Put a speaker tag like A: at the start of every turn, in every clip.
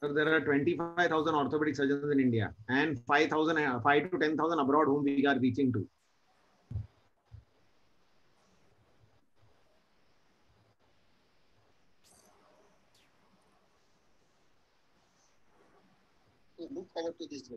A: Sir, there are 25,000 orthopedic surgeons in India and 5,000, uh, 5 to 10,000 abroad whom we are reaching to.
B: Look forward to this.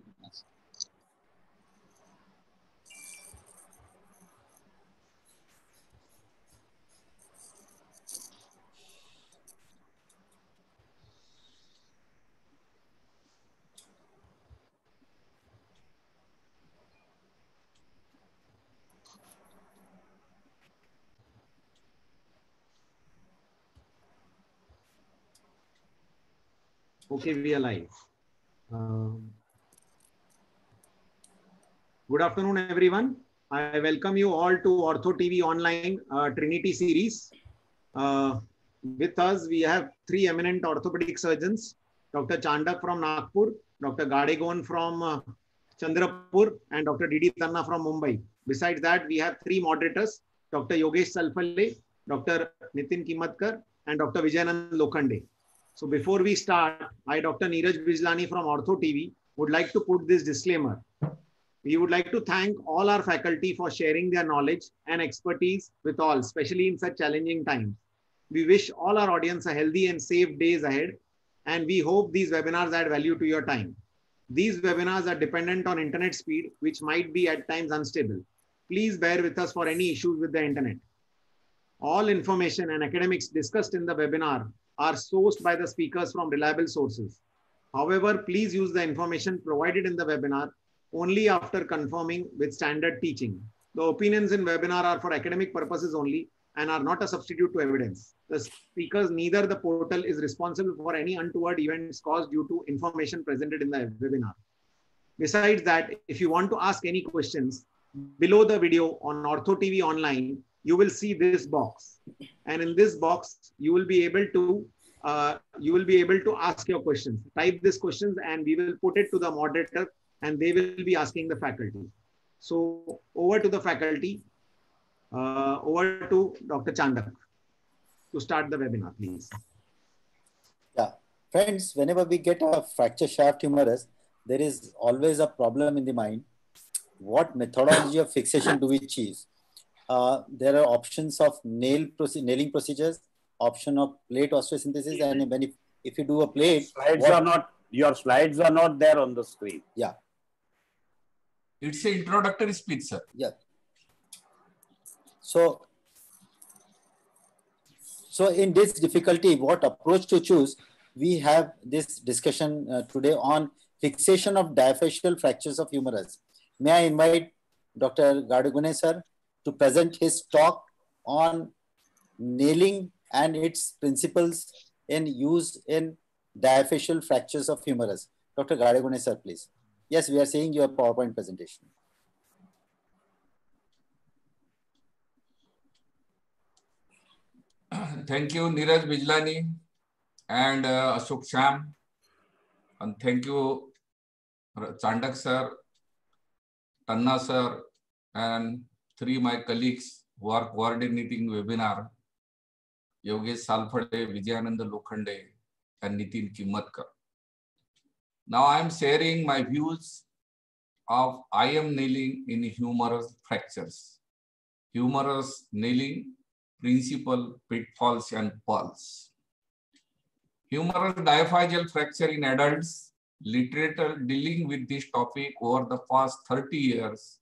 A: Okay, we are live. Um, good afternoon, everyone. I welcome you all to Ortho TV Online uh, Trinity series. Uh, with us, we have three eminent orthopedic surgeons, Dr. Chandak from Nagpur, Dr. Gadegon from uh, Chandrapur, and Dr. Didi Tanna from Mumbai. Besides that, we have three moderators, Dr. Yogesh Salfale, Dr. Nitin Kimatkar, and Dr. Vijayanand Lokhande. So before we start, I, Dr. Neeraj Bijlani from Ortho TV, would like to put this disclaimer. We would like to thank all our faculty for sharing their knowledge and expertise with all, especially in such challenging times. We wish all our audience a healthy and safe days ahead, and we hope these webinars add value to your time. These webinars are dependent on internet speed, which might be at times unstable. Please bear with us for any issues with the internet. All information and academics discussed in the webinar are sourced by the speakers from reliable sources. However, please use the information provided in the webinar only after confirming with standard teaching. The opinions in webinar are for academic purposes only and are not a substitute to evidence. The speakers, neither the portal is responsible for any untoward events caused due to information presented in the webinar. Besides that, if you want to ask any questions, below the video on Ortho TV Online, you will see this box. And in this box, you will be able to uh, you will be able to ask your questions. Type these questions and we will put it to the moderator and they will be asking the faculty. So over to the faculty, uh, over to Dr. Chandak to start the webinar, please.
B: Yeah, friends, whenever we get a fracture shaft humerus, there is always a problem in the mind. What methodology of fixation do we choose? Uh, there are options of nail proce nailing procedures, option of plate osteosynthesis, and when if, if you do a plate,
C: slides
B: what-
C: are not your slides are not there on the screen.
B: yeah,
D: It's an introductory speech, sir.
B: yeah. So, so in this difficulty, what approach to choose? We have this discussion uh, today on fixation of diaphyseal fractures of humerus. May I invite Dr. Gadegone sir to present his talk on nailing and its principles in use in diaphyseal fractures of humerus. Dr. Gadegone sir, please. Yes, we are seeing your PowerPoint presentation.
D: Thank you, Neeraj Bijlani and uh, Ashok Sham. And thank you, Chandak sir, Tanna sir, and three my colleagues who are coordinating webinar, Yogesh Salfade, Vijayananda Lokhande, and Nitin Kimatkar. Now I am sharing my views of I am nailing in humerus fractures. Humerus nailing principal pitfalls and pearls. Humerus diaphyseal fracture in adults, literature dealing with this topic over the past 30 years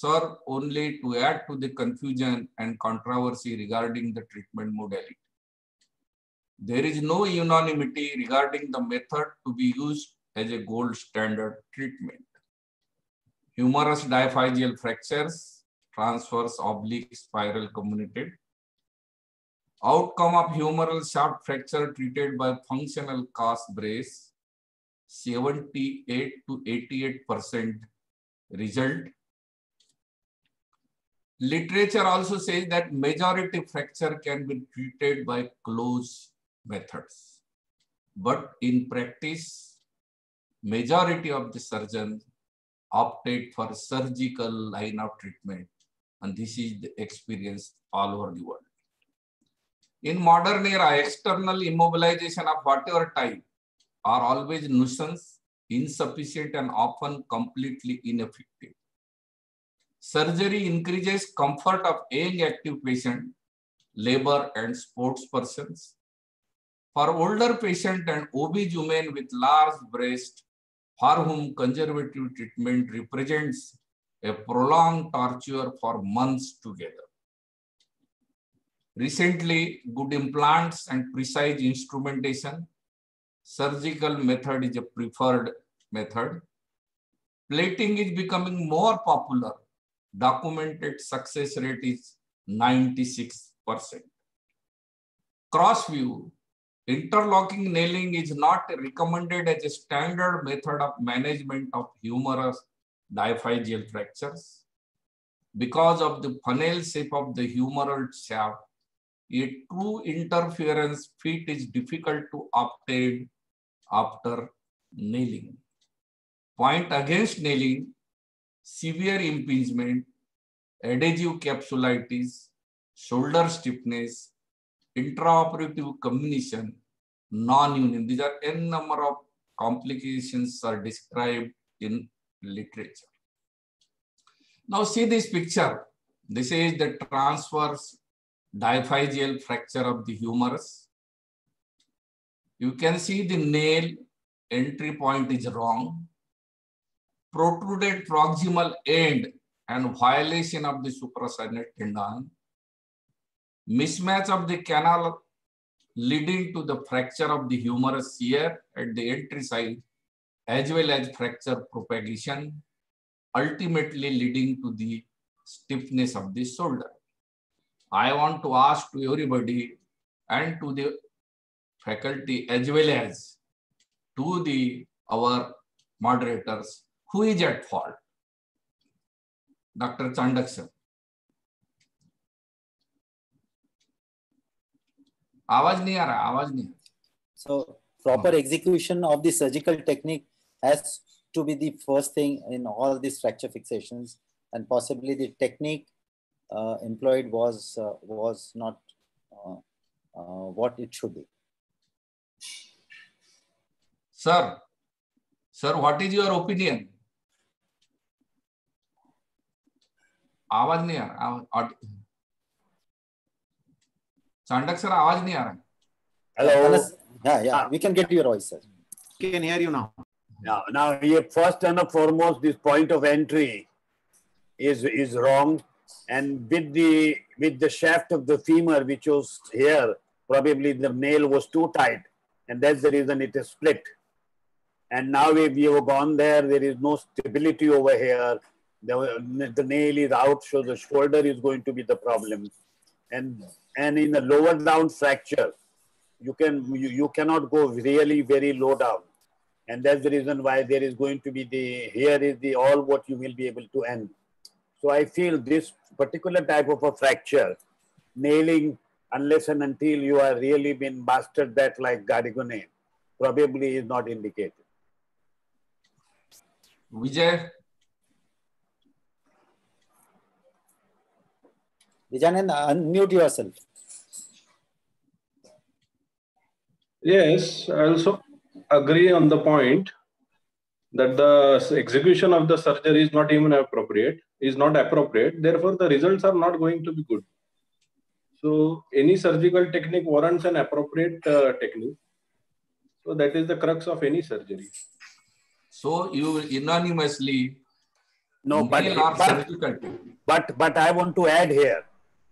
D: serve only to add to the confusion and controversy regarding the treatment modality. There is no unanimity regarding the method to be used as a gold standard treatment. Humerus diaphyseal fractures, transverse oblique spiral comminuted, Outcome of humeral shaft fracture treated by functional cast brace, 78 to 88% result. Literature also says that majority fracture can be treated by close methods. But in practice, majority of the surgeons opted for surgical line of treatment. And this is the experience all over the world. In modern era, external immobilization of whatever type are always nuisance, insufficient, and often completely ineffective. Surgery increases comfort of young active patient, labor and sports persons. For older patient and obese women with large breast, for whom conservative treatment represents a prolonged torture for months together. Recently, good implants and precise instrumentation, surgical method is a preferred method. Plating is becoming more popular. Documented success rate is 96%. Cross view, interlocking nailing is not recommended as a standard method of management of humerus diaphyseal fractures. Because of the funnel shape of the humeral shaft, a true interference fit is difficult to obtain after nailing. Point against nailing, severe impingement, adhesive capsulitis, shoulder stiffness, intraoperative comminution, non-union. These are n number of complications are described in literature. Now see this picture. This is the transverse diaphyseal fracture of the humerus. You can see the nail entry point is wrong. Protruded proximal end and violation of the supraspinatus tendon. Mismatch of the canal leading to the fracture of the humerus here at the entry side as well as fracture propagation, ultimately leading to the stiffness of the shoulder. I want to ask to everybody and to the faculty as well as to the our moderators, who is at fault? Dr. Chandak sir. आवाज नहीं आ रहा आवाज नहीं
B: so proper execution of the surgical technique has to be the first thing in all these fracture fixations and possibly the technique uh, employed was uh, was not uh, uh what it should be
D: sir sir what is your opinion आवाज नहीं आ रहा Chandak sir आवाज नहीं आ रहा
C: hello
B: yeah yeah we can get your voice sir
A: can hear you now
C: now, now first and foremost, this point of entry is is wrong, and with the with the shaft of the femur, which was here, probably the nail was too tight, and that's the reason it is split. And now if you have gone there, there is no stability over here. The, the nail is out, so the shoulder is going to be the problem. And and in a lower down fracture, you can you, you cannot go really very low down. And that's the reason why there is going to be the here is the all what you will be able to end. So i feel this particular type of a fracture nailing unless and until you are really been mastered that like Gadegone probably is not indicated.
D: Vijay
B: Vijayanand, unmute yourself.
E: Yes, I also agree on the point that the execution of the surgery is not even appropriate, is not appropriate. Therefore, the results are not going to be good. So, any surgical technique warrants an appropriate uh, technique. So, that is the crux of any surgery.
D: So, you unanimously
C: no, but but, but but I want to add here,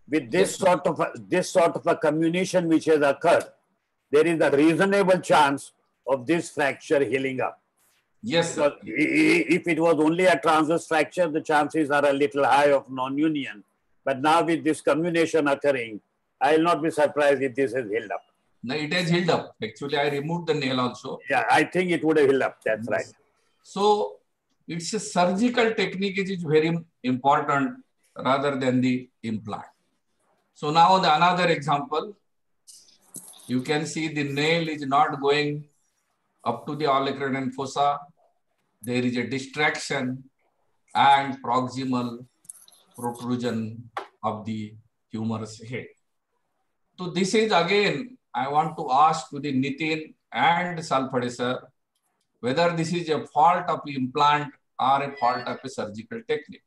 C: with this sort of a, this sort of a communication which has occurred, there is a reasonable chance of this fracture healing up.
D: Yes,
C: sir. If it was only a transverse fracture, the chances are a little high of non-union. But now with this comminution occurring, I will not be surprised if this has healed up.
D: No, it has healed up. Actually, I removed the nail also.
C: Yeah, I think it would have healed up. That's yes. right.
D: So it's a surgical technique which is very important rather than the implant. So now the another example, you can see the nail is not going up to the olecranon fossa, there is a distraction and proximal protrusion of the humerus head. So this is again I want to ask to the Nitin and Salphade sir, whether this is a fault of implant or a fault of a surgical technique.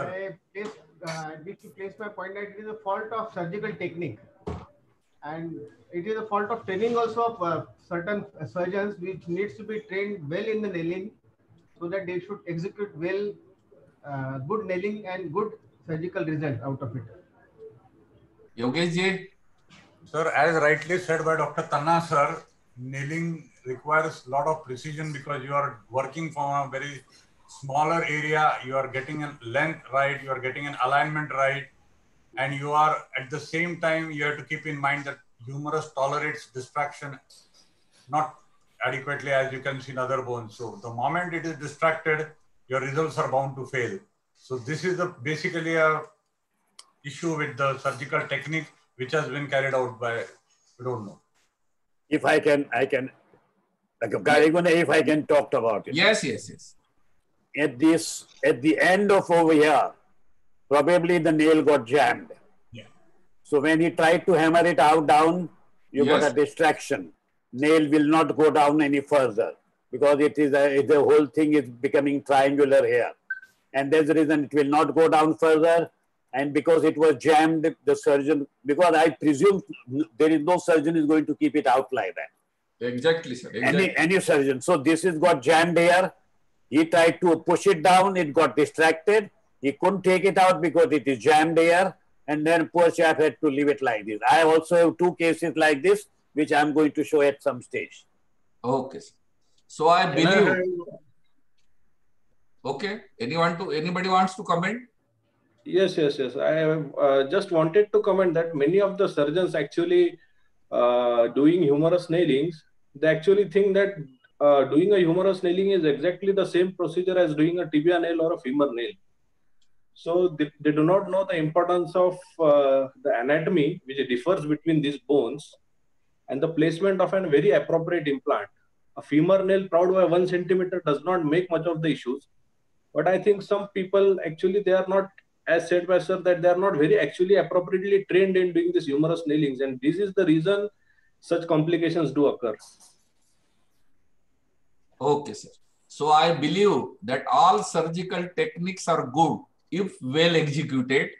F: I place, uh, need to place my point that it is a fault of surgical technique. And it is a fault of training also of uh, certain surgeons which needs to be trained well in the nailing so that they should execute well, uh, good nailing and good surgical result out of it.
D: Yogesh ji,
G: Sir, as rightly said by Dr. Tanna, sir, nailing requires a lot of precision because you are working from a very smaller area, you are getting a length right, you are getting an alignment right, and you are at the same time, you have to keep in mind that humerus tolerates distraction not adequately as you can see in other bones. So the moment it is distracted, your results are bound to fail. So this is the basically a issue with the surgical technique which has been carried out by we don't know.
C: If I can, I can, like Gadegone, if I can talk about it.
D: yes, yes, yes.
C: At this, at the end of over here, probably the nail got jammed.
G: Yeah.
C: So when he tried to hammer it out down, you got a distraction. Nail will not go down any further because it is a, the whole thing is becoming triangular here. And there's a reason it will not go down further. And because it was jammed, the surgeon, because I presume there is no surgeon is going to keep it out like that.
D: Exactly, sir.
C: Any, any surgeon. So this is got jammed here. He tried to push it down. It got distracted. He couldn't take it out because it is jammed here. And then poor chap had to leave it like this. I also have two cases like this, which I'm going to show at some stage.
D: Okay. So I believe. Okay. Anyone to anybody wants to comment?
E: Yes, yes, yes. I have uh, just wanted to comment that many of the surgeons actually uh, doing humerus nailings, they actually think that uh, doing a humerus nailing is exactly the same procedure as doing a tibia nail or a femur nail. So they, they do not know the importance of uh, the anatomy, which differs between these bones, and the placement of a very appropriate implant. A femur nail proud by one centimeter does not make much of the issues, but I think some people actually they are not as said by sir that they are not very actually appropriately trained in doing this humerus nailings and this is the reason such complications do occur
D: Okay, sir. So I believe that all surgical techniques are good if well executed.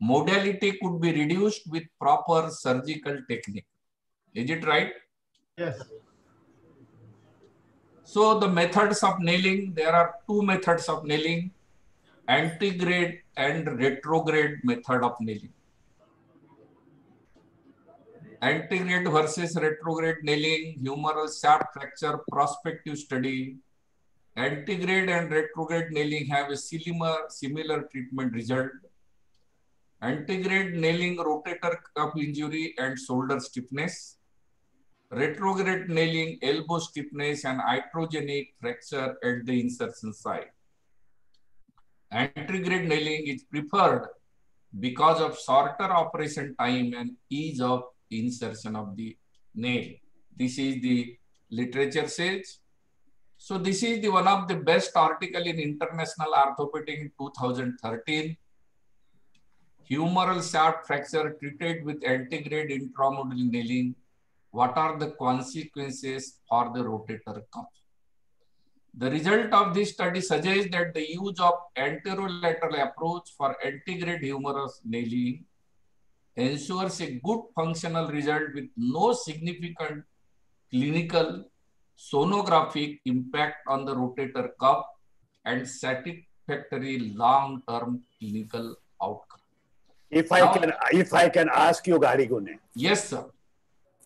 D: Modality could be reduced with proper surgical technique. Is it right?
F: Yes.
D: So the methods of nailing, there are two methods of nailing, antegrade and retrograde method of nailing. Antegrade versus retrograde nailing, humeral shaft fracture prospective study. Antegrade and retrograde nailing have a similar, similar treatment result. Antegrade nailing rotator cuff injury and shoulder stiffness retrograde nailing, elbow stiffness, and iatrogenic fracture at the insertion site. Antegrade nailing is preferred because of shorter operation time and ease of insertion of the nail. This is the literature says. So this is the one of the best article in International Orthopedic in 2013. Humeral shaft fracture treated with antegrade intramodal nailing what are the consequences for the rotator cuff. The result of this study suggests that the use of anterolateral approach for antegrade humerus nailing ensures a good functional result with no significant clinical sonographic impact on the rotator cuff and satisfactory long-term clinical outcome.
C: If I can, if I can ask you, Gadegone,
D: Yes, sir.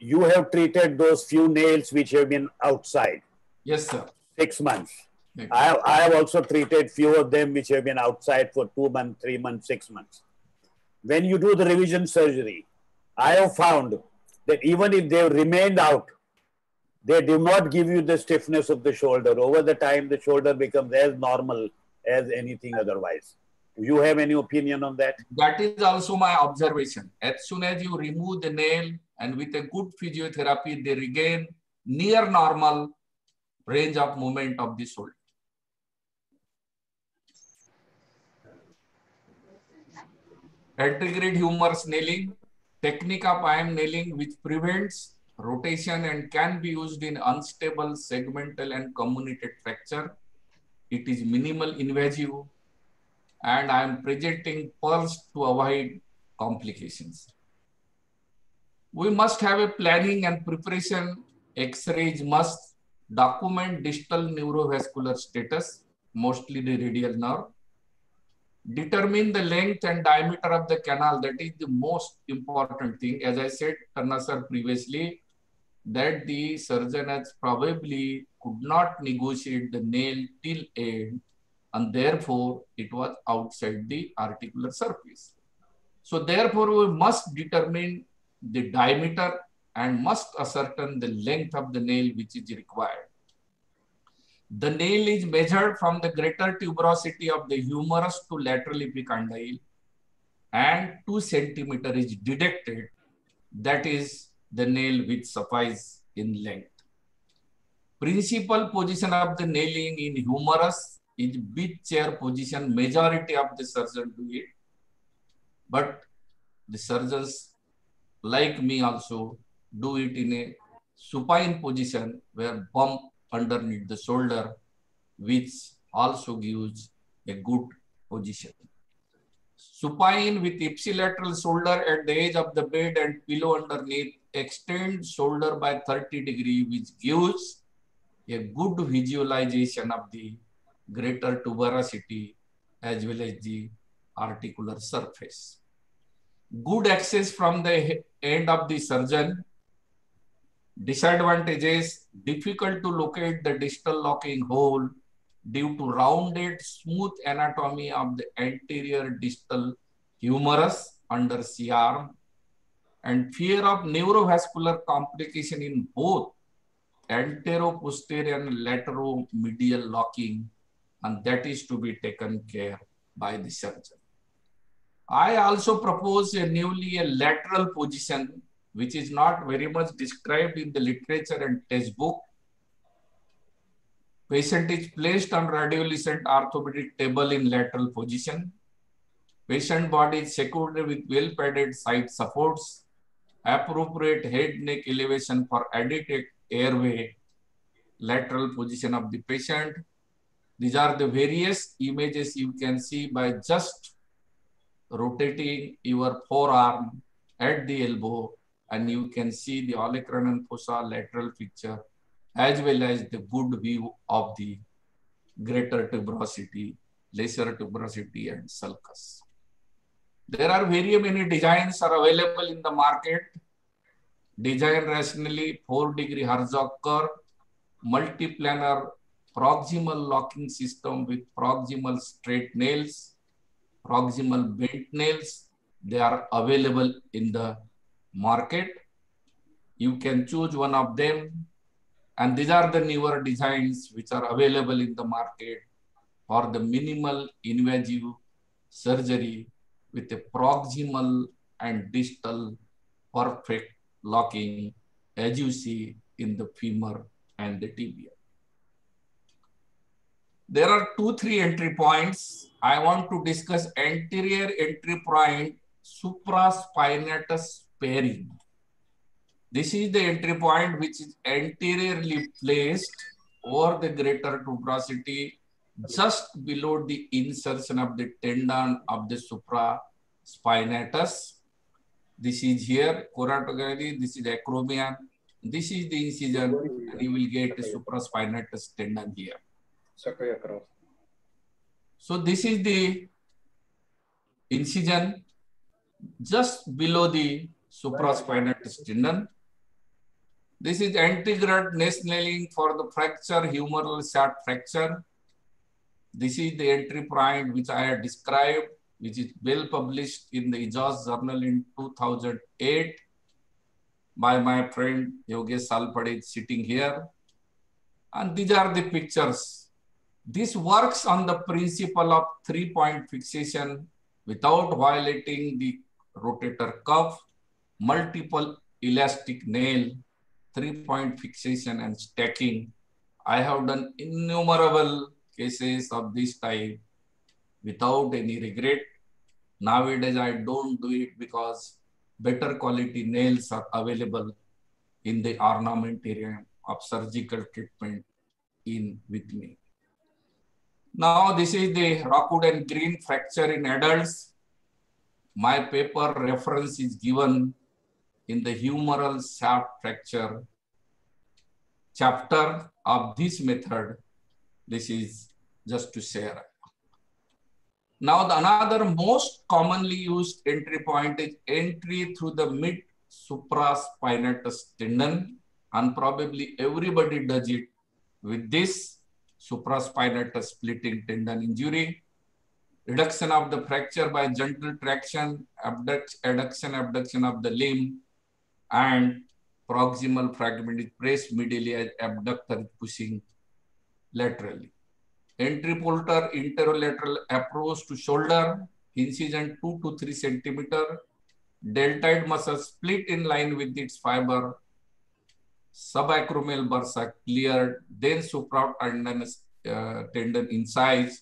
C: you have treated those few nails which have been outside
D: Yes, sir.
C: six months. I have, I have also treated few of them which have been outside for two months, three months, six months. When you do the revision surgery, I have found that even if they remained out, they do not give you the stiffness of the shoulder. Over the time, the shoulder becomes as normal as anything otherwise. You have any opinion on that?
D: That is also my observation. As soon as you remove the nail and with a good physiotherapy, they regain near normal range of movement of the shoulder. Humerus nailing, technique of IM nailing which prevents rotation and can be used in unstable segmental and comminuted fracture. It is minimal invasive and I am presenting pearls to avoid complications. We must have a planning and preparation. X-rays must document distal neurovascular status, mostly the radial nerve. Determine the length and diameter of the canal. That is the most important thing. As I said, Tanna sir previously, that the surgeon has probably could not negotiate the nail till end and therefore it was outside the articular surface. So therefore we must determine the diameter and must ascertain the length of the nail which is required. The nail is measured from the greater tuberosity of the humerus to lateral epicondyle and 2 centimeter is deducted. That is the nail which suffice in length. Principal position of the nailing in humerus is beach chair position. Majority of the surgeons do it. But the surgeons like me also do it in a supine position where bump underneath the shoulder, which also gives a good position. Supine with ipsilateral shoulder at the edge of the bed and pillow underneath, extend shoulder by 30 degree, which gives a good visualization of the greater tuberosity as well as the articular surface. Good access from the end of the surgeon. Disadvantages, difficult to locate the distal locking hole due to rounded, smooth anatomy of the anterior distal humerus under C-arm and fear of neurovascular complication in both antero-posterior and lateromedial locking and that is to be taken care by the surgeon. I also propose a newly a lateral position which is not very much described in the literature and textbook. Patient is placed on radiolucent orthopedic table in lateral position. Patient body is secured with well-padded side supports, appropriate head neck elevation for adequate airway, lateral position of the patient, these are the various images you can see by just rotating your forearm at the elbow and you can see the olecranon fossa lateral picture as well as the good view of the greater tuberosity, lesser tuberosity and sulcus. There are very many designs are available in the market. Design rationally 4 degree Herzog curve, multiplanar proximal locking system with proximal straight nails, proximal bent nails. They are available in the market. You can choose one of them. And these are the newer designs which are available in the market for the minimal invasive surgery with a proximal and distal perfect locking as you see in the femur and the tibia. There are two, three entry points. I want to discuss anterior entry point supraspinatus sparing. This is the entry point which is anteriorly placed over the greater tuberosity just below the insertion of the tendon of the supraspinatus. This is here, coronary, this is acromion. This is the incision, and you will get a supraspinatus tendon here. So this is the incision just below the supraspinatus tendon. This is antegrade nailing for the fracture, humeral shaft fracture. This is the entry point which I have described, which is well published in the EJOS journal in 2008 by my friend Yogesh Salpade sitting here. And these are the pictures this works on the principle of three-point fixation without violating the rotator cuff, multiple elastic nail, three-point fixation and stacking. I have done innumerable cases of this type without any regret. Nowadays, I don't do it because better quality nails are available in the armamentarium of surgical treatment in with me. Now, this is the Rockwood and Green fracture in adults. My paper reference is given in the humeral shaft fracture chapter of this method. This is just to share. Now, the another most commonly used entry point is entry through the mid supraspinatus tendon, and probably everybody does it with this supraspinatus splitting tendon injury. Reduction of the fracture by gentle traction, adduction, abduction of the limb, and proximal fragment is pressed medially as abductor pushing laterally. Entry polter anterolateral approach to shoulder, incision 2 to 3 centimeter, deltoid muscle split in line with its fiber, subacromial bursa cleared, then supraspinatus uh, tendon incise,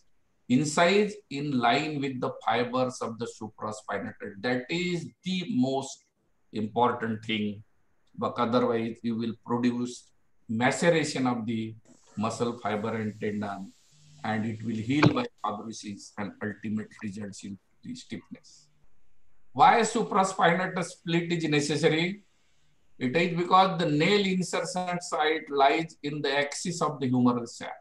D: incise in line with the fibers of the supraspinal. That is the most important thing, but otherwise you will produce maceration of the muscle fiber and tendon and it will heal by fibrosis and ultimate results in the stiffness. Why supraspinatus split is necessary? It is because the nail insertion site lies in the axis of the humeral shaft.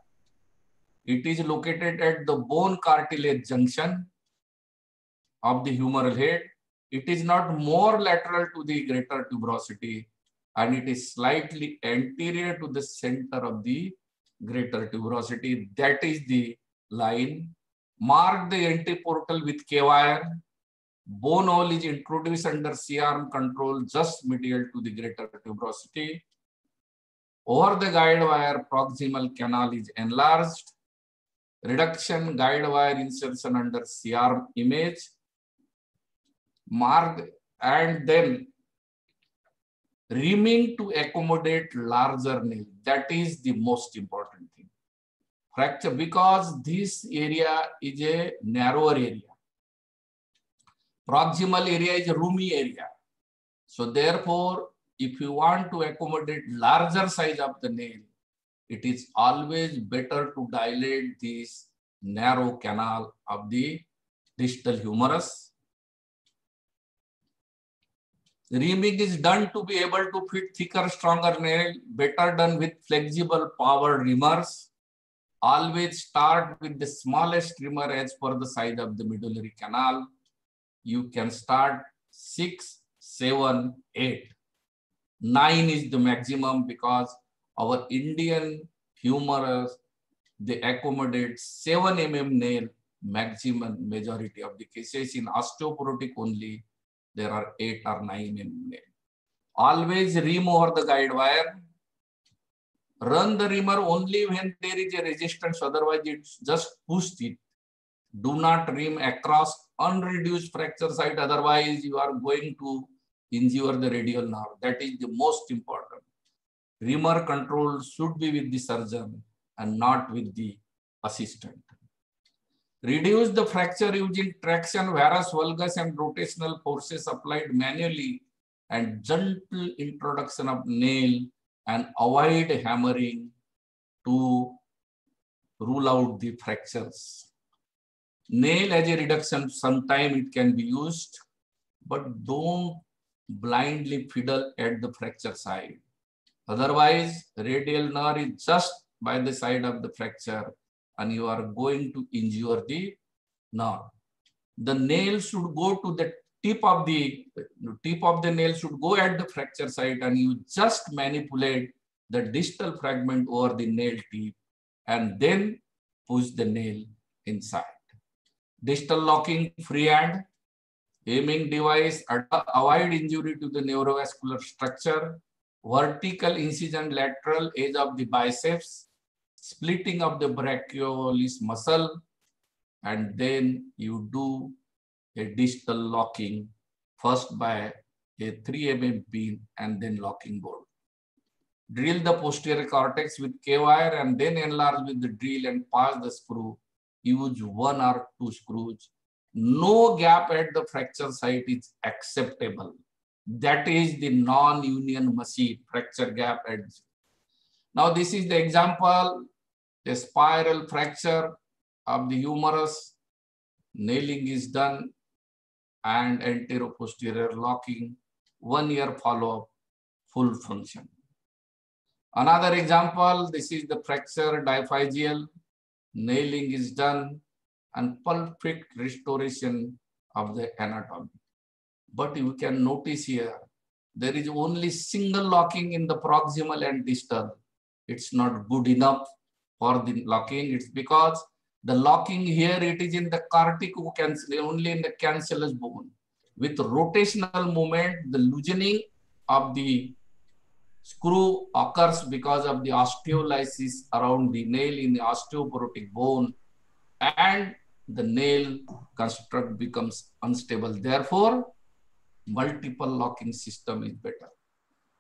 D: It is located at the bone cartilage junction of the humeral head. It is not more lateral to the greater tuberosity and it is slightly anterior to the center of the greater tuberosity. That is the line. Mark the anteportal with K-wire. Bone hole is introduced under C-arm control just medial to the greater tuberosity. Over the guide wire, proximal canal is enlarged. Reduction guide wire insertion under C-arm image. Mark and then reaming to accommodate larger nail. That is the most important thing. Fracture because this area is a narrower area. Proximal area is a roomy area. So therefore, if you want to accommodate larger size of the nail, it is always better to dilate this narrow canal of the distal humerus Reaming is done to be able to fit thicker, stronger nail, better done with flexible power reamers. Always start with the smallest reamer as per the size of the medullary canal. You can start six, seven, eight. Nine is the maximum because our Indian humerus, they accommodate 7 mm nail maximum majority of the cases in osteoporotic only there are eight or nine in there. Always ream over the guide wire. Run the reamer only when there is a resistance, otherwise it's just pushed it. Do not ream across unreduced fracture site, otherwise you are going to injure the radial nerve. That is the most important. Reamer control should be with the surgeon and not with the assistant. Reduce the fracture using traction, varus valgus, and rotational forces applied manually and gentle introduction of nail and avoid hammering to rule out the fractures. Nail as a reduction, sometime it can be used, but don't blindly fiddle at the fracture side. Otherwise, radial nerve is just by the side of the fracture and you are going to injure the nerve. The nail should go to the tip of the tip of the nail should go at the fracture site and you just manipulate the distal fragment over the nail tip and then push the nail inside. Distal locking freehand, aiming device, avoid injury to the neurovascular structure, vertical incision lateral edge of the biceps, splitting of the brachialis muscle, and then you do a distal locking first by a 3 mm pin and then locking bolt. Drill the posterior cortex with K-wire and then enlarge with the drill and pass the screw. Use one or two screws no gap at the fracture site is acceptable. That is the non-union machine, fracture gap. Now this is the example, a spiral fracture of the humerus, nailing is done and anteroposterior locking, one year follow-up, full function. Another example, this is the fracture diaphyseal, nailing is done and perfect restoration of the anatomy. But you can notice here, there is only single locking in the proximal and distal. It's not good enough for the locking. It's because the locking here, it is in the cortico-cancel, only in the cancellous bone. With rotational movement, the loosening of the screw occurs because of the osteolysis around the nail in the osteoporotic bone and the nail construct becomes unstable. Therefore, multiple locking system is better.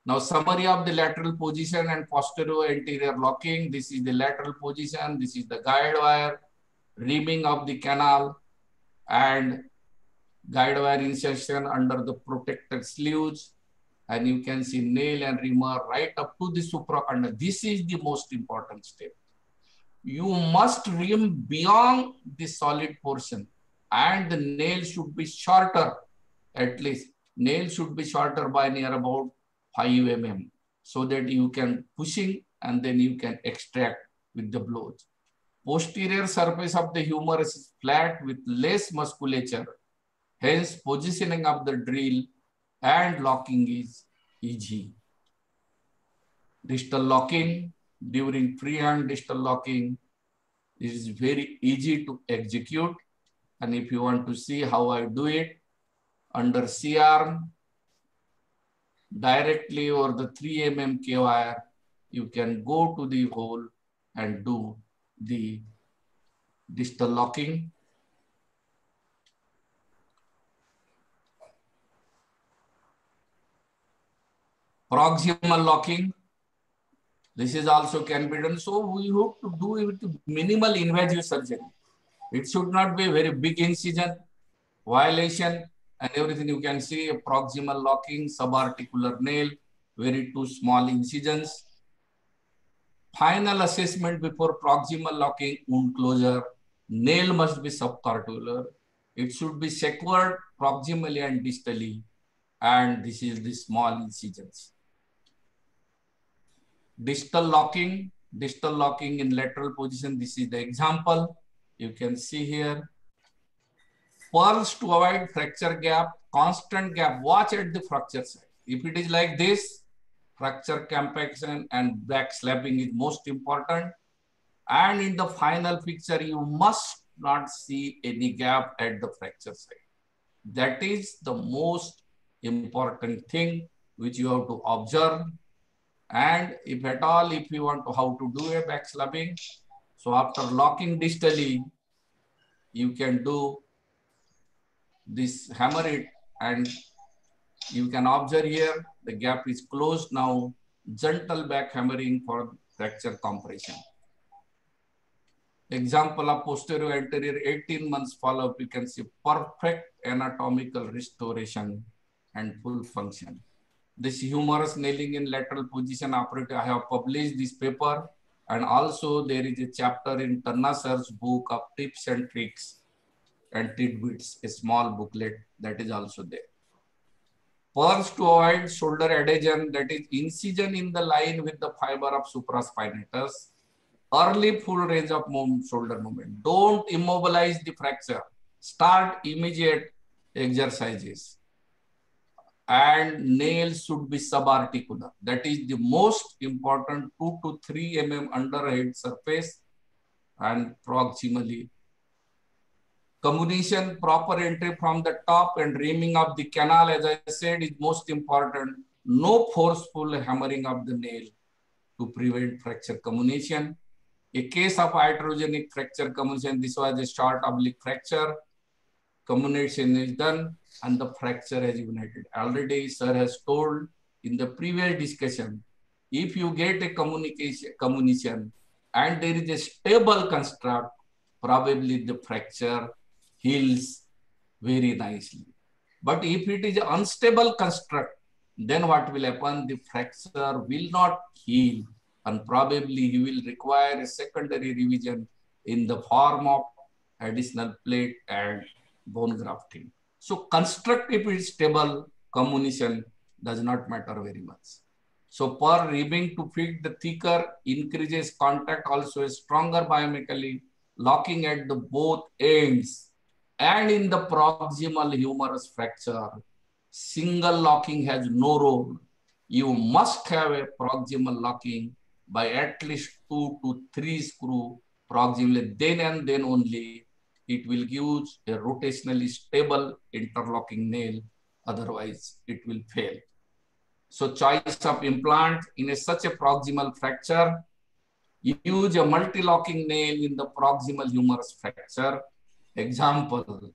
D: Now, summary of the lateral position and posterior anterior locking. This is the lateral position. This is the guide wire, reaming of the canal, and guide wire insertion under the protected sleeves. And you can see nail and reamer right up to the supracondylar. This is the most important step. You must ream beyond the solid portion and the nail should be shorter at least. Nail should be shorter by near about 5 mm so that you can pushing and then you can extract with the blows. Posterior surface of the humerus is flat with less musculature. Hence, positioning of the drill and locking is easy. Distal locking during freehand distal locking is very easy to execute. And if you want to see how I do it, under C-arm, directly or the 3 mm K wire, you can go to the hole and do the distal locking. Proximal locking. This is also can be done. So we hope to do it with minimal invasive surgery. It should not be very big incision, violation, and everything you can see, proximal locking, subarticular nail, very two small incisions. Final assessment before proximal locking, wound closure, nail must be subcorticular. It should be secured proximally and distally. And this is the small incisions. Distal locking, distal locking in lateral position. This is the example. You can see here pearls to avoid fracture gap, constant gap, watch at the fracture site. If it is like this, fracture compaction and back slapping is most important. And in the final picture, you must not see any gap at the fracture site. That is the most important thing which you have to observe. And if at all, if you want to how to do a back slapping, so after locking distally, you can do this hammer it and you can observe here the gap is closed. Now gentle back hammering for fracture compression. Example of posterior anterior 18 months follow-up you can see perfect anatomical restoration and full function. This humerus nailing in lateral position i have published this paper. And also there is a chapter in Tanna book of tips and tricks and tidbits, a small booklet that is also there. Pearls to avoid shoulder adhesion, that is incision in the line with the fiber of supraspinatus. Early full range of movement, shoulder movement. Don't immobilize the fracture. Start immediate exercises. And nails should be subarticular. That is the most important 2 to 3 mm underhead surface and proximally communication, proper entry from the top and reaming of the canal, as I said, is most important. No forceful hammering of the nail to prevent fracture communication. A case of iatrogenic fracture communication, this was a short oblique fracture. Communication is done and the fracture has united. Already, sir has told in the previous discussion, if you get a communication, communication and there is a stable construct, probably the fracture heals very nicely. But if it is an unstable construct, then what will happen? The fracture will not heal and probably he will require a secondary revision in the form of additional plate and bone grafting. So construct if it is stable, comminution does not matter very much. So per ribbing to fit the thicker increases contact also is stronger biomechically, locking at the both ends and in the proximal humerus fracture. Single locking has no role. You must have a proximal locking by at least two to three screw proximally, then and then only it will give a rotationally stable interlocking nail. Otherwise, it will fail. So choice of implant in a, such a proximal fracture, use a multi-locking nail in the proximal humerus fracture. Example,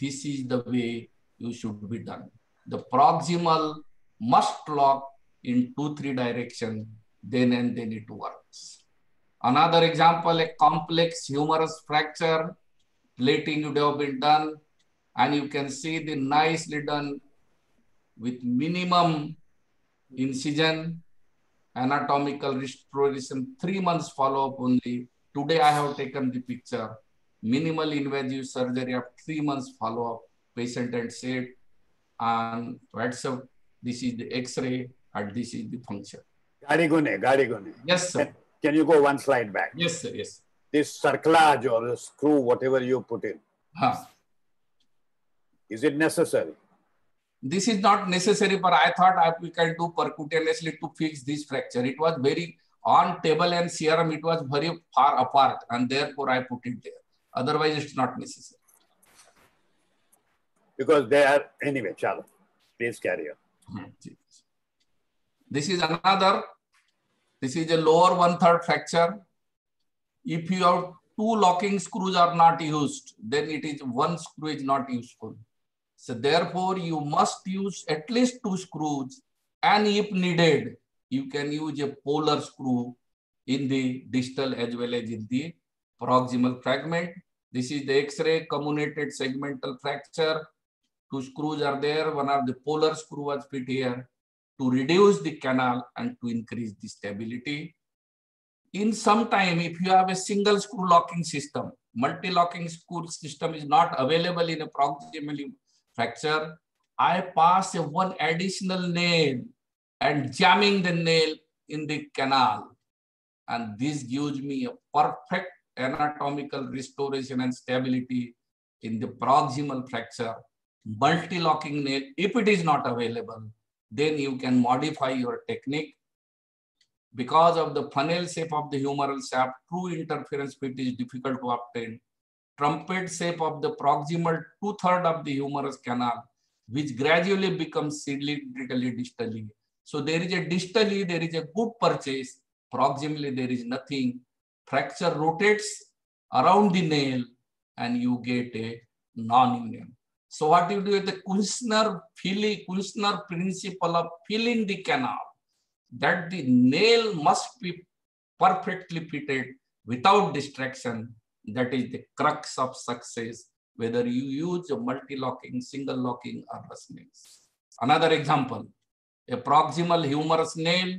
D: this is the way you should be done. The proximal must lock in two, three direction, then and then it works. Another example, a complex humerus fracture, plating would have been done, and you can see the nicely done with minimum incision, anatomical restoration, three months follow-up only. Today I have taken the picture, minimal invasive surgery of three months follow-up, patient and said, and WhatsApp, this is the X-ray and this is the function.
C: Gadegone, Gadegone.
D: Yes, sir.
C: Can, you go one slide back?
D: Yes, sir. Yes.
C: This cerclage or screw, whatever you put in,
D: Huh.
C: is it necessary?
D: This is not necessary, but I thought I, we can do percutaneously to fix this fracture. It was very on table and serum, it was very far apart, and therefore I put it there. Otherwise, it's not necessary.
C: Because they are, anyway, chalo. Please carry on.
D: Hmm, this is another, this is a lower one-third fracture. If you have two locking screws are not used, then it is one screw is not useful. So therefore, you must use at least two screws and if needed, you can use a polar screw in the distal as well as in the proximal fragment. This is the X-ray comminuted segmental fracture. Two screws are there. One of the polar screw was fit here to reduce the canal and to increase the stability. In some time, if you have a single screw locking system, multi-locking screw system is not available in a proximal fracture, I pass a one additional nail and jamming the nail in the canal. And this gives me a perfect anatomical restoration and stability in the proximal fracture. Multi-locking nail, if it is not available, then you can modify your technique. Because of the funnel shape of the humeral shaft, true interference fit is difficult to obtain. Trumpet shape of the proximal two-third of the humerus canal, which gradually becomes cylindrically distally. So there is a distally, there is a good purchase. Proximally, there is nothing. Fracture rotates around the nail and you get a non-union. So what you do is the Küntscher filling, Küntscher principle of filling the canal, that the nail must be perfectly fitted without distraction. That is the crux of success, whether you use a multi-locking, single locking or nails. Another example, a proximal humerus nail.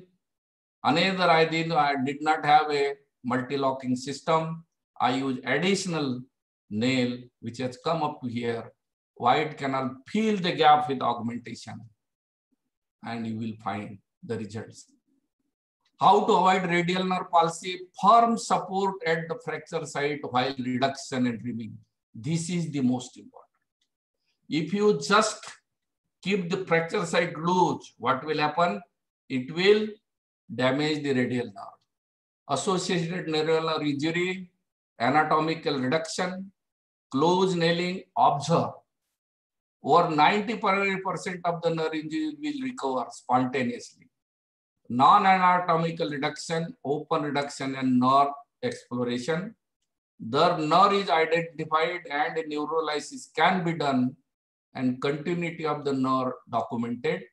D: Another I did, I did not have a multi-locking system. I use additional nail which has come up to here wide canal, fill the gap with augmentation and you will find the results. How to avoid radial nerve palsy? Firm support at the fracture site while reduction and ribbing. This is the most important. If you just keep the fracture site loose, what will happen? It will damage the radial nerve. Associated nerve injury, anatomical reduction, close nailing, observe over 90% of the nerve injury will recover spontaneously. Non-anatomical reduction, open reduction, and nerve exploration. The nerve is identified and neurolysis can be done and continuity of the nerve documented.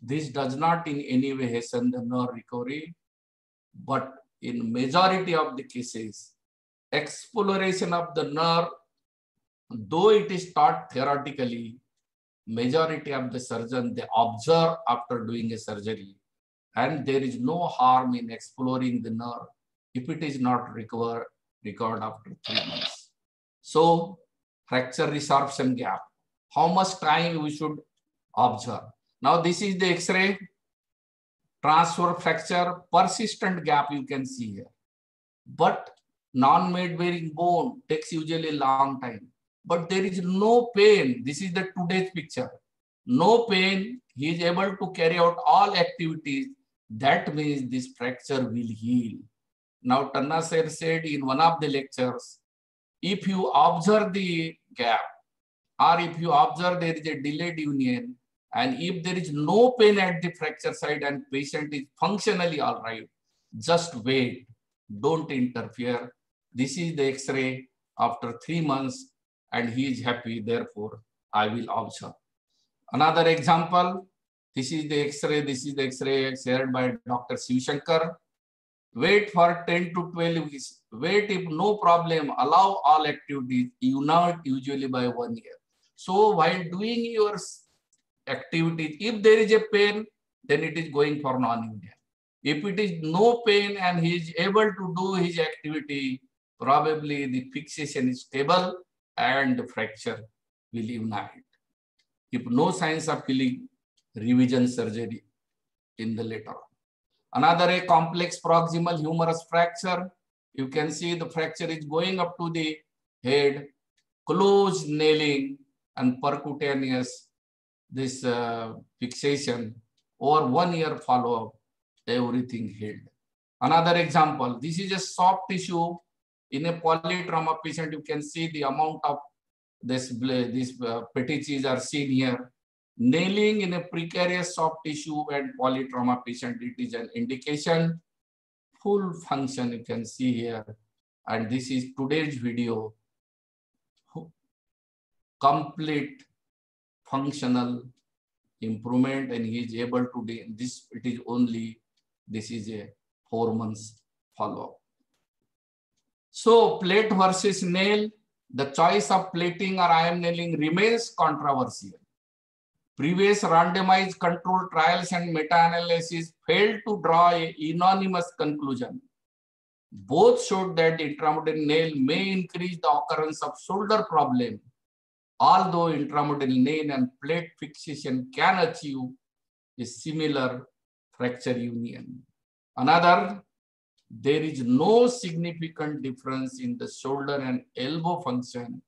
D: This does not in any way hasten the nerve recovery, but in majority of the cases, exploration of the nerve though it is taught theoretically, majority of the surgeon, they observe after doing a surgery and there is no harm in exploring the nerve if it is not recovered, recovered after three months. So fracture resorption gap, how much time we should observe. Now this is the X-ray transverse fracture persistent gap you can see here. But non-made bearing bone takes usually a long time. But there is no pain. This is the today's picture. No pain. He is able to carry out all activities. That means this fracture will heal. Now, Tanna sir said in one of the lectures, if you observe the gap, or if you observe there is a delayed union, and if there is no pain at the fracture site and patient is functionally all right, just wait, don't interfere. This is the x-ray after three months and he is happy, therefore I will observe. Another example, this is the x-ray, this is the x-ray shared by Dr. Sivashankar. Wait for 10 to 12 weeks. Wait if no problem, allow all activities, unite usually by one year. So while doing your activities. If there is a pain, then it is going for non-union. If it is no pain and he is able to do his activity, probably the fixation is stable and the fracture will unite. If no signs of healing, revision surgery in the later on. Another a complex proximal humerus fracture. You can see the fracture is going up to the head, close nailing and percutaneous this uh, fixation or one year follow-up, everything healed. Another example, this is a soft tissue in a polytrauma patient. You can see the amount of this, these uh, petechiae are seen here. Nailing in a precarious soft tissue and polytrauma patient, it is an indication. Full function you can see here. And this is today's video. Complete functional improvement and he is able to do this it is only this is a four months follow up so plate versus nail the choice of plating or iron nailing remains controversial. Previous randomized controlled trials and meta-analysis failed to draw a unanimous conclusion. Both showed that intramedullary nail may increase the occurrence of shoulder problem although intramedullary nail and plate fixation can achieve a similar fracture union. Another, there is no significant difference in the shoulder and elbow function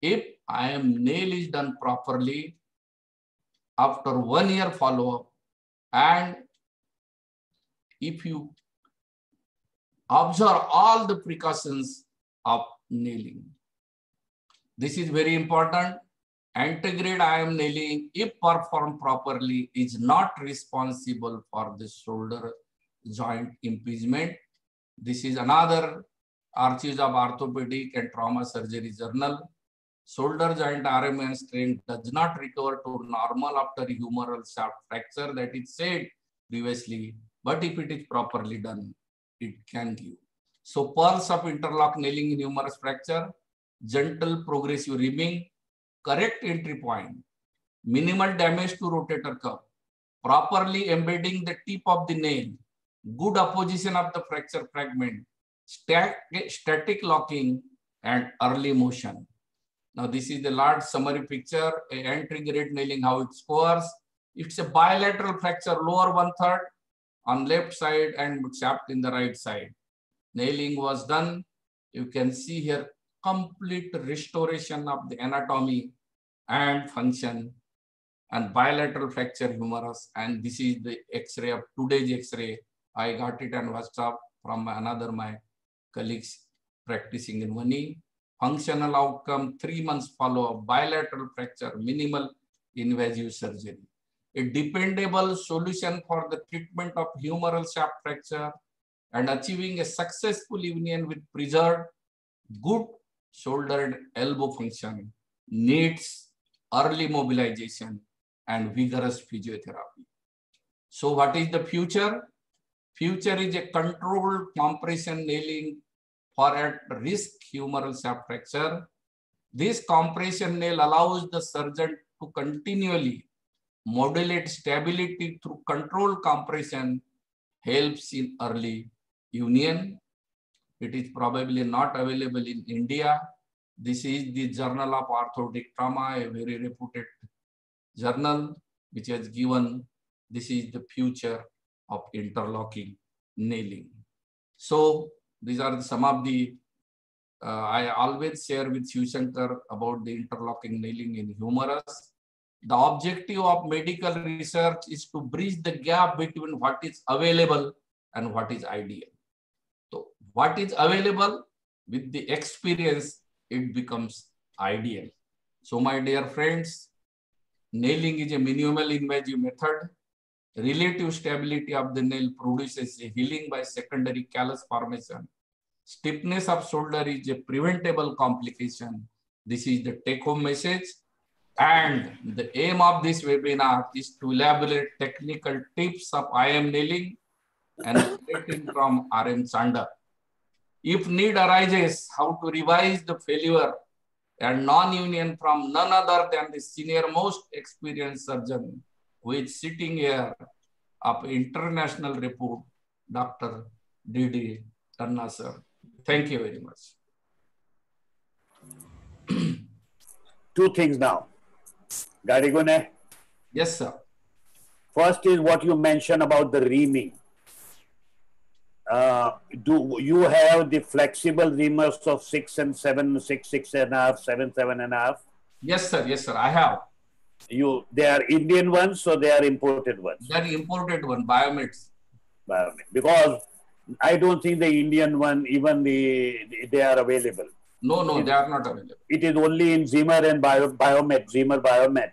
D: if IM nail is done properly after one year follow-up and if you observe all the precautions of nailing. This is very important. Antegrade IM nailing, if performed properly, is not responsible for the shoulder joint impingement. This is another Archives of Orthopedic and Trauma Surgery Journal. Shoulder joint RMN strain does not recover to normal after humeral shaft fracture that is said previously, but if it is properly done, it can give. So pulse of interlock nailing in humerus fracture gentle progressive reaming, correct entry point, minimal damage to rotator cuff, properly embedding the tip of the nail, good apposition of the fracture fragment, stat static locking, and early motion. Now this is the large summary picture, antegrade nailing, how it scores. It's a bilateral fracture, lower one third on left side and shaft in the right side. Nailing was done. You can see here complete restoration of the anatomy and function and bilateral fracture humerus. And this is the X-ray of today's X-ray. I got it on WhatsApp from another my colleagues practicing in Vani. Functional outcome, three months follow-up, bilateral fracture, minimal invasive surgery. A dependable solution for the treatment of humeral shaft fracture and achieving a successful union with preserved good shoulder and elbow function needs early mobilization and vigorous physiotherapy. So what is the future? Future is a controlled compression nailing for at risk humeral shaft fracture. This compression nail allows the surgeon to continually modulate stability through controlled compression helps in early union. It is probably not available in India. This is the Journal of Orthopedic Trauma, a very reputed journal, which has given this is the future of interlocking nailing. So these are some of the, uh, I always share with Shankar about the interlocking nailing in humerus. The objective of medical research is to bridge the gap between what is available and what is ideal. What is available with the experience, it becomes ideal. So my dear friends, nailing is a minimal invasive method. Relative stability of the nail produces a healing by secondary callus formation. Stiffness of shoulder is a preventable complication. This is the take-home message. And the aim of this webinar is to elaborate technical tips of IM nailing and from RM Chandak. If need arises, how to revise the failure and non-union from none other than the senior most experienced surgeon who is sitting here of international report, Dr. D.D. Tanna sir. Thank you very much.
C: Two things now. Gadegone,
D: Yes, sir.
C: first is what you mentioned about the reaming. Uh, do you have the flexible reamers of six and seven, six, six and a half, seven, seven and a half?
D: Yes, sir. Yes, sir. I have.
C: You, they are Indian ones, so they are imported ones.
D: That imported one, Biomets.
C: Biomedic. Because I don't think the Indian one, even the they are available.
D: No, no, they are not available.
C: It is only in Zimmer and Bio, Biomet, Zimmer Biomet.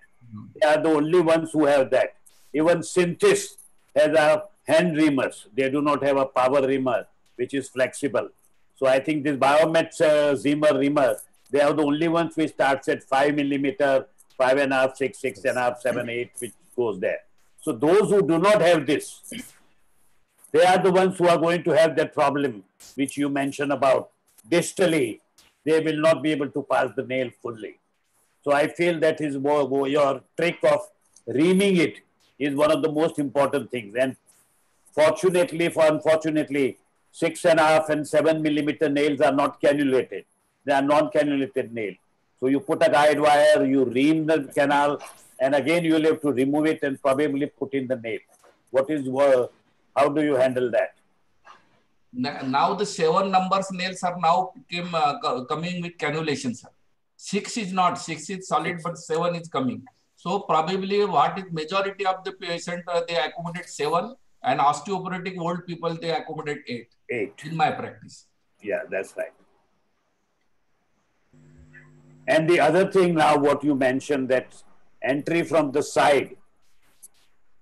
C: They are the only ones who have that. Even Synthes has a hand reamers. They do not have a power reamer, which is flexible. So I think this Biomet uh, Zimmer reamer, they are the only ones which starts at five millimeter, five and a half, six, six and a half, seven, eight, which goes there. So those who do not have this, they are the ones who are going to have that problem which you mentioned about distally they will not be able to pass the nail fully so i feel that is more, more your trick of reaming it is one of the most important things and fortunately for unfortunately six and a half and seven millimeter nails are not cannulated they are non-cannulated nail so you put a guide wire you ream the canal and again you will have to remove it and probably put in the nail what is how do you handle that?
D: Now the seven numbers nails are now came, uh, coming with cannulation, sir. Six is not, six is solid, but seven is coming. So probably what is majority of the patient, uh, they accommodate seven and osteoporotic old people, they accommodate eight
C: Eight.
D: in my practice.
C: Yeah, that's right. And the other thing now, what you mentioned that entry from the side.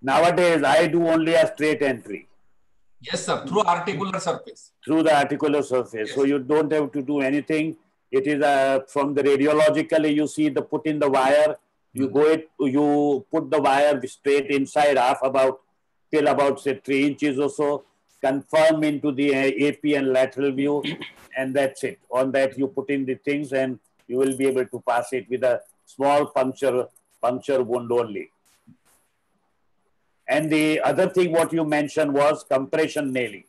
C: Nowadays, I do only a straight entry
D: Yes, sir, through articular surface.
C: through the articular surface. So you don't have to do anything. It is uh, from the radiologically, you see the put in the wire. You go it, you put the wire straight inside, half about till about say three inches or so. Confirm into the uh, AP and lateral view, and that's it. On that, you put in the things, and you will be able to pass it with a small puncture puncture wound only. And the other thing what you mentioned was compression nailing.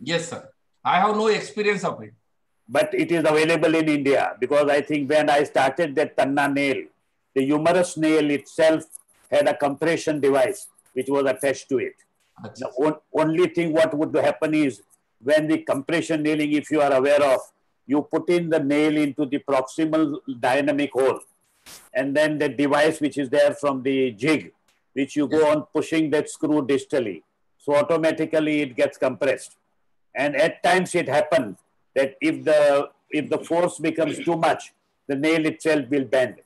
D: Yes, sir. I have no experience of it.
C: but it is available in India because I think when I started that Tanna nail, the humerus nail itself had a compression device which was attached to it. The on- only thing what would happen is when the compression nailing, if you are aware of, you put in the nail into the proximal dynamic hole and then the device which is there from the jig, which you go on pushing that screw distally. So automatically it gets compressed. And at times it happens that if the if the force becomes too much, the nail itself will bend.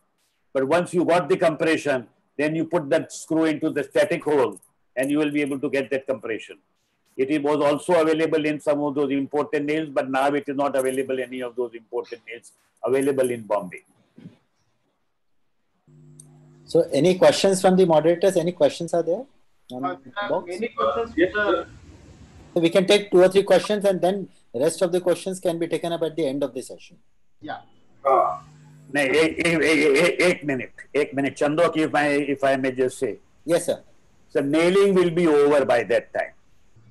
C: But once you got the compression, then you put that screw into the static hole and you will be able to get that compression. It was also available in some of those imported nails, but now it is not available any of those imported nails available in Bombay.
B: So any questions from the moderators? Any questions are there? on
F: Uh,
B: box?
F: Any questions?
E: Yes, sir.
B: So we can take two or three questions and then rest of the questions can be taken up at the end of the session.
F: Yeah.
E: Uh,
C: No, eight, eight, eight, eight minute, eight minute. Chandak, if I if I may just say,
B: Yes, sir.
C: so nailing will be over by that time.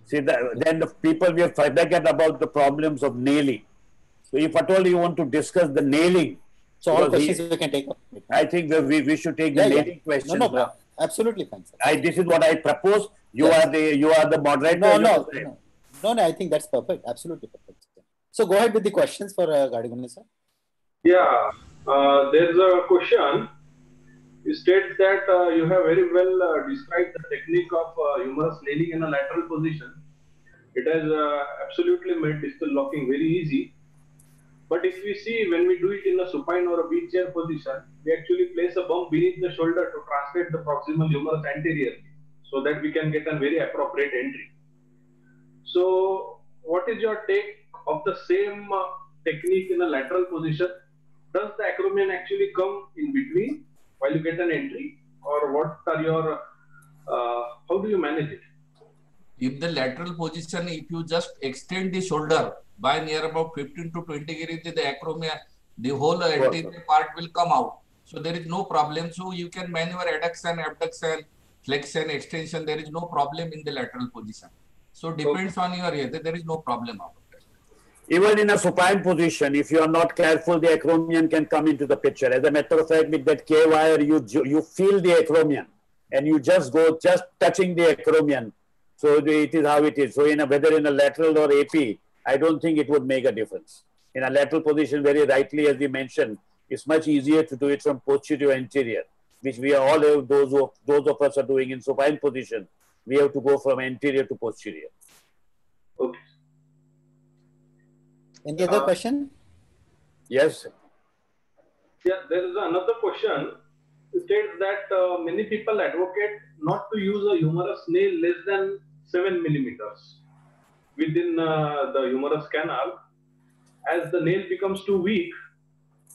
C: See, the, then the people will forget about the problems of nailing. So if at all you want to discuss the nailing,
B: So all
C: Because he-
B: questions we can take up.
C: I think we, we should take the
B: Yeah, yeah.
C: nailing questions.
B: No, no,
C: now.
B: absolutely fine, sir.
C: I, this is what I propose. You
B: Yes.
C: are the you are the moderator.
B: No,
C: you
B: no, no, no, no, I think that's perfect. Absolutely perfect. So go ahead with the questions for uh, Gadegone, sir.
E: Yeah, uh, there's a question. It states that uh, you have very well uh, described the technique of uh, humerus nailing in a lateral position. It has uh, absolutely made distal locking very easy. But if we see when we do it in a supine or a beach chair position, we actually place a bump beneath the shoulder to translate the proximal humerus anteriorly so that we can get a very appropriate entry. So, what is your take of the same technique in a lateral position? Does the acromion actually come in between while you get an entry, or what are your? Uh, how do you manage it?
D: If the lateral position, if you just extend the shoulder by near about 15 to 20 degrees, the acromia, the whole anterior part will come out. So there is no problem. So you can maneuver adduction, abduction, flexion, extension. There is no problem in the lateral position. So depends on your head. There is no problem it.
C: Even in a supine position, if you are not careful, the acromion can come into the picture. As a matter of fact, with that K wire, you you feel the acromion, and you just go just touching the acromion. So it is how it is. So in a, whether in a lateral or AP, I don't think it would make a difference. In a lateral position, very rightly as we mentioned, it's much easier to do it from posterior to anterior, which we are all those of those of us are doing in supine position. We have to go from anterior to posterior.
E: Okay.
B: Any other
E: Uh,
B: question?
C: Yes.
E: Yeah, there is another question. It states that uh, many people advocate not to use a humerus nail less than seven millimeters within uh, the humerus canal, as the nail becomes too weak,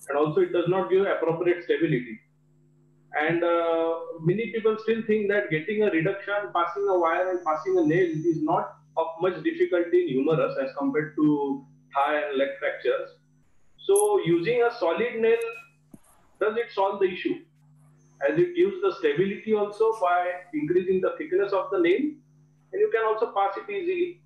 E: and also it does not give appropriate stability. And uh, many people still think that getting a reduction, passing a wire, and passing a nail is not of much difficulty in humerus as compared to thigh and leg fractures. So using a solid nail, does it solve the issue? As it gives the stability also by increasing the thickness of the nail, and you can also pass it easily.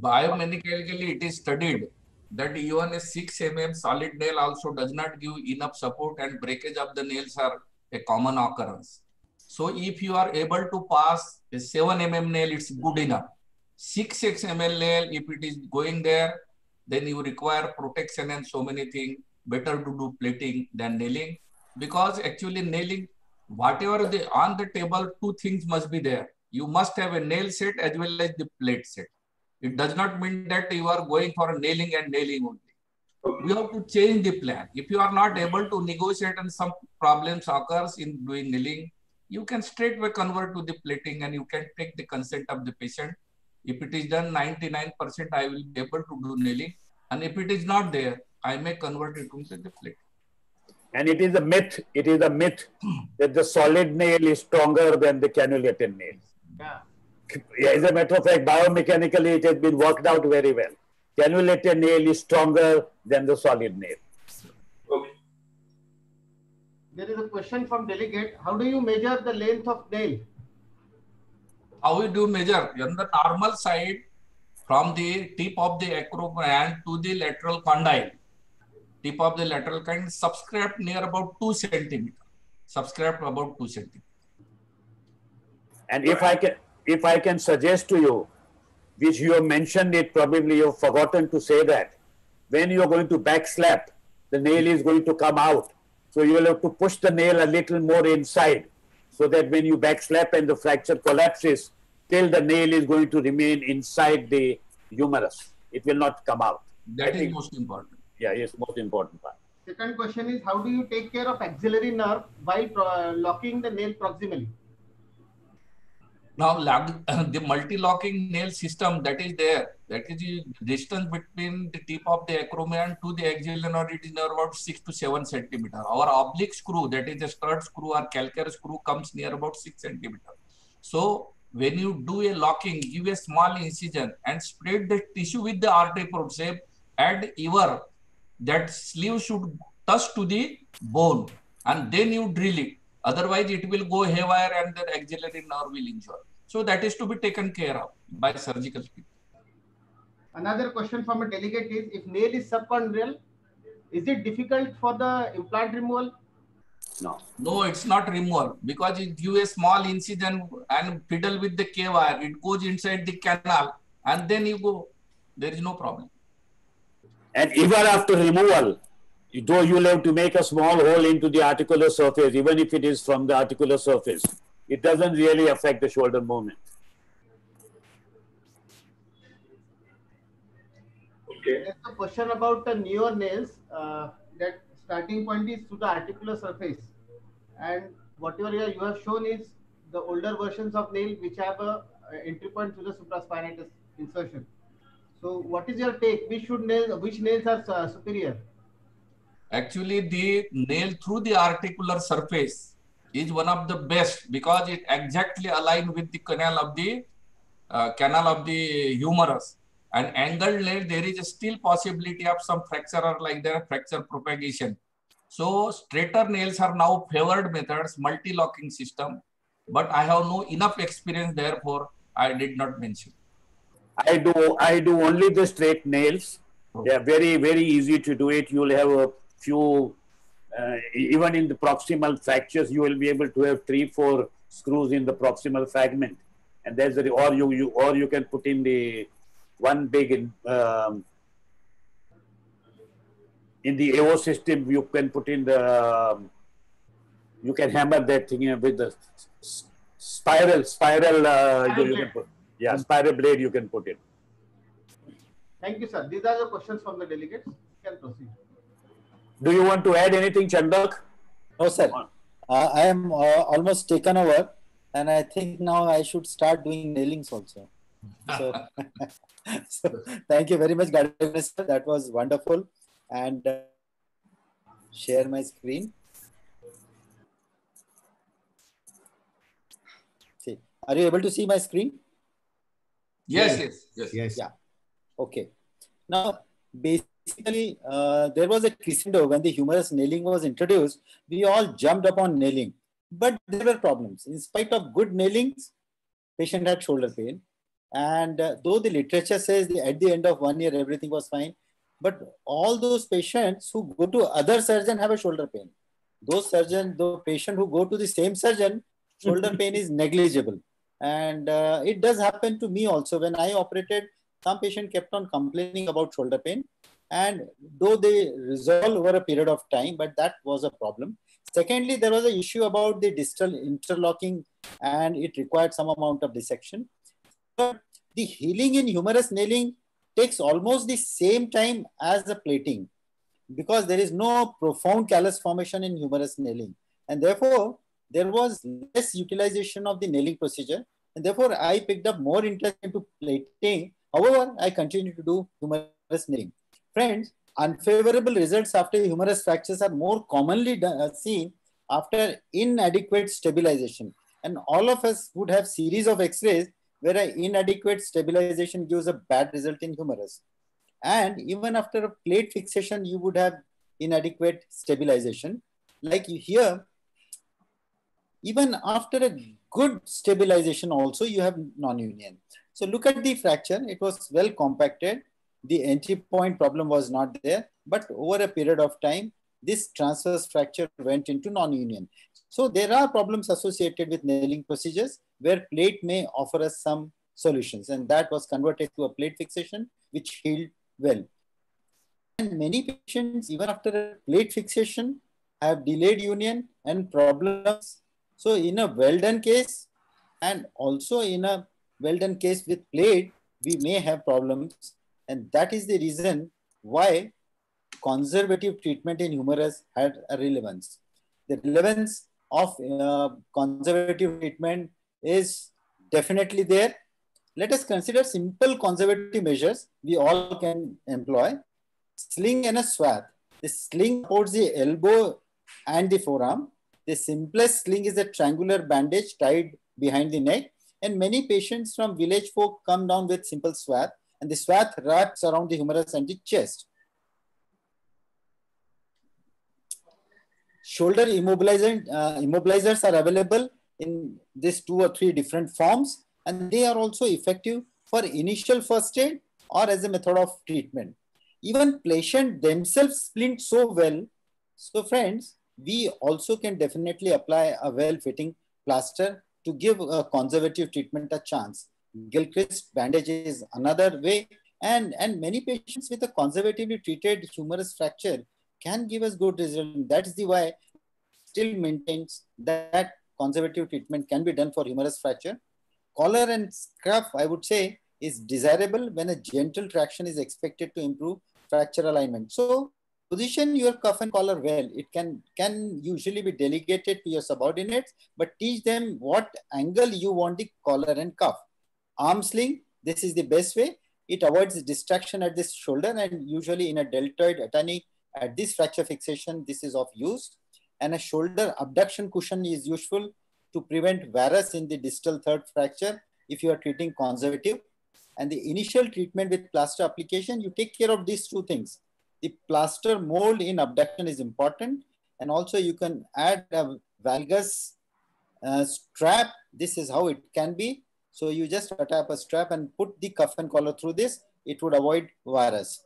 D: Biomechanically, it is studied that even a 6 mm solid nail also does not give enough support and breakage of the nails are a common occurrence. So if you are able to pass a 7 mm nail, it's good enough. 6 mm nail, if it is going there, then you require protection and so many things. Better to do plating than nailing because actually nailing, whatever the on the table, two things must be there. You must have a nail set as well as the plate set. It does not mean that you are going for nailing and nailing only. You have to change the plan. If you are not able to negotiate and some problems occurs in doing nailing, you can straightway convert to the plating and you can take the consent of the patient. If it is done 99%, I will be able to do nailing. And if it is not there, I may convert it into the plate.
C: And it is a myth, it is a myth that the solid nail is stronger than the cannulated nail.
F: Yeah.
C: Yeah, As a matter of fact, biomechanically, it has been worked out very well. Cannulated nail is stronger than the solid nail.
E: Okay.
F: There is a question from delegate. How do you measure the length of nail?
D: How we do measure? On the normal side, from the tip of the acromion to the lateral condyle, tip of the lateral condyle, subscribe near about 2 centimeter. Subscribe about 2 centimeter.
C: And if I can, if I can suggest to you, which you have mentioned it, probably you have forgotten to say that, when you are going to back slap, the nail is going to come out. So you will have to push the nail a little more inside, so that when you back slap and the fracture collapses, till the nail is going to remain inside the humerus. It will not come out.
D: That
C: I
D: is
C: think-
D: most important.
C: Yeah, it's most important part.
F: Second question is how do you take care of axillary nerve while pro- locking the nail proximally?
D: Now, the multi-locking nail system that is there, that is the distance between the tip of the acromion to the axillary nerve, it is about 6 to 7 centimeter. Our oblique screw, that is the stud screw or calcar screw, comes near about 6 centimeter. So, when you do a locking, give a small incision and spread the tissue with the artery forceps, add ever that sleeve should touch to the bone and then you drill it. Otherwise, it will go haywire and the axillary nerve will injure. So that is to be taken care of by surgical treatment.
F: Another question from a delegate is, if nail is subchondral, is it difficult for the implant removal?
C: No.
D: No, it's not removal because it give a small incision and fiddle with the K wire. It goes inside the canal and then you go. There is no problem.
C: And even after removal, though you'll have to make a small hole into the articular surface, even if it is from the articular surface, it doesn't really affect the shoulder movement.
F: Okay. There's a question about the newer nails. Uh, that starting point is to the articular surface, and whatever you have shown is the older versions of nail which have a, a entry point to the supraspinatus insertion. So, what is your take? Which should nail? Which nails are uh, superior?
D: Actually, the nail through the articular surface is one of the best because it exactly aligned with the canal of the uh, canal of the humerus. And angled nail, there is still possibility of some fracture or like there fracture propagation. So straighter nails are now favored methods, multi-locking system. But I have no enough experience, therefore I did not mention.
C: I do I do only the straight nails. They are very very easy to do it. You'll have a few even in the proximal fractures you will be able to have three four screws in the proximal fragment and there's a, or you, you or you can put in the one big in, um, in the AO system you can put in the um, you can hammer that thing in with the spiral spiral uh, you, you can put yeah, spiral blade you can put it.
F: Thank you, sir. These are the questions from the delegates. You can proceed.
C: Do you want to add anything, Chandak?
B: No, sir. Uh, I am uh, almost taken over, and I think now I should start doing nailings also. So, so thank you very much, Gadegone, sir. That was wonderful. And uh, share my screen. See, are you able to see my screen?
D: Yes, yes, yes. yes.
B: Yeah. Okay. Now, basically, uh, there was a crescendo when the humerus nailing was introduced. We all jumped upon nailing, but there were problems. In spite of good nailings, patient had shoulder pain. And uh, though the literature says the, at the end of one year, everything was fine, but all those patients who go to other surgeon have a shoulder pain. Those surgeon, the patient who go to the same surgeon, shoulder pain is negligible. And uh, it does happen to me also. When I operated, some patient kept on complaining about shoulder pain. And though they resolved over a period of time, but that was a problem. Secondly, there was an issue about the distal interlocking and it required some amount of dissection. But the healing in humerus nailing takes almost the same time as the plating because there is no profound callus formation in humerus nailing. And therefore, there was less utilization of the nailing procedure. And therefore, I picked up more interest into plating. However, I continue to do humerus nailing. Friends, unfavorable results after humerus fractures are more commonly uh, seen after inadequate stabilization. And all of us would have series of x-rays where an inadequate stabilization gives a bad result in humerus. And even after a plate fixation, you would have inadequate stabilization. Like here, even after a good stabilization also you have non-union. So look at the fracture, it was well compacted. The entry point problem was not there, but over a period of time, this transverse fracture went into non-union. So there are problems associated with nailing procedures where plate may offer us some solutions and that was converted to a plate fixation which healed well. And many patients, even after a plate fixation, have delayed union and problems so in a well done case and also in a well done case with plate, we may have problems. And that is the reason why conservative treatment in humerus had a relevance. The relevance of uh, conservative treatment is definitely there. Let us consider simple conservative measures we all can employ. Sling and a swath. The sling supports the elbow and the forearm the simplest sling is a triangular bandage tied behind the neck. And many patients from village folk come down with simple swath and the swath wraps around the humerus and the chest. shoulder immobilizer, uh, immobilizers are available in these two or three different forms and they are also effective for initial first aid or as a method of treatment. Even patient themselves splint so well. So friends, we also can definitely apply a well-fitting plaster to give a conservative treatment a chance. Gilchrist bandage is another way and, and many patients with a conservatively treated humerus fracture can give us good result. That is the why still maintains that conservative treatment can be done for humerus fracture. Collar and scruff, I would say, is desirable when a gentle traction is expected to improve fracture alignment. So position your cuff and collar well. It can, can usually be delegated to your subordinates, but teach them what angle you want the collar and cuff. Arm sling, this is the best way. It avoids distraction at this shoulder and usually in a deltoid attorney at this fracture fixation, this is of use. And a shoulder abduction cushion is useful to prevent varus in the distal third fracture if you are treating conservative. And the initial treatment with plaster application, you take care of these two things. The plaster mold in abduction is important. And also you can add a valgus uh, strap. This is how it can be. So you just attach a strap and put the cuff and collar through this. It would avoid varus.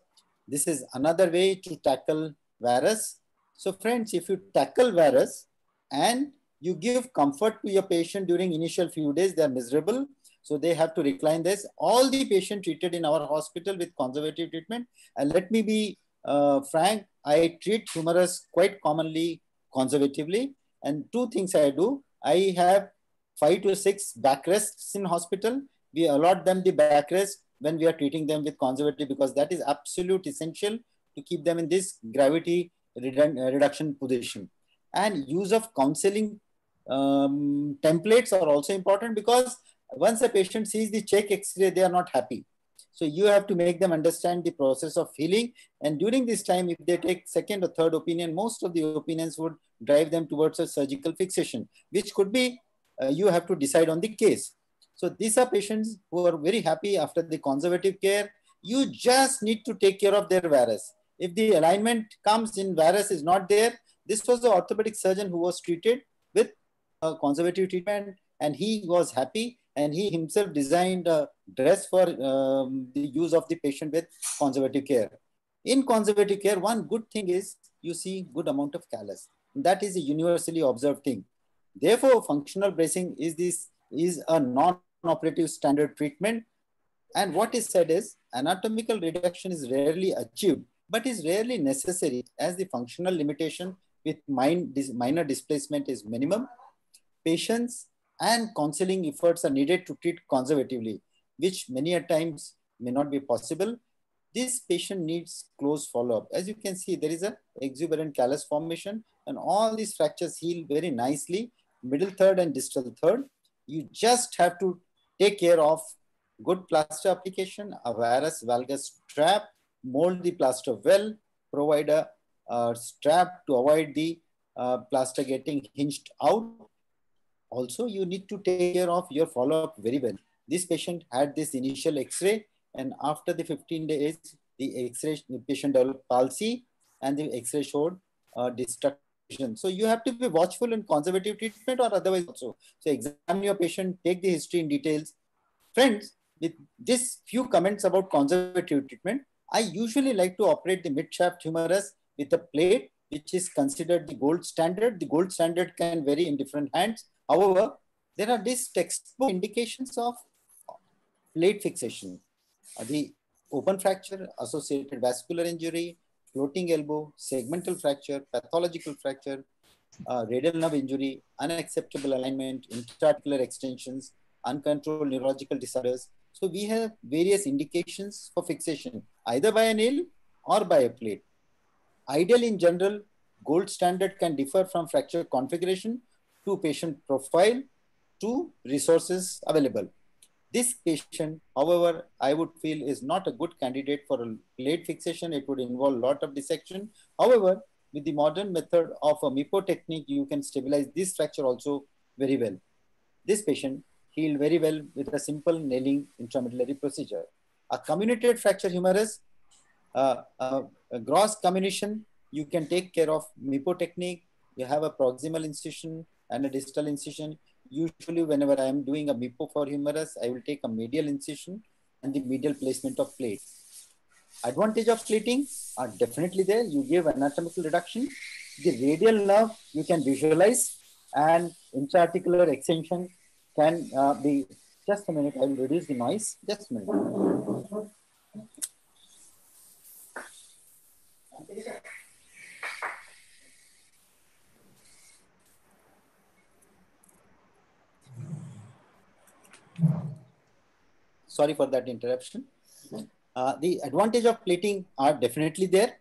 B: This is another way to tackle varus. So friends, if you tackle varus and you give comfort to your patient during initial few days, they're miserable. So they have to recline this. All the patient treated in our hospital with conservative treatment. And let me be uh, frank, I treat humerus quite commonly conservatively. And two things I do. I have five to six backrests in hospital. We allot them the backrest when we are treating them with conservative because that is absolute essential to keep them in this gravity reduction position. And use of counseling um, templates are also important because once a patient sees the check x-ray, they are not happy. So you have to make them understand the process of healing. And during this time, if they take second or third opinion, most of the opinions would drive them towards a surgical fixation, which could be, uh, you have to decide on the case. So these are patients who are very happy after the conservative care. You just need to take care of their varus. If the alignment comes in varus is not there, this was the orthopedic surgeon who was treated with a conservative treatment and he was happy and he himself designed a dress for um, the use of the patient with conservative care. In conservative care, one good thing is you see good amount of callus. That is a universally observed thing. Therefore, functional bracing is this is a non-operative standard treatment. And what is said is anatomical reduction is rarely achieved, but is rarely necessary as the functional limitation with minor displacement is minimum. Patients and counseling efforts are needed to treat conservatively, which many a times may not be possible. This patient needs close follow-up. As you can see, there is a exuberant callus formation and all these fractures heal very nicely, middle third and distal third. You just have to take care of good plaster application, a varus valgus strap, mold the plaster well, provide a, strap to avoid the uh, plaster getting hinged out. Also, you need to take care of your follow-up very well. This patient had this initial X-ray and after the 15 days, the X-ray patient developed palsy and the X-ray showed uh, so you have to be watchful in conservative treatment or otherwise also. So examine your patient, take the history in details. Friends, with this few comments about conservative treatment, I usually like to operate the mid-shaft humerus with a plate, which is considered the gold standard. The gold standard can vary in different hands. However, there are these textbook indications of plate fixation. Uh, the open fracture, associated vascular injury, floating elbow, segmental fracture, pathological fracture, uh, radial nerve injury, unacceptable alignment, intraarticular extensions, uncontrolled neurological disorders. So we have various indications for fixation, either by a nail or by a plate. Ideal in general, gold standard can differ from fracture configuration to patient profile to resources available. This patient, however, I would feel is not a good candidate for a plate fixation. It would involve a lot of dissection. However, with the modern method of a MIPO technique, you can stabilize this fracture also very well. This patient healed very well with a simple nailing intramedullary procedure. A comminuted fracture humerus, uh, uh, a gross comminution, you can take care of MIPO technique you have a proximal incision and a distal incision. Usually whenever I am doing a MIPO for humerus, I will take a medial incision and the medial placement of plate. Advantage of plating are definitely there. You give anatomical reduction. The radial nerve you can visualize and intraarticular extension can uh, be, just a minute, I will reduce the noise, just a minute. Sorry for that interruption. Uh, the advantage of plating are definitely there.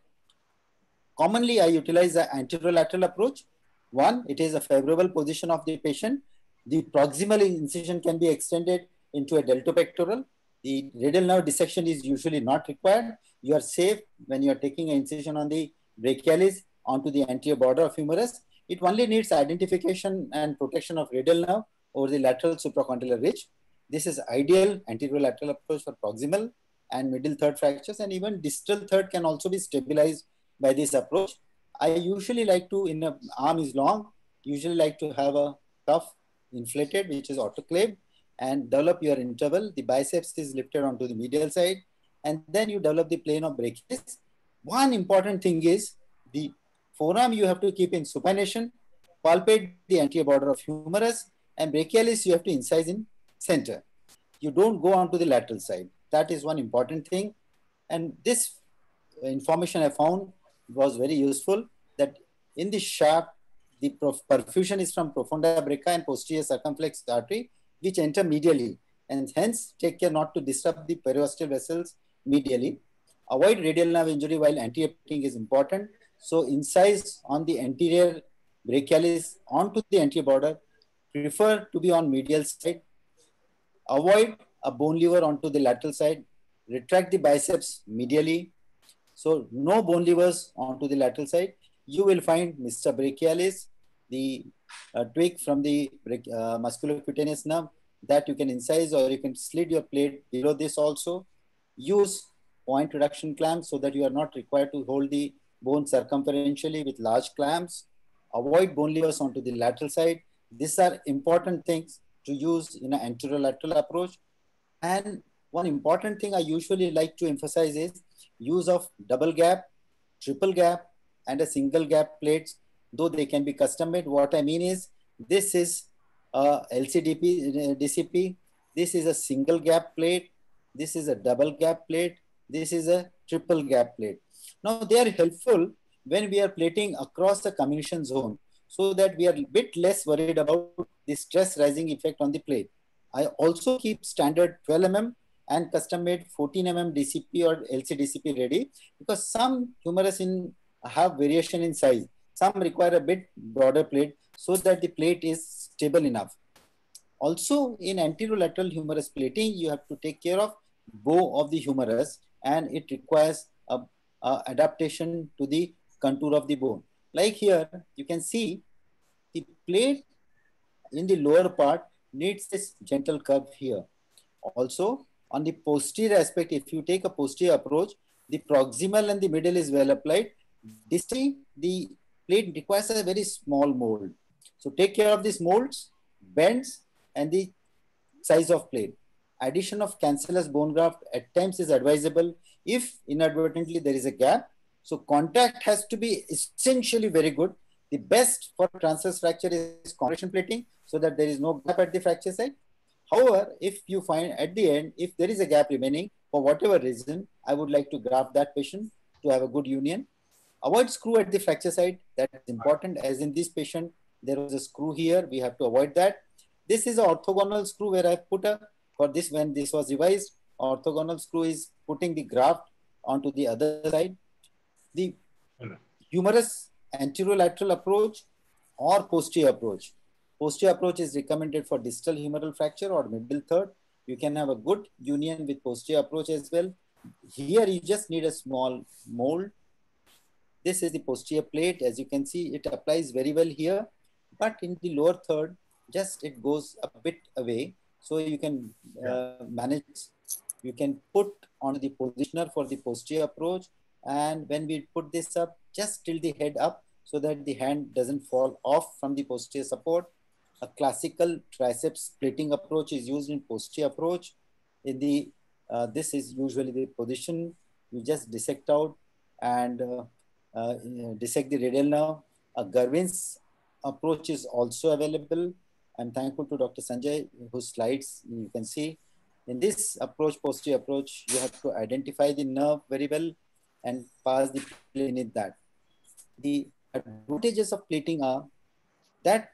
B: Commonly, I utilize the anterolateral approach. One, it is a favorable position of the patient. The proximal incision can be extended into a deltopectoral. The radial nerve dissection is usually not required. You are safe when you are taking an incision on the brachialis onto the anterior border of humerus. It only needs identification and protection of radial nerve over the lateral supracondylar ridge. This is ideal anterolateral approach for proximal and middle third fractures and even distal third can also be stabilized by this approach. I usually like to, in a arm is long, usually like to have a cuff inflated, which is autoclave and develop your interval. The biceps is lifted onto the medial side and then you develop the plane of brachialis. One important thing is the forearm you have to keep in supination, palpate the anterior border of humerus and brachialis you have to incise in center. You don't go on to the lateral side. That is one important thing. And this information I found was very useful that in the shaft, the perfusion is from profunda brachii and posterior circumflex artery, which enter medially. And hence, take care not to disrupt the periosteal vessels medially. Avoid radial nerve injury while anterior is important. So incise on the anterior brachialis onto the anterior border. Prefer to be on medial side. Avoid a bone lever onto the lateral side. Retract the biceps medially. So no bone levers onto the lateral side. You will find Mr. brachialis, the uh, twig from the uh, musculocutaneous nerve that you can incise or you can slit your plate below this also. Use point reduction clamps so that you are not required to hold the bone circumferentially with large clamps. Avoid bone levers onto the lateral side. These are important things to use in an anterolateral approach. And one important thing I usually like to emphasize is use of double gap, triple gap, and a single gap plates, though they can be custom made. What I mean is this is a LCDP, DCP, this is a single gap plate, this is a double gap plate, this is a triple gap plate. Now they are helpful when we are plating across the comminution zone so that we are a bit less worried about the stress rising effect on the plate. I also keep standard 12 mm and custom made 14 mm DCP or LCDCP ready because some humerus in have variation in size. Some require a bit broader plate so that the plate is stable enough. Also in anterolateral humerus plating, you have to take care of bow of the humerus and it requires a, a adaptation to the contour of the bone. Like here, you can see the plate in the lower part needs this gentle curve here. Also, on the posterior aspect, if you take a posterior approach, the proximal and the middle is well applied. Distally, the plate requires a very small mold. So take care of these molds, bends, and the size of plate. Addition of cancellous bone graft at times is advisable if inadvertently there is a gap. So contact has to be essentially very good. The best for transverse fracture is compression plating so that there is no gap at the fracture site. However, if you find at the end, if there is a gap remaining for whatever reason, I would like to graft that patient to have a good union. Avoid screw at the fracture site. That's important as in this patient, there was a screw here. We have to avoid that. This is an orthogonal screw where I put a, for this when this was revised, orthogonal screw is putting the graft onto the other side. The humerus anterolateral approach or posterior approach. Posterior approach is recommended for distal humeral fracture or middle third. You can have a good union with posterior approach as well. Here you just need a small mold. This is the posterior plate. As you can see, it applies very well here. But in the lower third, just it goes a bit away. So you can uh, manage, you can put on the positioner for the posterior approach. And when we put this up, just tilt the head up so that the hand doesn't fall off from the posterior support. A classical triceps splitting approach is used in posterior approach. In the uh, this is usually the position. You just dissect out and uh, uh, dissect the radial nerve. A Gerwin's approach is also available. I'm thankful to Dr. Sanjay, whose slides you can see. In this approach, posterior approach, you have to identify the nerve very well and pass the plane in that. The advantages of plating are that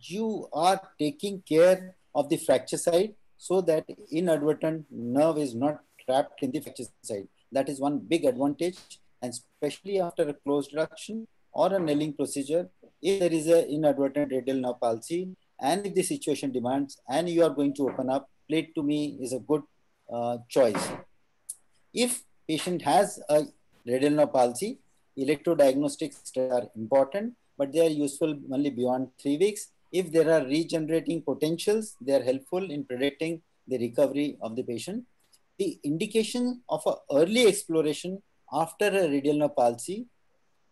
B: you are taking care of the fracture side so that inadvertent nerve is not trapped in the fracture side. That is one big advantage and especially after a closed reduction or a nailing procedure, if there is an inadvertent radial nerve palsy and if the situation demands and you are going to open up, plate to me is a good uh, choice. If patient has a radial nerve palsy, electrodiagnostics are important, but they are useful only beyond three weeks. If there are regenerating potentials, they are helpful in predicting the recovery of the patient. The indication of a early exploration after a radial nerve palsy,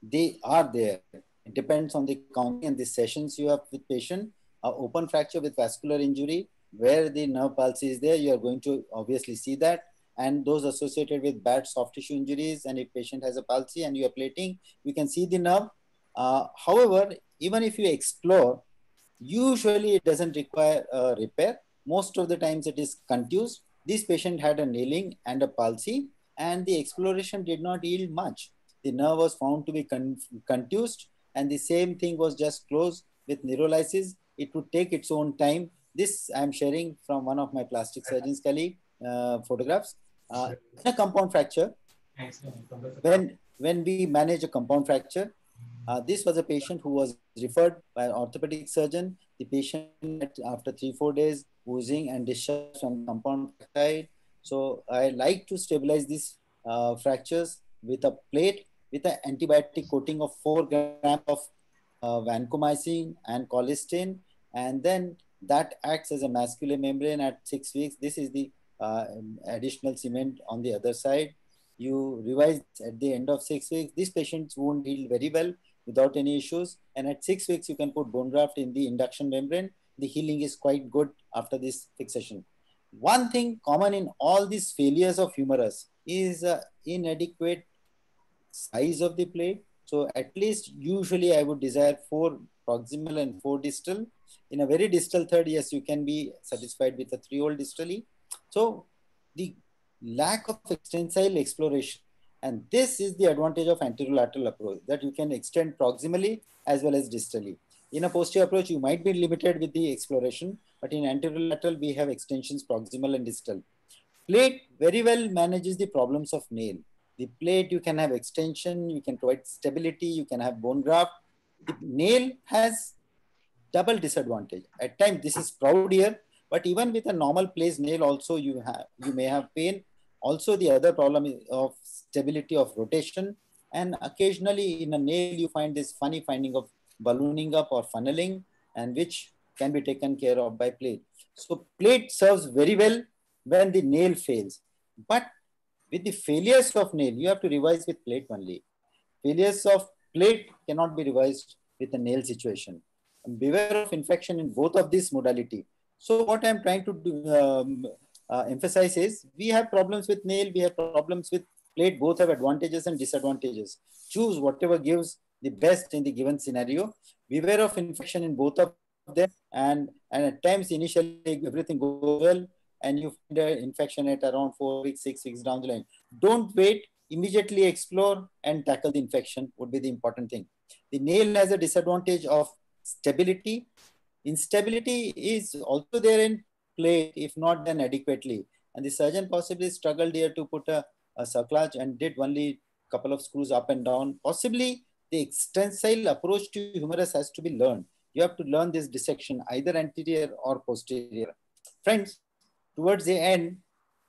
B: they are there. It depends on the counting and the sessions you have with patient. A open fracture with vascular injury, where the nerve palsy is there, you are going to obviously see that. And those associated with bad soft tissue injuries, and if patient has a palsy and you are plating, you can see the nerve. Uh, however, even if you explore, usually it doesn't require a repair. Most of the times it is contused. This patient had a nailing and a palsy, and the exploration did not yield much. The nerve was found to be con contused, and the same thing was just closed with neurolysis. It would take its own time. This I'm sharing from one of my plastic surgeons colleague uh, photographs. Uh, a compound fracture, when when we manage a compound fracture, uh, this was a patient who was referred by an orthopedic surgeon. The patient, after three, four days, oozing and discharge from compound side. So I like to stabilize these uh, fractures with a plate with an antibiotic coating of 4 grams of uh, vancomycin and colistin. And then that acts as a Masquelet membrane at six weeks. This is the uh, additional cement on the other side. You revise at the end of six weeks. This patient's wound healed very well without any issues. And at six weeks, you can put bone graft in the induction membrane. The healing is quite good after this fixation. One thing common in all these failures of humerus is uh, inadequate size of the plate. So at least usually I would desire four proximal and four distal. In a very distal third, yes, you can be satisfied with a three-hole distally. So the lack of extensile exploration, and this is the advantage of anterolateral approach, that you can extend proximally as well as distally. In a posterior approach, you might be limited with the exploration, but in anterolateral, we have extensions proximal and distal. Plate very well manages the problems of nail. The plate, you can have extension, you can provide stability, you can have bone graft. The nail has double disadvantage. At times, this is proud here, but even with a normal place nail also you have you may have pain. Also, the other problem of stability of rotation. And occasionally in a nail, you find this funny finding of ballooning up or funneling and which can be taken care of by plate. So plate serves very well when the nail fails. But with the failures of nail, you have to revise with plate only. Failures of plate cannot be revised with a nail situation. And beware of infection in both of these modality. So what I'm trying to do, um, uh, emphasize is we have problems with nail, we have problems with plate, both have advantages and disadvantages. Choose whatever gives the best in the given scenario. Beware of infection in both of them and, and at times initially everything goes well and you find an infection at around four weeks, six weeks down the line. Don't wait, immediately explore and tackle the infection would be the important thing. The nail has a disadvantage of stability. Instability is also there in play, if not then adequately. And the surgeon possibly struggled here to put a, a cerclage and did only couple of screws up and down. Possibly the extensile approach to humerus has to be learned. You have to learn this dissection either anterior or posterior. Friends, towards the end,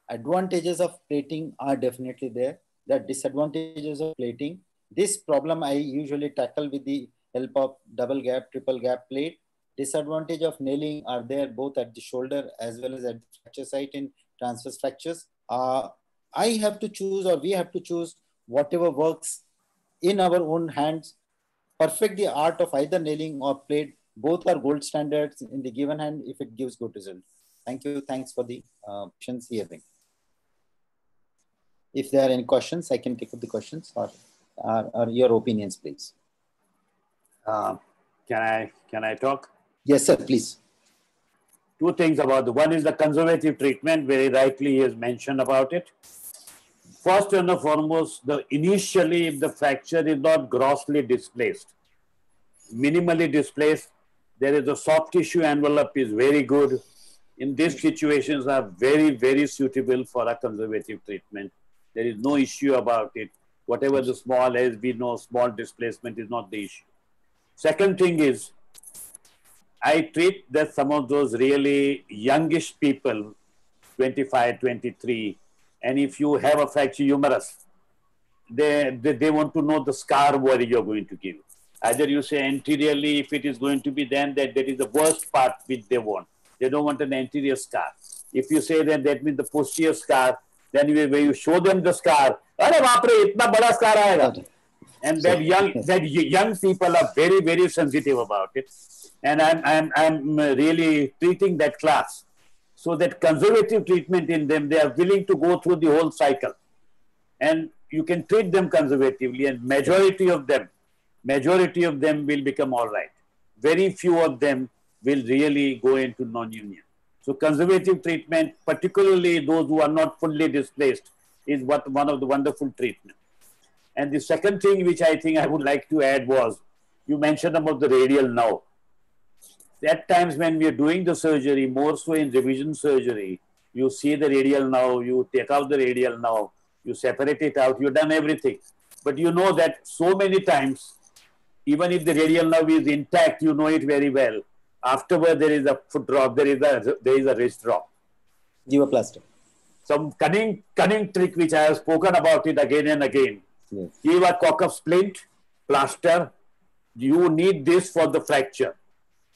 B: advantages of plating are definitely there. The disadvantages of plating. This problem I usually tackle with the help of double gap, triple gap plate. Disadvantage of nailing are there both at the shoulder as well as at the fracture site in transverse fractures. Uh, I have to choose or we have to choose whatever works in our own hands perfect the art of either nailing or plate. Both are gold standards in the given hand if it gives good result. Thank you. Thanks for the uh, patience hearing. If there are any questions, I can take up the questions or, or, or your opinions, please.
C: Uh, can I can I talk?
B: Yes, sir. Please.
C: Two things about the one is the conservative treatment. Very rightly, he has mentioned about it. First and foremost, the initially if the fracture is not grossly displaced, minimally displaced, there is a soft tissue envelope is very good. In these situations are very, very suitable for a conservative treatment. There is no issue about it. Whatever the small is, we know small displacement is not the issue. Second thing is, I treat that some of those really youngish people, 25, 23, and if you have a fracture humerus, they, they, they want to know the scar where you're going to give. Either you say anteriorly, if it is going to be then, that, that is the worst part which they want. They don't want an anterior scar. If you say that that means the posterior scar, then you, when you show them the scar, अरे बाप रे इतना बड़ा scar आएगा. And that young that young people are very very sensitive about it, and I'm I'm I'm really treating that class so that conservative treatment in them they are willing to go through the whole cycle, and you can treat them conservatively, and majority of them majority of them will become all right. Very few of them will really go into non-union. So conservative treatment, particularly those who are not fully displaced, is what one of the wonderful treatment. And the second thing which I think I would like to add was, you mentioned about the radial now. At times when we are doing the surgery, more so in revision surgery, you see the radial now, you take out the radial now, you separate it out, you've done everything. But you know that so many times even if the radial nerve is intact, you know it very well. Afterward, there is a foot drop, there is a there is a wrist drop.
B: Give a plaster.
C: Some cunning cunning trick which I have spoken about it again and again.
B: Yes.
C: Give a cock of splint, plaster. You need this for the fracture.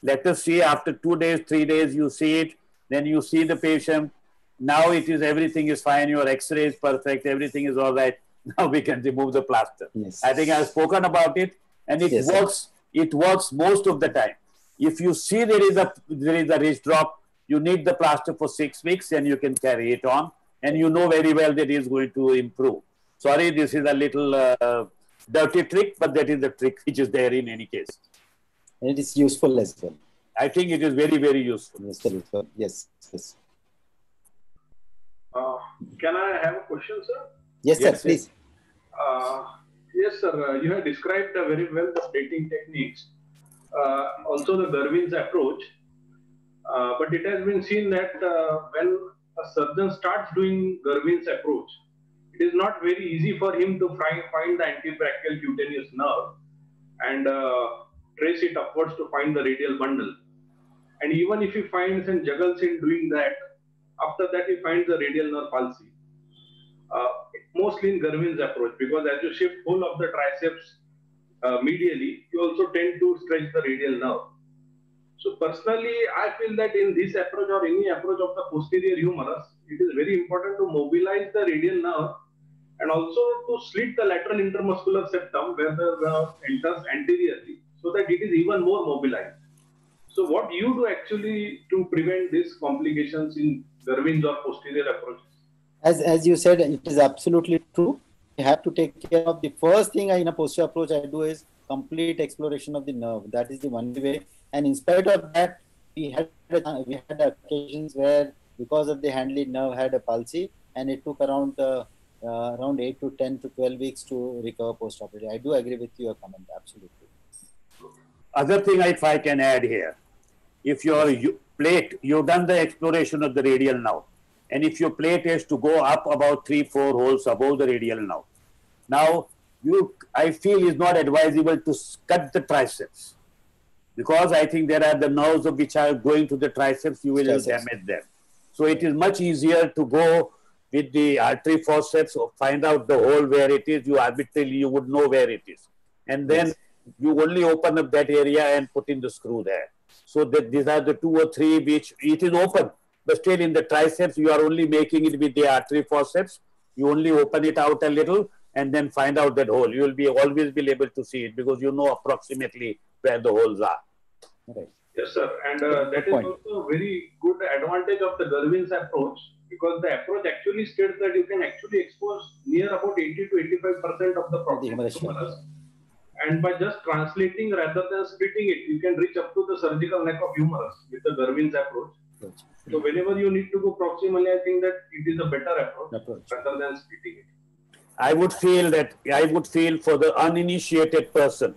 C: Let us see after two days, three days, you see it. Then you see the patient. Now it is everything is fine. Your X-ray is perfect. Everything is all right. Now we can remove the plaster.
B: Yes.
C: I think I have spoken about it and it
B: Yes, sir.
C: works it works most of the time if you see there is a there is a wrist drop you need the plaster for six weeks and you can carry it on and you know very well that it is going to improve sorry this is a little uh, dirty trick but that is the trick which is there in any case
B: And it is useful as well.
C: i think it is very very useful
B: Yes, sir. Yes. Yes.
E: Uh, can I have a question, sir?
B: Yes, sir. Please.
E: Uh, yes, sir. Uh, you have described uh, very well the dating techniques, uh, also the Gerwin's approach. Uh, but it has been seen that uh, when a surgeon starts doing Gerwin's approach, it is not very easy for him to find, find the antebrachial cutaneous nerve and uh, trace it upwards to find the radial bundle. And even if he finds and juggles in doing that, after that he finds the radial nerve palsy uh, mostly in Gerwin's approach because as you shift whole of the triceps uh, medially, you also tend to stretch the radial nerve. So personally, I feel that in this approach or any approach of the posterior humerus, it is very important to mobilize the radial nerve and also to slit the lateral intermuscular septum where the nerve enters anteriorly so that it is even more mobilized. So what you do actually to prevent these complications in Gerwin's or posterior approaches?
B: As, as you said, it is absolutely true. You have to take care of the first thing I, in a posterior approach I do is complete exploration of the nerve. That is the only way. And in spite of that, we had we had occasions where because of the handled nerve had a palsy, and it took around uh, uh, around eight to ten to twelve weeks to recover post-operatively. I do agree with your comment. Absolutely.
C: Other thing if i can add here if your plate you've done the exploration of the radial now. And if your plate is to go up about three four holes above the radial now. Now you i feel is not advisable to cut the triceps. Because i think there are the nerves of which are going to the triceps you will
B: Triceps.
C: damage them. So it is much easier to go with the artery forceps or find out the hole where it is you arbitrarily you would know where it is. And then
B: Yes.
C: You only open up that area and put in the screw there. So that these are the two or three which it is open, but still in the triceps you are only making it with the artery forceps. You only open it out a little and then find out that hole. You will be always be able to see it because you know approximately where the holes are.
B: Right.
E: Yes, sir. And uh, that is
B: point.
E: also a very good advantage of the Gerwin's approach because the approach actually states that you can actually expose near about 80 to 85% of the
B: The
E: And by just translating rather than splitting it, you can reach up to the surgical neck of humerus with the Gerwin's approach. So whenever you need to go proximally, I think that it is a better approach
B: Approach.
E: rather than splitting it.
C: I would feel that I would feel for the uninitiated person,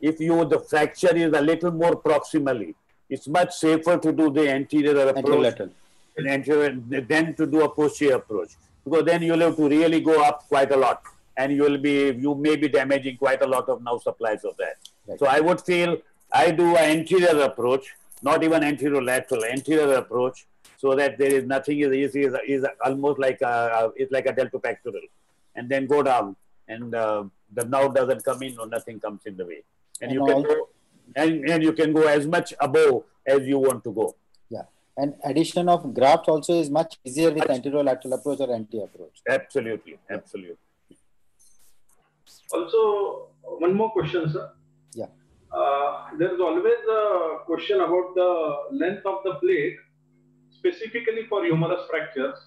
C: if you the fracture is a little more proximally, it's much safer to do the anterior approach
B: Anterolateral.
C: anterior than to do a posterior approach because then you'll have to really go up quite a lot and you will be you may be damaging quite a lot of nerve supplies of that.
B: Right.
C: So I would feel I do an anterior approach, not even anterior lateral, anterior approach, so that there is nothing is easy is, is almost like a, it's like a deltopectoral, and then go down, and uh, the nerve doesn't come in or nothing comes in the way, and,
B: And
C: you can go, and, and you can go as much above as you want to go.
B: Yeah. And addition of graft also is much easier with anterolateral approach or anti approach.
C: Absolutely, absolutely.
E: Also, one more question, sir.
B: Yeah.
E: Uh, there is always a question about the length of the plate, specifically for humerus fractures.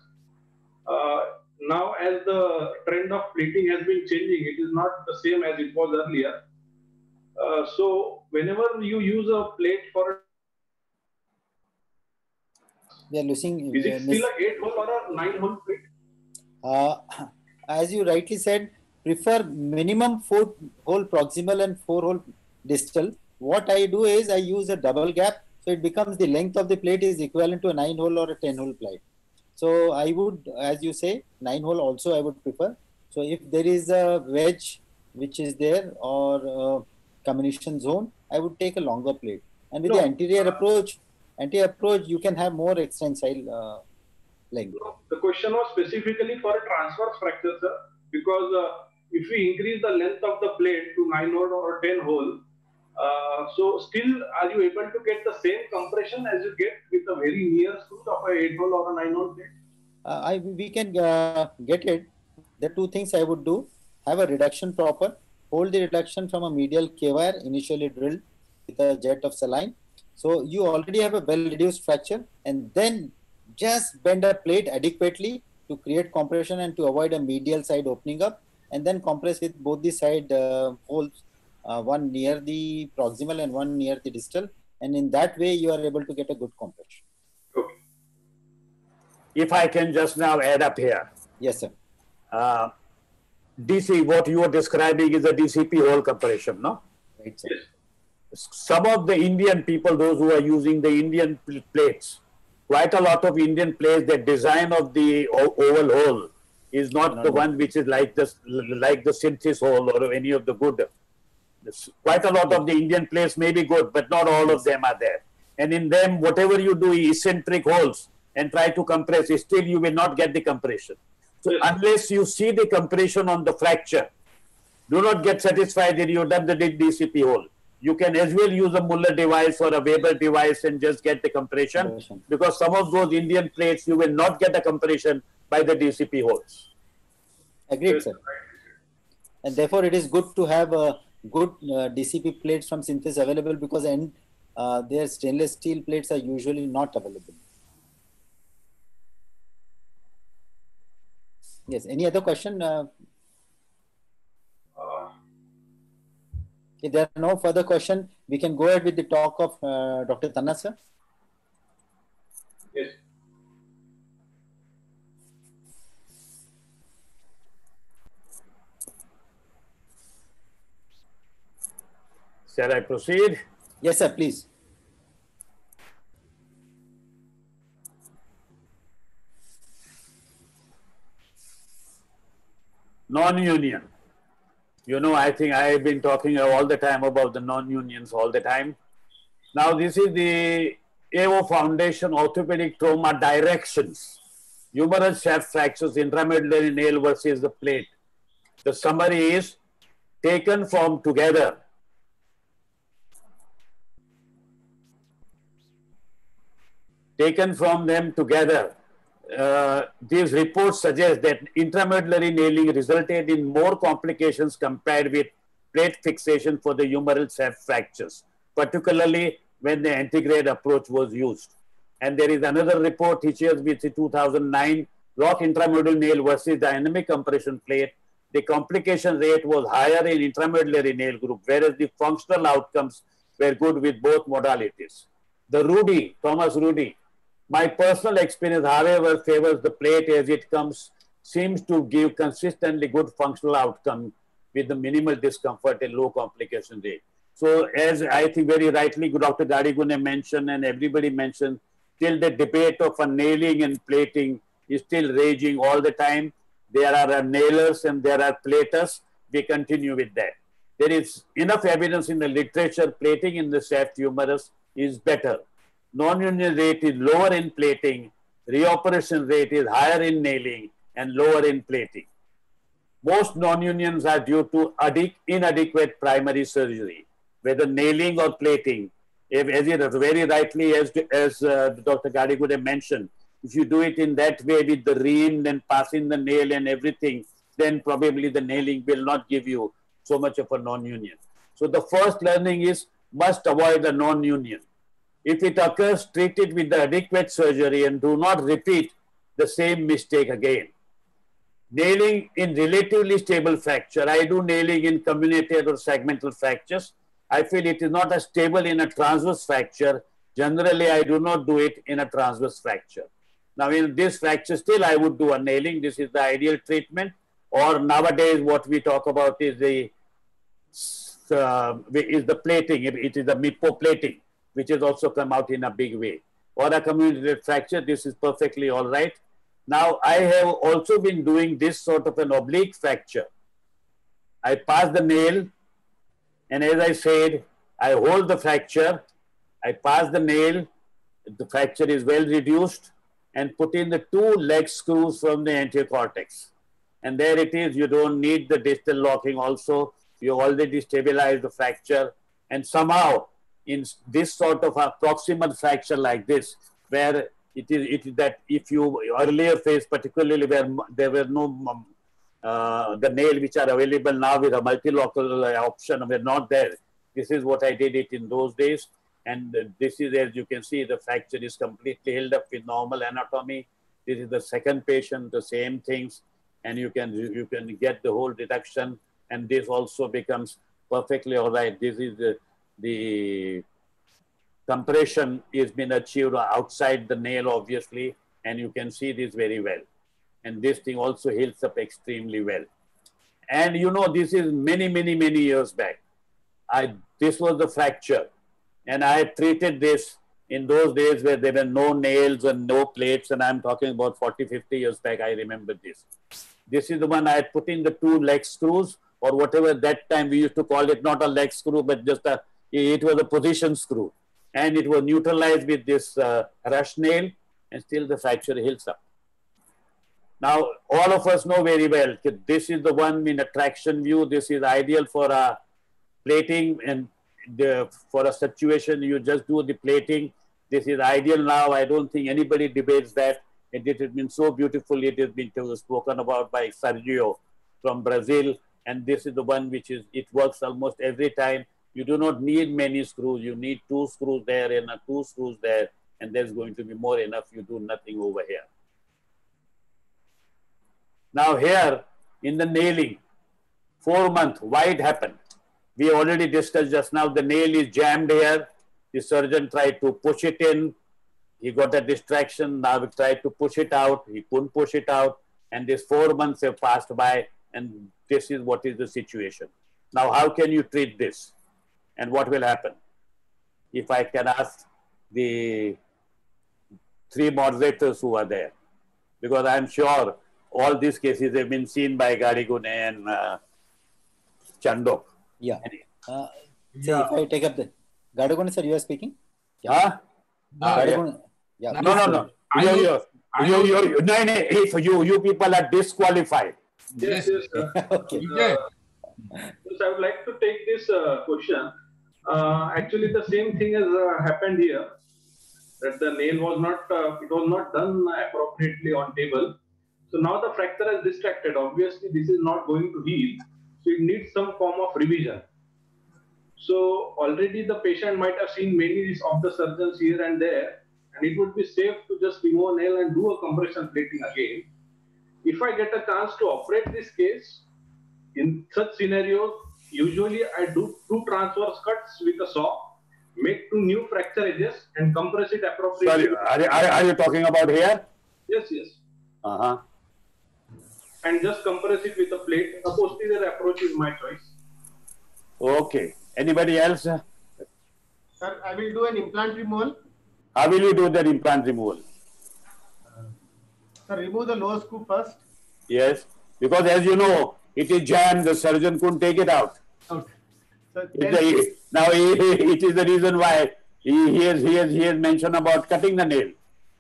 E: Uh, now, as the trend of plating has been changing, it is not the same as it was earlier. Uh, so, whenever you use a plate for,
B: We are losing.
E: is it still a eight hole or a nine hole plate?
B: Uh, as you rightly said, prefer minimum four hole proximal and four hole distal. What I do is I use a double gap, so it becomes the length of the plate is equivalent to a nine hole or a ten hole plate. So I would, as you say, nine hole also I would prefer. So if there is a wedge which is there or comminution zone, I would take a longer plate. And with the anterior approach, anterior approach, you can have more extensile uh, length.
E: The question was specifically for a transverse fracture, sir, because uh, if we increase the length of the plate to 9 hole or 10 hole, uh, so still are you able to get the same compression as you get with a very near screw of a 8 hole or a 9 hole plate?
B: uh, I we can uh, get it. The two things I would do: have a reduction proper, hold the reduction from a medial K wire initially drilled with a jet of saline. So you already have a well reduced fracture, and then just bend a plate adequately to create compression and to avoid a medial side opening up, and then compress with both the side uh, holes, uh, one near the proximal and one near the distal, and in that way you are able to get a good compression.
E: Okay.
C: If I can just now add up here,
B: Yes, sir.
C: uh, DC, what you are describing is a DCP hole compression, no?
B: Right, sir.
C: Some of the Indian people, those who are using the Indian pl- plates, quite a lot of Indian plates, the design of the oval hole is not
B: Not
C: the
B: good.
C: one which is like the like the Synthes hole or any of the good. This- Quite a lot of the Indian plates may be good, but not all of them are there. And in them, whatever you do, eccentric holes and try to compress, still you will not get the compression. So
E: Yes.
C: unless you see the compression on the fracture, do not get satisfied that you've done the D- DCP hole. You can as well use a Muller device or a Weber device and just get the compression
B: Compression.
C: because some of those Indian plates you will not get the compression by the DCP holes.
B: Agreed, sir. And therefore, it is good to have a good uh, DCP plates from Synthes available because and uh, their stainless steel plates are usually not available. Yes. Any other question? Uh,
E: Uh,
B: if there are no further question, we can go ahead with the talk of uh, Dr. Tanna, sir.
C: Shall I proceed?
B: Yes, sir. Please.
C: Non-union. You know, I think I have been talking all the time about the non-unions all the time. Now, this is the AO Foundation Orthopedic Trauma Directions. Humerus shaft fractures, intramedullary nail versus the plate. The summary is taken from together. Taken from them together. uh, these reports suggest that intramedullary nailing resulted in more complications compared with plate fixation for the humeral shaft fractures, particularly when the antegrade approach was used. And there is another report which is with 2009 rock intramedullary nail versus dynamic compression plate. The complication rate was higher in intramedullary nail group, whereas the functional outcomes were good with both modalities. The Rüedi, Thomas Rüedi, my personal experience, however, favors the plate as it comes, seems to give consistently good functional outcome with the minimal discomfort and low complication rate. So as I think very rightly Dr. Gadegone mentioned and everybody mentioned, till the debate of nailing and plating is still raging all the time. There are nailers and there are platers. We continue with that. There is enough evidence in the literature plating in the shaft humerus is better non-union rate is lower in plating, reoperation rate is higher in nailing and lower in plating. Most non-unions are due to inadequate primary surgery, whether nailing or plating. If, as it very rightly, as, as uh, Dr. Gadegone mentioned, if you do it in that way with the ream, then passing the nail and everything, then probably the nailing will not give you so much of a non-union. So the first learning is must avoid a non-union. If it occurs, treat it with the adequate surgery and do not repeat the same mistake again. Nailing in relatively stable fracture. I do nailing in comminuted or segmental fractures. I feel it is not as stable in a transverse fracture. Generally, I do not do it in a transverse fracture. Now, in this fracture, still I would do a nailing. This is the ideal treatment. Or nowadays, what we talk about is the uh, is the plating. It is the MIPO plating which has also come out in a big way. Or a comminuted fracture, this is perfectly all right. Now, I have also been doing this sort of an oblique fracture. I pass the nail, and as I said, I hold the fracture, I pass the nail, the fracture is well reduced, and put in the two lag screws from the anterior cortex. And there it is, you don't need the distal locking also. You already stabilize the fracture, and somehow in this sort of a proximal fracture like this, where it is, it is that if you earlier phase, particularly where there were no uh, the nail which are available now with a multi-local option were not there. This is what I did it in those days. And this is, as you can see, the fracture is completely held up with normal anatomy. This is the second patient, the same things. And you can, you can get the whole reduction. And this also becomes perfectly all right. This is the, the compression is been achieved outside the nail, obviously, and you can see this very well. And this thing also heals up extremely well. And you know, this is many, many, many years back. I, this was the fracture. And I treated this in those days where there were no nails and no plates. And I'm talking about 40, 50 years back. I remember this. This is the one I had put in the two lag screws or whatever that time we used to call it, not a lag screw, but just a it was a position screw and it was neutralized with this uh, rush nail and still the fracture heals up. Now, all of us know very well that this is the one in a traction view. This is ideal for a plating and the, for a situation you just do the plating. This is ideal now. I don't think anybody debates that. And it has been so beautiful. It has been spoken about by Sergio from Brazil. And this is the one which is, it works almost every time you do not need many screws. You need two screws there and two screws there, and there's going to be more enough. You do nothing over here. Now here in the nailing, four month, why it happened? We already discussed just now, the nail is jammed here. The surgeon tried to push it in. He got a distraction. Now he tried to push it out. He couldn't push it out. And these four months have passed by and this is what is the situation. Now, how can you treat this? And what will happen. If I can ask the three moderators who are there, because I'm sure all these cases have been seen by Gadegone and uh, Chandak.
B: Yeah. Uh, so if I take up the Gadegone, sir, you are speaking?
C: Yeah. Huh?
B: Gadegone,
C: yeah. No, no, no. You, you, you, you, no, no, if you, you people are disqualified.
E: Yes, yes, sir.
B: okay.
E: Uh, yes, I would like to take this uh, question uh, actually the same thing has uh, happened here. that the nail was not, uh, it was not done appropriately on table. So now the fracture is distracted. Obviously, this is not going to heal. So it needs some form of revision. So already the patient might have seen many of the surgeons here and there, and it would be safe to just remove nail and do a compression plating again. If I get a chance to operate this case, in such scenarios, usually I do two transverse cuts with a saw, make two new fracture edges, and compress it appropriately.
C: Sorry, are, you- are, are you talking about here?
E: Yes, yes.
C: Uh-huh.
E: And just compress it with a plate. A posterior approach is my choice.
C: Okay. Anybody else?
F: Sir, I will do an implant removal.
C: How will you do that implant removal?
F: Sir, remove the lower screw first.
C: Yes. Because as you know, it is jammed, the surgeon couldn't take it out.
F: Out. So
C: It's
F: then,
C: the- now he, it is the reason why he, he, has, he, has, he has mentioned about cutting the nail.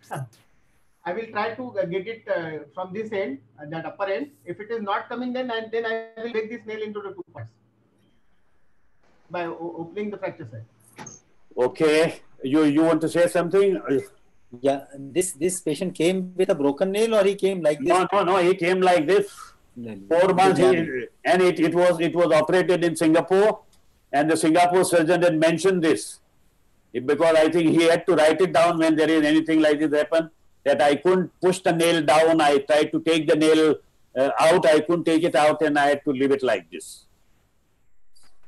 F: I will try to get it uh, from this end, uh, that upper end. If it is not coming, then and then I will break this nail into the two parts by o- opening the fracture site.
C: Okay. You you want to say something?
B: Yeah, this this patient came with a broken nail or he came like this?
C: No, no, no. He came like this. Four months, he, and it, it was it was operated in Singapore, and the Singapore surgeon had mentioned this because I think he had to write it down when there is anything like this happen. That I couldn't push the nail down. I tried to take the nail uh, out. I couldn't take it out, and I had to leave it like this.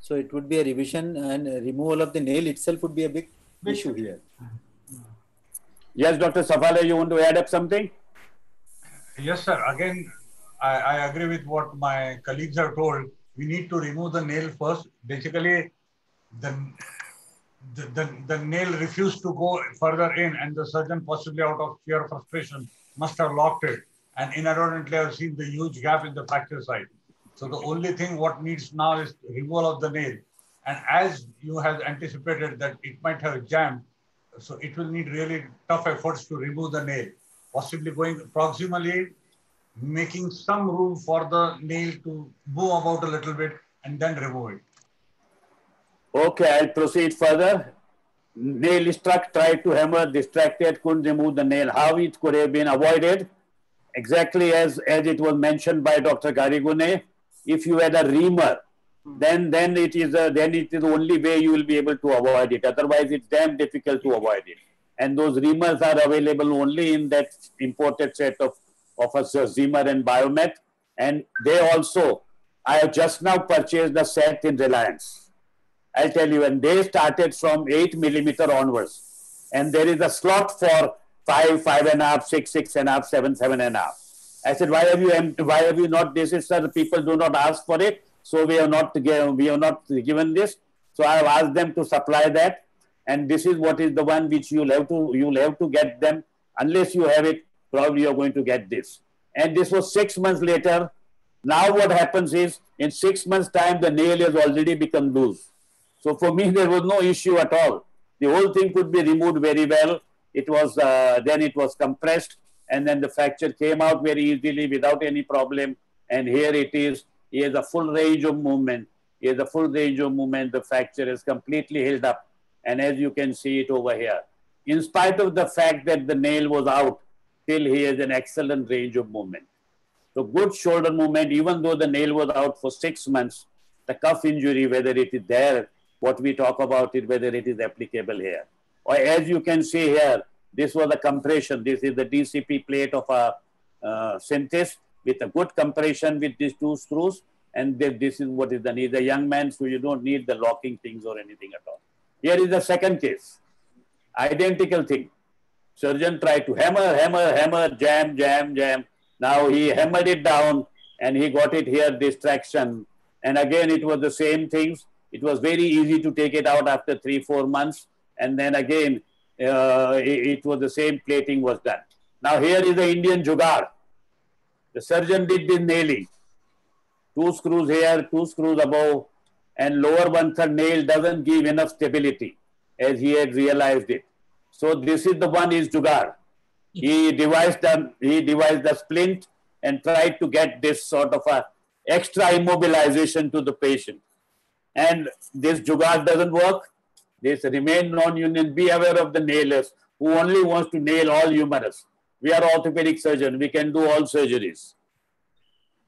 B: So it would be a revision and a removal of the nail itself would be a big
F: Big
B: issue
F: issue.
B: here.
C: Yes, Dr. Safale, you want to add up something?
G: Yes, sir. Again, I, I agree with what my colleagues have told. We need to remove the nail first. Basically, the, the, the, the nail refused to go further in, and the surgeon, possibly out of sheer frustration, must have locked it. And inadvertently, I've seen the huge gap in the fracture site. So the only thing what needs now is removal of the nail. And as you have anticipated that it might have jammed, so it will need really tough efforts to remove the nail, possibly going proximally, making some room for the nail to move about a little bit and then remove it.
C: Okay, I'll proceed further. Nail struck, tried to hammer, distracted, couldn't remove the nail. How it could have been avoided? Exactly as, as it was mentioned by Dr. Gadegone, if you had a reamer, then then it is a, then it is the only way you will be able to avoid it. Otherwise, it's damn difficult to avoid it. And those reamers are available only in that imported set of of a Zimmer and Biomet. And they also, I have just now purchased the set in Reliance. I'll tell you, and they started from 8 millimeter onwards. And there is a slot for 5, 5 and a half, 6, 6 and a half, 7, 7 and a half. I said, why have you, why have you not, this is, sir, people do not ask for it. So we have not, given- we have not given this. So I have asked them to supply that. And this is what is the one which you'll have to, you'll have to get them. Unless you have it, probably you're going to get this. And this was six months later. Now what happens is, in six months time, the nail has already become loose. So for me, there was no issue at all. The whole thing could be removed very well. It was uh, then it was compressed, and then the fracture came out very easily without any problem. And here it is. He has a full range of movement. He has a full range of movement. The fracture is completely held up, and as you can see it over here, in spite of the fact that the nail was out, still he has an excellent range of movement. So good shoulder movement, even though the nail was out for six months, the cuff injury, whether it is there, what we talk about it, whether it is applicable here. Or as you can see here, this was a compression. This is the DCP plate of a uh, Synthes with a good compression with these two screws. And then this is what is done. He's young man, so you don't need the locking things or anything at all. Here is the second case. Identical thing. Surgeon tried to hammer, hammer, hammer, jam, jam, jam. Now he hammered it down and he got it here, distraction. And again, it was the same things. It was very easy to take it out after three, four months. And then again, uh, it, it was the same plating was done. Now here is the Indian jugaad. The surgeon did the nailing. Two screws here, two screws above, and lower one third nail doesn't give enough stability as he had realized it. So this is the one is jugaad. He devised the he devised the splint and tried to get this sort of a extra immobilization to the patient. And this jugaad doesn't work. This remain non-union. Be aware of the nailers who only wants to nail all humerus. We are orthopedic surgeon. We can do all surgeries.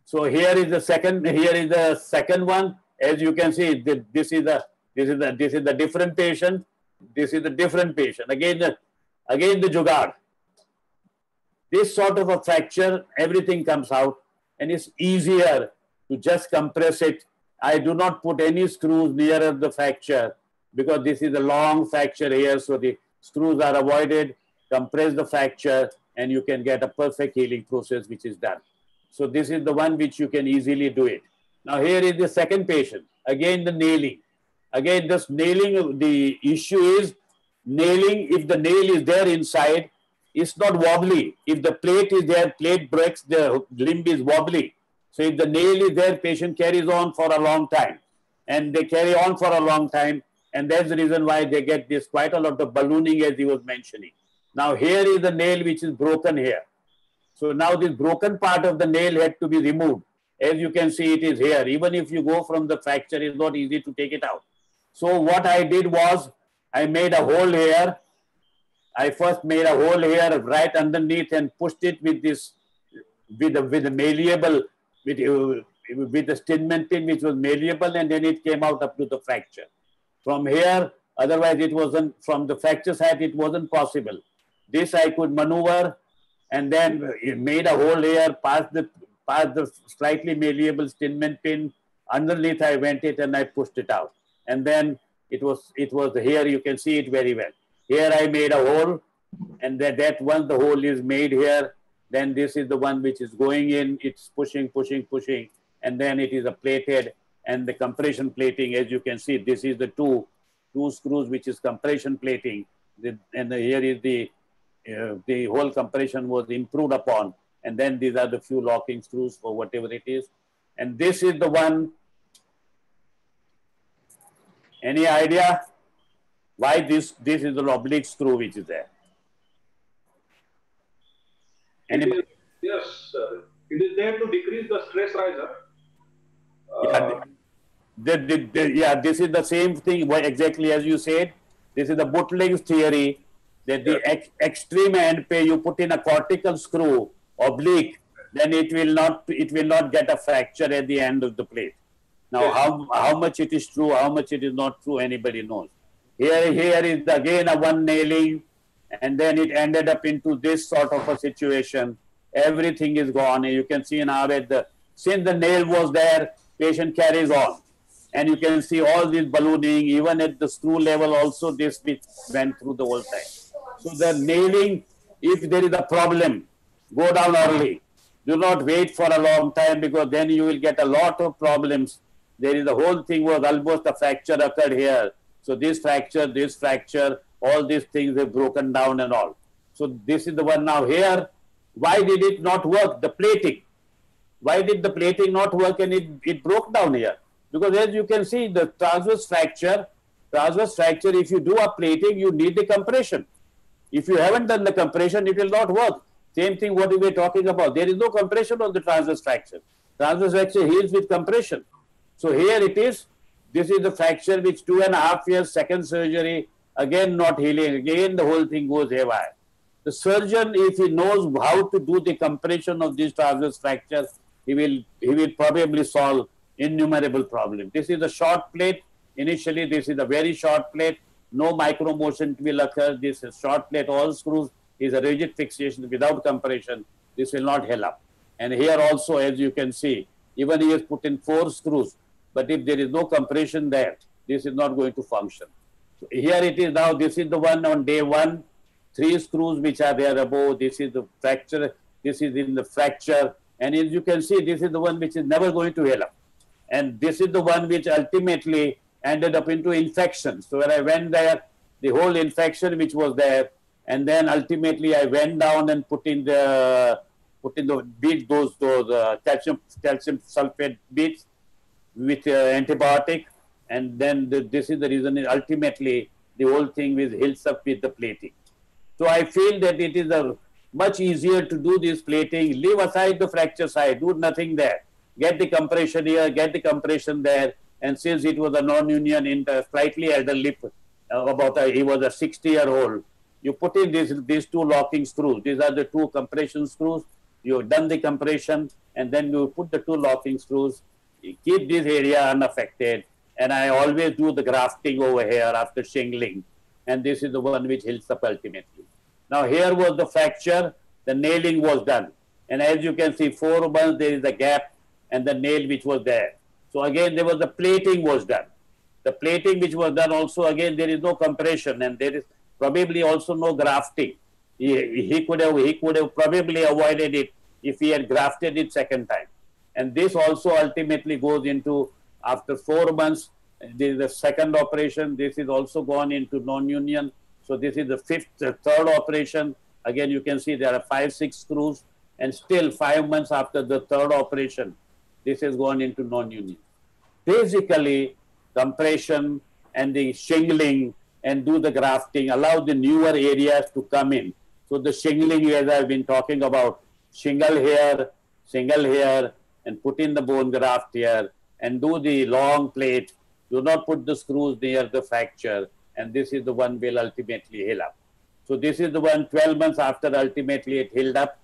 C: So here is the second. Here is the second one. As you can see, this is the this is the this is the different patient. This is the different patient. Again, the again the jugaad. This sort of a fracture, everything comes out, and it's easier to just compress it. I do not put any screws nearer the fracture because this is a long fracture here, so the screws are avoided. Compress the fracture, and you can get a perfect healing process, which is done. So this is the one which you can easily do it. Now here is the second patient. Again, the nailing. Again, this nailing, the issue is nailing, if the nail is there inside, it's not wobbly. If the plate is there, plate breaks, the limb is wobbly. So if the nail is there, patient carries on for a long time. And they carry on for a long time. And that's the reason why they get this quite a lot of ballooning as he was mentioning. Now here is the nail which is broken here. So now this broken part of the nail had to be removed. As you can see, it is here. Even if you go from the fracture, it's not easy to take it out. So what I did was I made a hole here. I first made a hole here right underneath and pushed it with this, with a, with a malleable, with, with the Steinmann which was malleable and then it came out up to the fracture. From here, otherwise it wasn't, from the fracture side, it wasn't possible. This I could maneuver and then made a hole here, past the, past the slightly malleable Steinmann pin. Underneath I went it and I pushed it out. And then it was, it was here, you can see it very well. Here I made a hole and that, that once the hole is made here, then this is the one which is going in, it's pushing, pushing, pushing, and then it is a plated and the compression plating, as you can see, this is the two, two screws which is compression plating. The, and the, here is the, uh, the whole compression was improved upon. And then these are the few locking screws for whatever it is. And this is the one. Any idea why this, this is the oblique screw which is there?
E: Anybody? Yes, sir. It is there to decrease the stress riser.
C: Uh, yeah, yeah, this is the same thing exactly as you said. This is the Bootligg's theory that the ex extreme end pay you put in a cortical screw oblique, then it will not it will not get a fracture at the end of the plate. Now, how how much it is true, how much it is not true, anybody knows. Here here is again a one nailing, and then it ended up into this sort of a situation. Everything is gone. You can see now at the since the nail was there, patient carries on. And you can see all this ballooning, even at the screw level also this bit went through the whole time. So the nailing, if there is a problem, go down early. Do not wait for a long time because then you will get a lot of problems. There is the whole thing was almost a fracture occurred here. So this fracture, this fracture, all these things have broken down and all. So this is the one now here. Why did it not work? The plating. Why did the plating not work and it, it broke down here? Because as you can see, the transverse fracture, transverse fracture, if you do a plating, you need the compression. If you haven't done the compression, it will not work. Same thing what we were talking about. There is no compression on the transverse fracture. Transverse fracture heals with compression. So here it is. This is the fracture which two and a half years, second surgery, again not healing. Again the whole thing goes haywire. The surgeon, if he knows how to do the compression of these transverse fractures, he will, he will probably solve innumerable problems. This is a short plate. Initially, this is a very short plate no micro motion will occur. This is short plate, all screws is a rigid fixation without compression. This will not held up. And here also, as you can see, even he has put in four screws, but if there is no compression there, this is not going to function. So here it is now, this is the one on day one, three screws which are there above, this is the fracture, this is in the fracture, and as you can see, this is the one which is never going to heal up. And this is the one which ultimately ended up into infection. So when I went there, the whole infection which was there, and then ultimately I went down and put in the put in the beat those those uh, calcium calcium sulfate beads with uh, antibiotic, and then the, this is the reason. Ultimately, the whole thing is heals up with the plating. So I feel that it is a much easier to do this plating. Leave aside the fracture side. Do nothing there. Get the compression here. Get the compression there and since it was a non-union in the slightly elder lip, uh, about a, he was a 60 year old, you put in these, these two locking screws. These are the two compression screws. You've done the compression and then you put the two locking screws. Keep this area unaffected. And I always do the grafting over here after shingling. And this is the one which heals up ultimately. Now here was the fracture. The nailing was done. And as you can see, four months there is a gap and the nail which was there. So again, there was the plating was done. The plating which was done also, again, there is no compression and there is probably also no grafting. He, he could have he could have probably avoided it if he had grafted it second time. And this also ultimately goes into after four months, this is the second operation. This is also gone into non-union. So this is the fifth, uh, third operation. Again, you can see there are five, six screws, and still five months after the third operation, this has gone into non-union. Basically, compression and the shingling and do the grafting, allow the newer areas to come in. So the shingling, as I've been talking about, shingle here, shingle here, and put in the bone graft here, and do the long plate. Do not put the screws near the fracture, and this is the one will ultimately heal up. So this is the one 12 months after ultimately it healed up.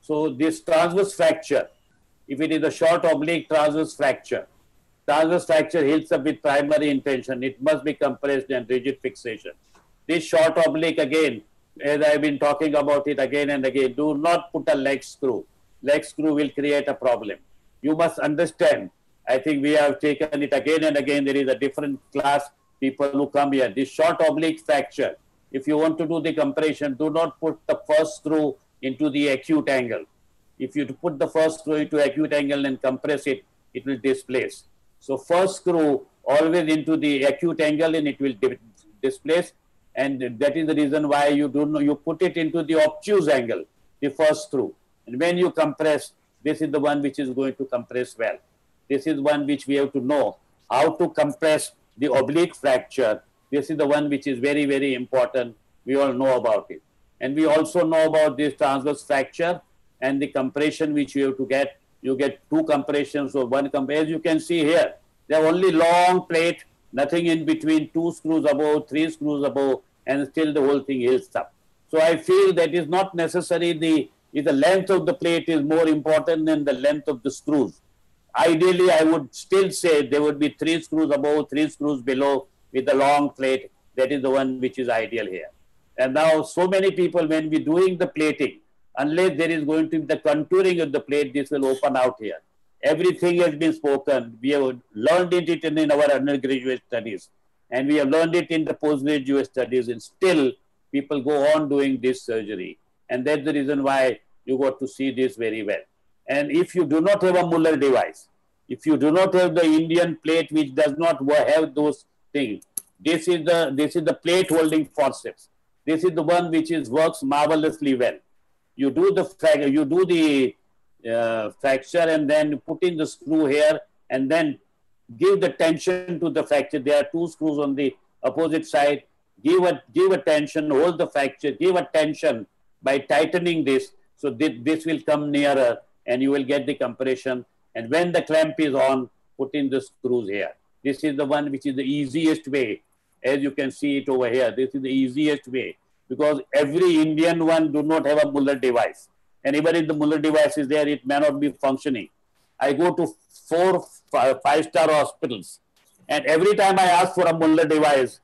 C: So this transverse fracture, if it is a short oblique transverse fracture, transverse fracture heals up with primary intention. It must be compressed and rigid fixation. This short oblique again, as I've been talking about it again and again, do not put a lag screw. Lag screw will create a problem. You must understand. I think we have taken it again and again. There is a different class people who come here. This short oblique fracture, if you want to do the compression, do not put the first screw into the acute angle. If you put the first screw into acute angle and compress it, it will displace. So first screw always into the acute angle and it will displace. And that is the reason why you do not, you put it into the obtuse angle, the first screw. And when you compress, this is the one which is going to compress well. This is one which we have to know how to compress the oblique fracture. This is the one which is very, very important. We all know about it. And we also know about this transverse fracture and the compression which you have to get you get two compressions or one compression. As you can see here, they are only long plate, nothing in between, two screws above, three screws above, and still the whole thing heals up. So I feel that is not necessary the if the length of the plate is more important than the length of the screws. Ideally, I would still say there would be three screws above, three screws below with a long plate. That is the one which is ideal here. And now so many people, when we're doing the plating, unless there is going to be the contouring of the plate, this will open out here. Everything has been spoken. We have learned it in our undergraduate studies, and we have learned it in the postgraduate studies, and still people go on doing this surgery. And that's the reason why you got to see this very well. And if you do not have a Muller device, if you do not have the Indian plate which does not have those things, this is the this is the plate holding forceps. This is the one which is works marvelously well you do the you do the uh, fracture and then put in the screw here and then give the tension to the fracture. There are two screws on the opposite side. Give a give a tension, hold the fracture, give a tension by tightening this, so th this will come nearer and you will get the compression. And when the clamp is on, put in the screws here. This is the one which is the easiest way. As you can see it over here, this is the easiest way because every Indian one do not have a Muller device. And even if the Muller device is there, it may not be functioning. I go to four five-star hospitals and every time I ask for a Muller device,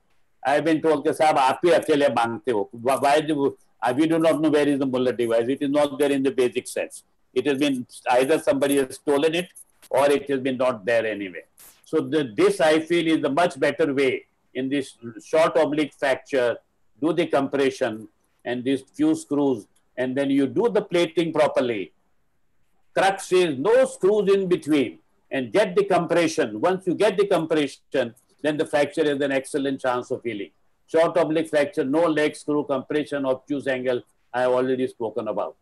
C: I've been told, Sahab, aap hi akele ho. Why do uh, we do not know where is the Muller device? It is not there in the basic sense. It has been either somebody has stolen it or it has been not there anyway. So the, this I feel is the much better way in this short oblique fracture do the compression and these few screws, and then you do the plating properly. Crux is no screws in between and get the compression. Once you get the compression, then the fracture has an excellent chance of healing. Short oblique fracture, no lag screw compression, obtuse angle, I have already spoken about.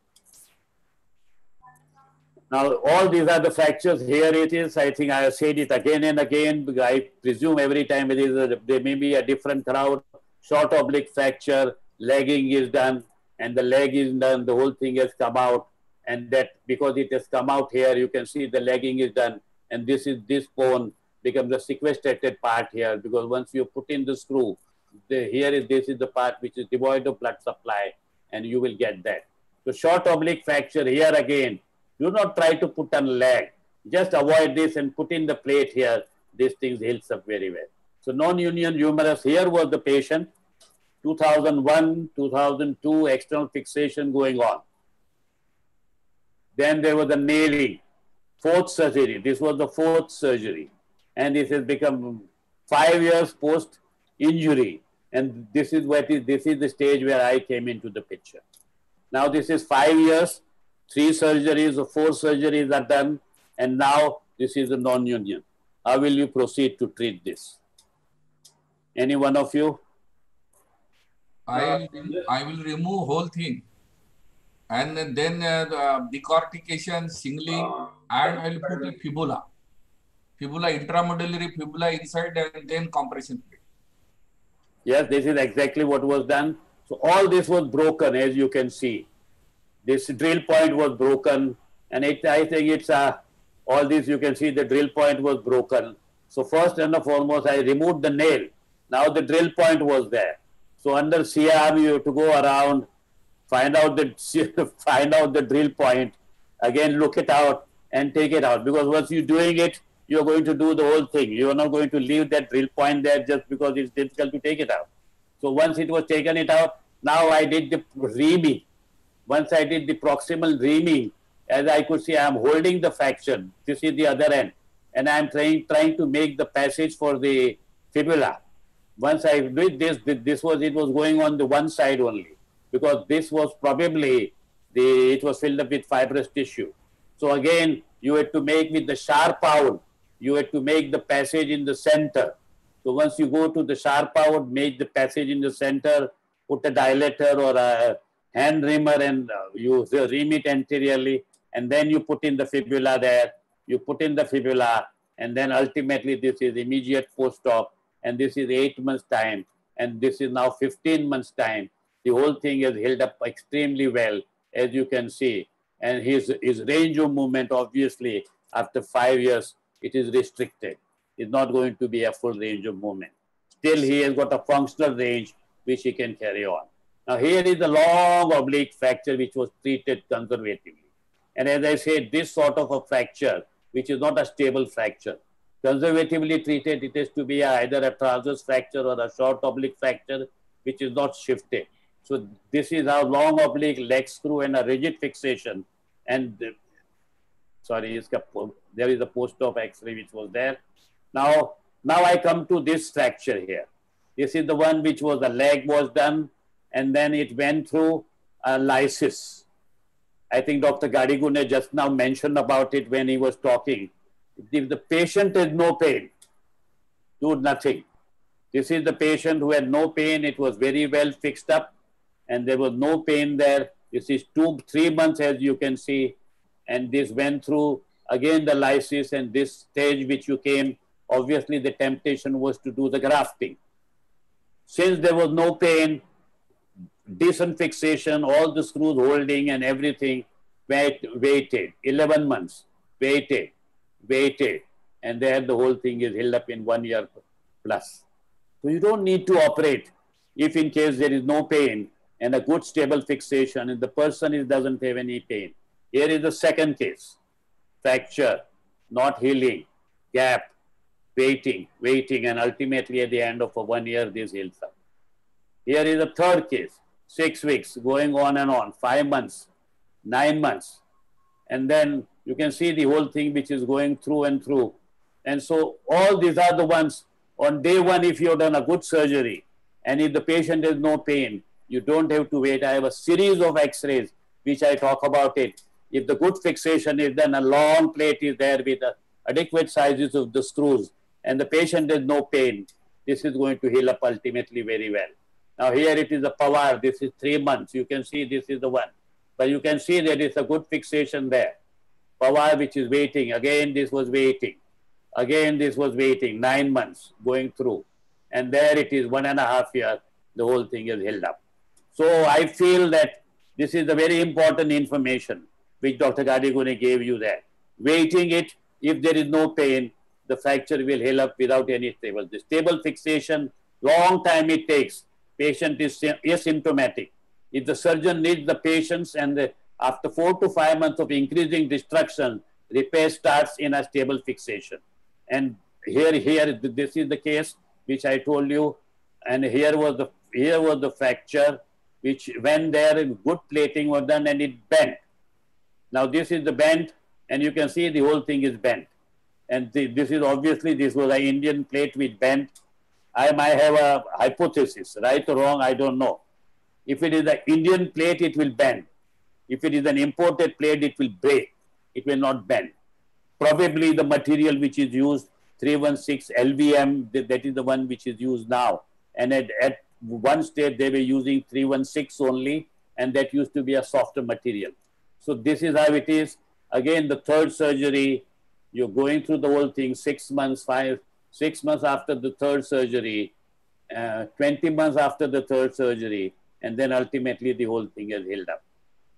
C: Now, all these are the fractures. Here it is. I think I have said it again and again. I presume every time it is a, there may be a different crowd short oblique fracture, lagging is done, and the leg is done, the whole thing has come out. And that because it has come out here, you can see the lagging is done. And this is this bone becomes a sequestrated part here because once you put in the screw, the, here is this is the part which is devoid of blood supply, and you will get that. So short oblique fracture here again. Do not try to put on leg. Just avoid this and put in the plate here. These things heals up very well. So non-union humerus here was the patient. 2001, 2002 external fixation going on. Then there was the nailing, fourth surgery. This was the fourth surgery. And this has become five years post injury. And this is what is this is the stage where I came into the picture. Now this is five years, three surgeries or four surgeries are done, and now this is a non-union. How will you proceed to treat this? Any one of you?
D: I I will remove whole thing, and then uh, the decortication, shingling, and I will put a fibula, fibula intramedullary fibula inside, and then compression plate.
C: Yes, this is exactly what was done. So all this was broken, as you can see. This drill point was broken, and it, I think it's uh, all this you can see the drill point was broken. So first and foremost, I removed the nail. Now the drill point was there. So under C-arm, you have to go around, find out the find out the drill point, again look it out and take it out. Because once you're doing it, you're going to do the whole thing. You're not going to leave that drill point there just because it's difficult to take it out. So once it was taken it out, now I did the reaming. Once I did the proximal reaming, as I could see, I'm holding the fraction. This is the other end. And I'm trying, trying to make the passage for the fibula once I did this, this was it was going on the one side only because this was probably the it was filled up with fibrous tissue. So again, you had to make with the sharp awl, you had to make the passage in the center. So once you go to the sharp awl, make the passage in the center, put a dilator or a hand reamer and uh, you ream it anteriorly, and then you put in the fibula there. You put in the fibula, and then ultimately this is immediate post-op and this is eight months time, and this is now 15 months time. The whole thing is held up extremely well, as you can see. And his, his range of movement, obviously, after five years, it is restricted. It's not going to be a full range of movement. Still, he has got a functional range which he can carry on. Now, here is the long oblique fracture which was treated conservatively. And as I said, this sort of a fracture, which is not a stable fracture, conservatively treated, it is to be either a transverse fracture or a short oblique fracture, which is not shifted. So this is how long oblique lag screw and a rigid fixation. And sorry, there is a post-op X-ray which was there. Now, now I come to this fracture here. This is the one which was the leg was done, and then it went through a lysis. I think Dr. Gadegone just now mentioned about it when he was talking if the patient has no pain, do nothing. This is the patient who had no pain. It was very well fixed up and there was no pain there. This is two, three months as you can see. And this went through again the lysis and this stage which you came, obviously the temptation was to do the grafting. Since there was no pain, decent fixation, all the screws holding and everything, wait, waited 11 months, waited waited, and then the whole thing is held up in one year plus. So you don't need to operate if in case there is no pain and a good stable fixation and the person is, doesn't have any pain. Here is the second case, fracture, not healing, gap, waiting, waiting, and ultimately at the end of one year, this heals up. Here is a third case, six weeks, going on and on, five months, nine months. And then you can see the whole thing which is going through and through. And so all these are the ones on day one, if you've done a good surgery and if the patient has no pain, you don't have to wait. I have a series of x-rays which I talk about it. If the good fixation is then a long plate is there with adequate sizes of the screws and the patient has no pain, this is going to heal up ultimately very well. Now here it is a power, this is three months. You can see this is the one. But you can see there is a good fixation there. Pawar which is waiting. Again, this was waiting. Again, this was waiting. Nine months going through. And there it is, one and a half year, the whole thing is held up. So I feel that this is the very important information which Dr. Gadegone gave you there. Waiting it, if there is no pain, the fracture will heal up without any stable. The stable fixation long time it takes. Patient is asymptomatic. If the surgeon needs the patience and the, after four to five months of increasing destruction, repair starts in a stable fixation. And here, here, this is the case which I told you. And here was the here was the fracture, which when there in good plating was done and it bent. Now this is the bent, and you can see the whole thing is bent. And the, this is obviously this was an Indian plate with bent. I might have a hypothesis, right or wrong, I don't know. If it is an Indian plate, it will bend. If it is an imported plate, it will break. It will not bend. Probably the material which is used, 316 LVM, that is the one which is used now. And at, at one state, they were using 316 only, and that used to be a softer material. So this is how it is. Again, the third surgery, you're going through the whole thing, six months, five, six months after the third surgery, uh, 20 months after the third surgery, and then ultimately the whole thing is healed up.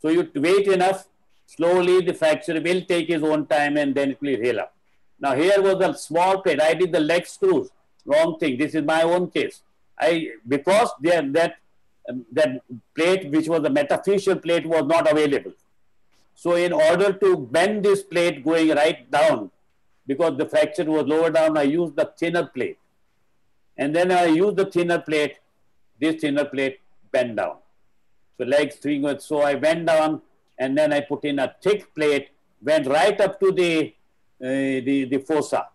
C: So you wait enough, slowly the fracture will take its own time and then it will heal up. Now here was a small plate. I did the lag screws. Wrong thing. This is my own case. I because that um, that plate which was a metaphyseal plate was not available. So in order to bend this plate going right down, because the fracture was lower down, I used the thinner plate. And then I used the thinner plate, this thinner plate bent down. So legs three, so I went down and then I put in a thick plate, went right up to the, uh, the, the fossa.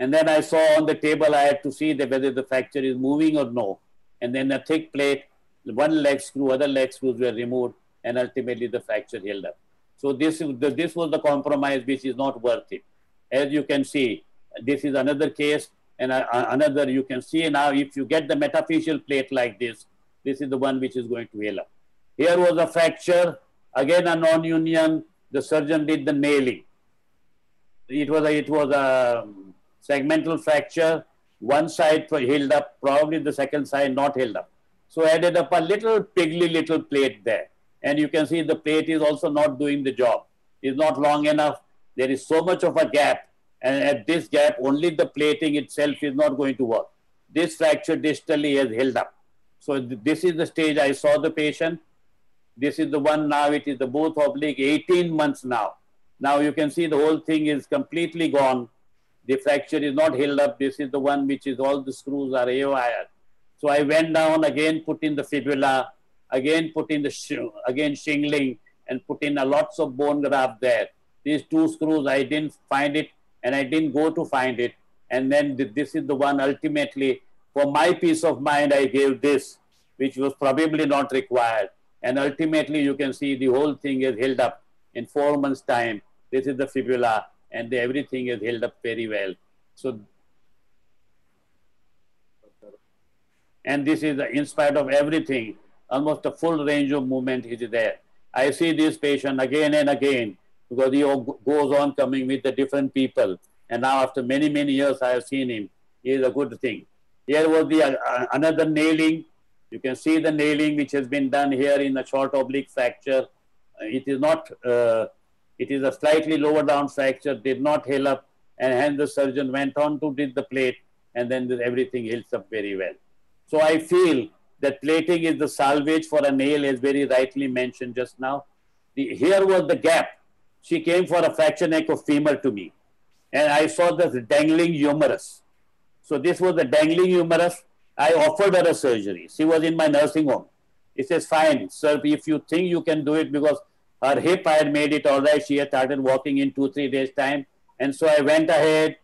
C: And then I saw on the table, I had to see that whether the fracture is moving or no. And then a thick plate, one lag screw, other lag screws were removed, and ultimately the fracture healed up. So this, this was the compromise which is not worth it. As you can see, this is another case and another you can see now if you get the metaphyseal plate like this, this is the one which is going to heal up. Here was a fracture, again a non-union, the surgeon did the nailing. It was a, it was a um, segmental fracture, one side healed up, probably the second side not healed up. So added up a little piggly little plate there and you can see the plate is also not doing the job. It's not long enough. There is so much of a gap. And at this gap, only the plating itself is not going to work. This fracture distally has held up. So th this is the stage I saw the patient. This is the one now, it is the both oblique, 18 months now. Now you can see the whole thing is completely gone. The fracture is not held up. This is the one which is all the screws are AOIR. So I went down again, put in the fibula, again put in the sh again shingling and put in a lots of bone graft there. These two screws, I didn't find it and I didn't go to find it. And then th this is the one ultimately, for my peace of mind, I gave this, which was probably not required. And ultimately, you can see the whole thing is held up in four months' time. This is the fibula, and the, everything is held up very well. So, and this is in spite of everything, almost a full range of movement is there. I see this patient again and again because he goes on coming with the different people. And now after many, many years, I have seen him. He is a good thing. Here was the uh, another nailing. You can see the nailing which has been done here in a short oblique fracture. Uh, it is not, uh, it is a slightly lower down fracture, did not heal up. And hence the surgeon went on to did the plate and then everything heals up very well. So I feel that plating is the salvage for a nail, as very rightly mentioned just now. The, here was the gap. She came for a fracture neck of femur to me, and I saw this dangling humerus. So this was the dangling humerus. I offered her a surgery. She was in my nursing home. He says, fine, sir, if you think you can do it because her hip, I had made it all right. She had started walking in two, three days time. And so I went ahead,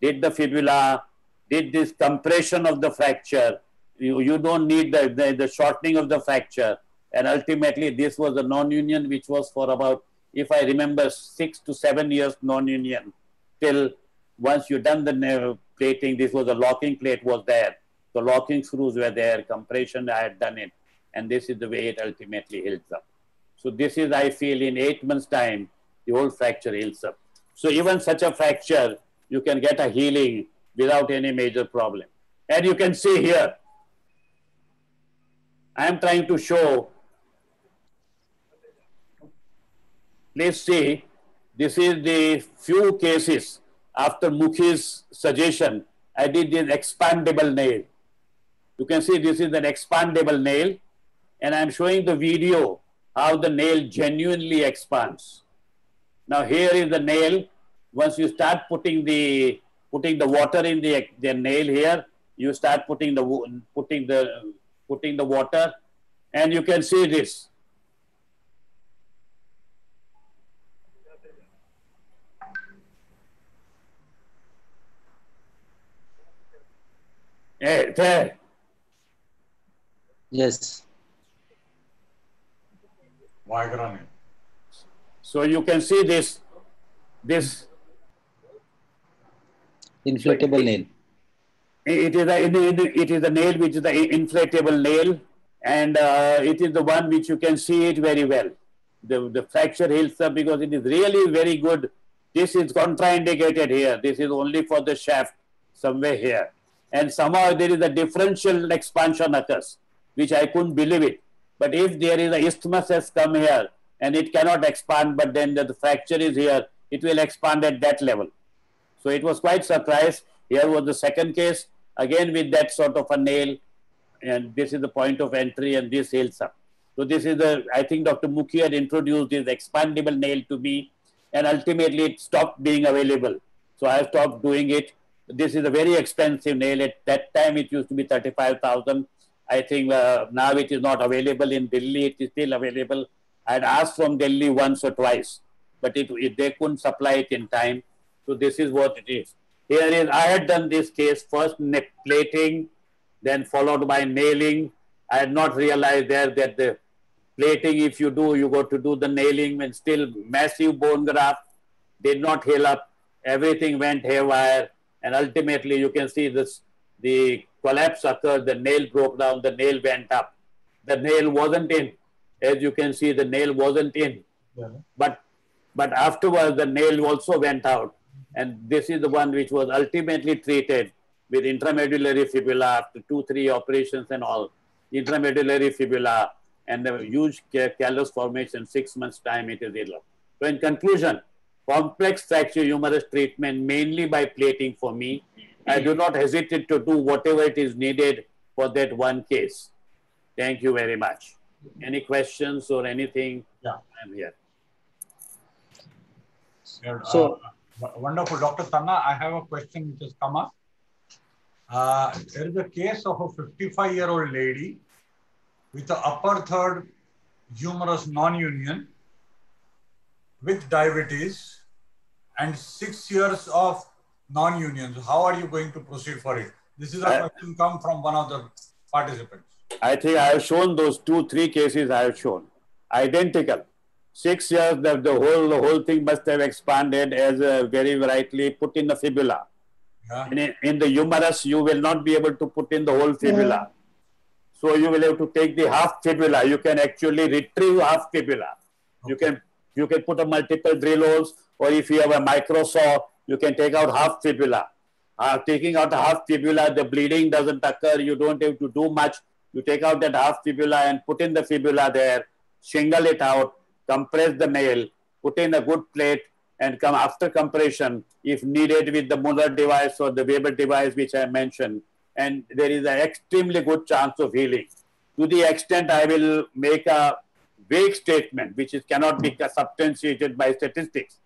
C: did the fibula, did this compression of the fracture, you, you don't need the, the, the shortening of the fracture. And ultimately, this was a non-union, which was for about, if I remember, six to seven years non-union. Till once you done the plating, this was a locking plate was there. The locking screws were there, compression, I had done it. And this is the way it ultimately heals up. So this is, I feel, in eight months' time, the whole fracture heals up. So even such a fracture, you can get a healing without any major problem. And you can see here, I am trying to show, please see, this is the few cases after Mukhi's suggestion, I did this expandable nail. You can see this is an expandable nail and I'm showing the video how the nail genuinely expands. Now here is the nail. Once you start putting the putting the water in the, the nail here, you start putting the putting the putting the water and you can see this. Hey, there.
B: Yes.
G: Viagra
C: So you can see this, this
B: inflatable nail.
C: It is a it is a nail which is the inflatable nail, and uh, it is the one which you can see it very well. The the fracture heals up because it is really very good. This is contraindicated here. This is only for the shaft somewhere here, and somehow there is a differential expansion occurs, which I couldn't believe it. But if there is a isthmus has come here and it cannot expand, but then the fracture is here, it will expand at that level. So it was quite surprised. Here was the second case, again with that sort of a nail, and this is the point of entry, and this heals up. So this is the, I think Dr. Mukhi had introduced this expandable nail to me, and ultimately it stopped being available. So I stopped doing it. This is a very expensive nail. At that time, it used to be 35,000. I think uh, now it is not available in Delhi. It is still available. I had asked from Delhi once or twice, but it, it, they couldn't supply it in time. So this is what it is. Here is, I had done this case first neck plating, then followed by nailing. I had not realized there that the plating, if you do, you got to do the nailing and still massive bone graft did not heal up. Everything went haywire. And ultimately you can see this, the collapse occurred, the nail broke down, the nail went up. The nail wasn't in. As you can see, the nail wasn't in. Yeah. But, but afterwards, the nail also went out. And this is the one which was ultimately treated with intramedullary fibula after two, three operations and all. Intramedullary fibula and the huge callus formation, six months time it is ill. So in conclusion, complex fracture humerus treatment mainly by plating for me I do not hesitate to do whatever it is needed for that one case. Thank you very much. Any questions or anything?
G: Yeah.
C: I'm here.
G: so, uh, wonderful. Dr. Tanna, I have a question which has come up. Uh, there is a case of a 55 year old lady with the upper third humerus non-union with diabetes and six years of non-unions. How are you going to proceed for it? This is a I, question come from one of the participants.
C: I think I have shown those two, three cases I have shown. Identical. Six years, the, the whole the whole thing must have expanded as uh, very rightly put in the fibula. Yeah. In, in, the humerus, you will not be able to put in the whole fibula. Yeah. So you will have to take the half fibula. You can actually retrieve half fibula. Okay. You can you can put a multiple drill holes, or if you have a micro saw, you can take out half fibula. Uh, taking out half fibula, the bleeding doesn't occur. You don't have to do much. You take out that half fibula and put in the fibula there, shingle it out, compress the nail, put in a good plate, and come after compression, if needed with the Muller device or the Weber device, which I mentioned. And there is an extremely good chance of healing. To the extent I will make a vague statement, which is, cannot be substantiated by statistics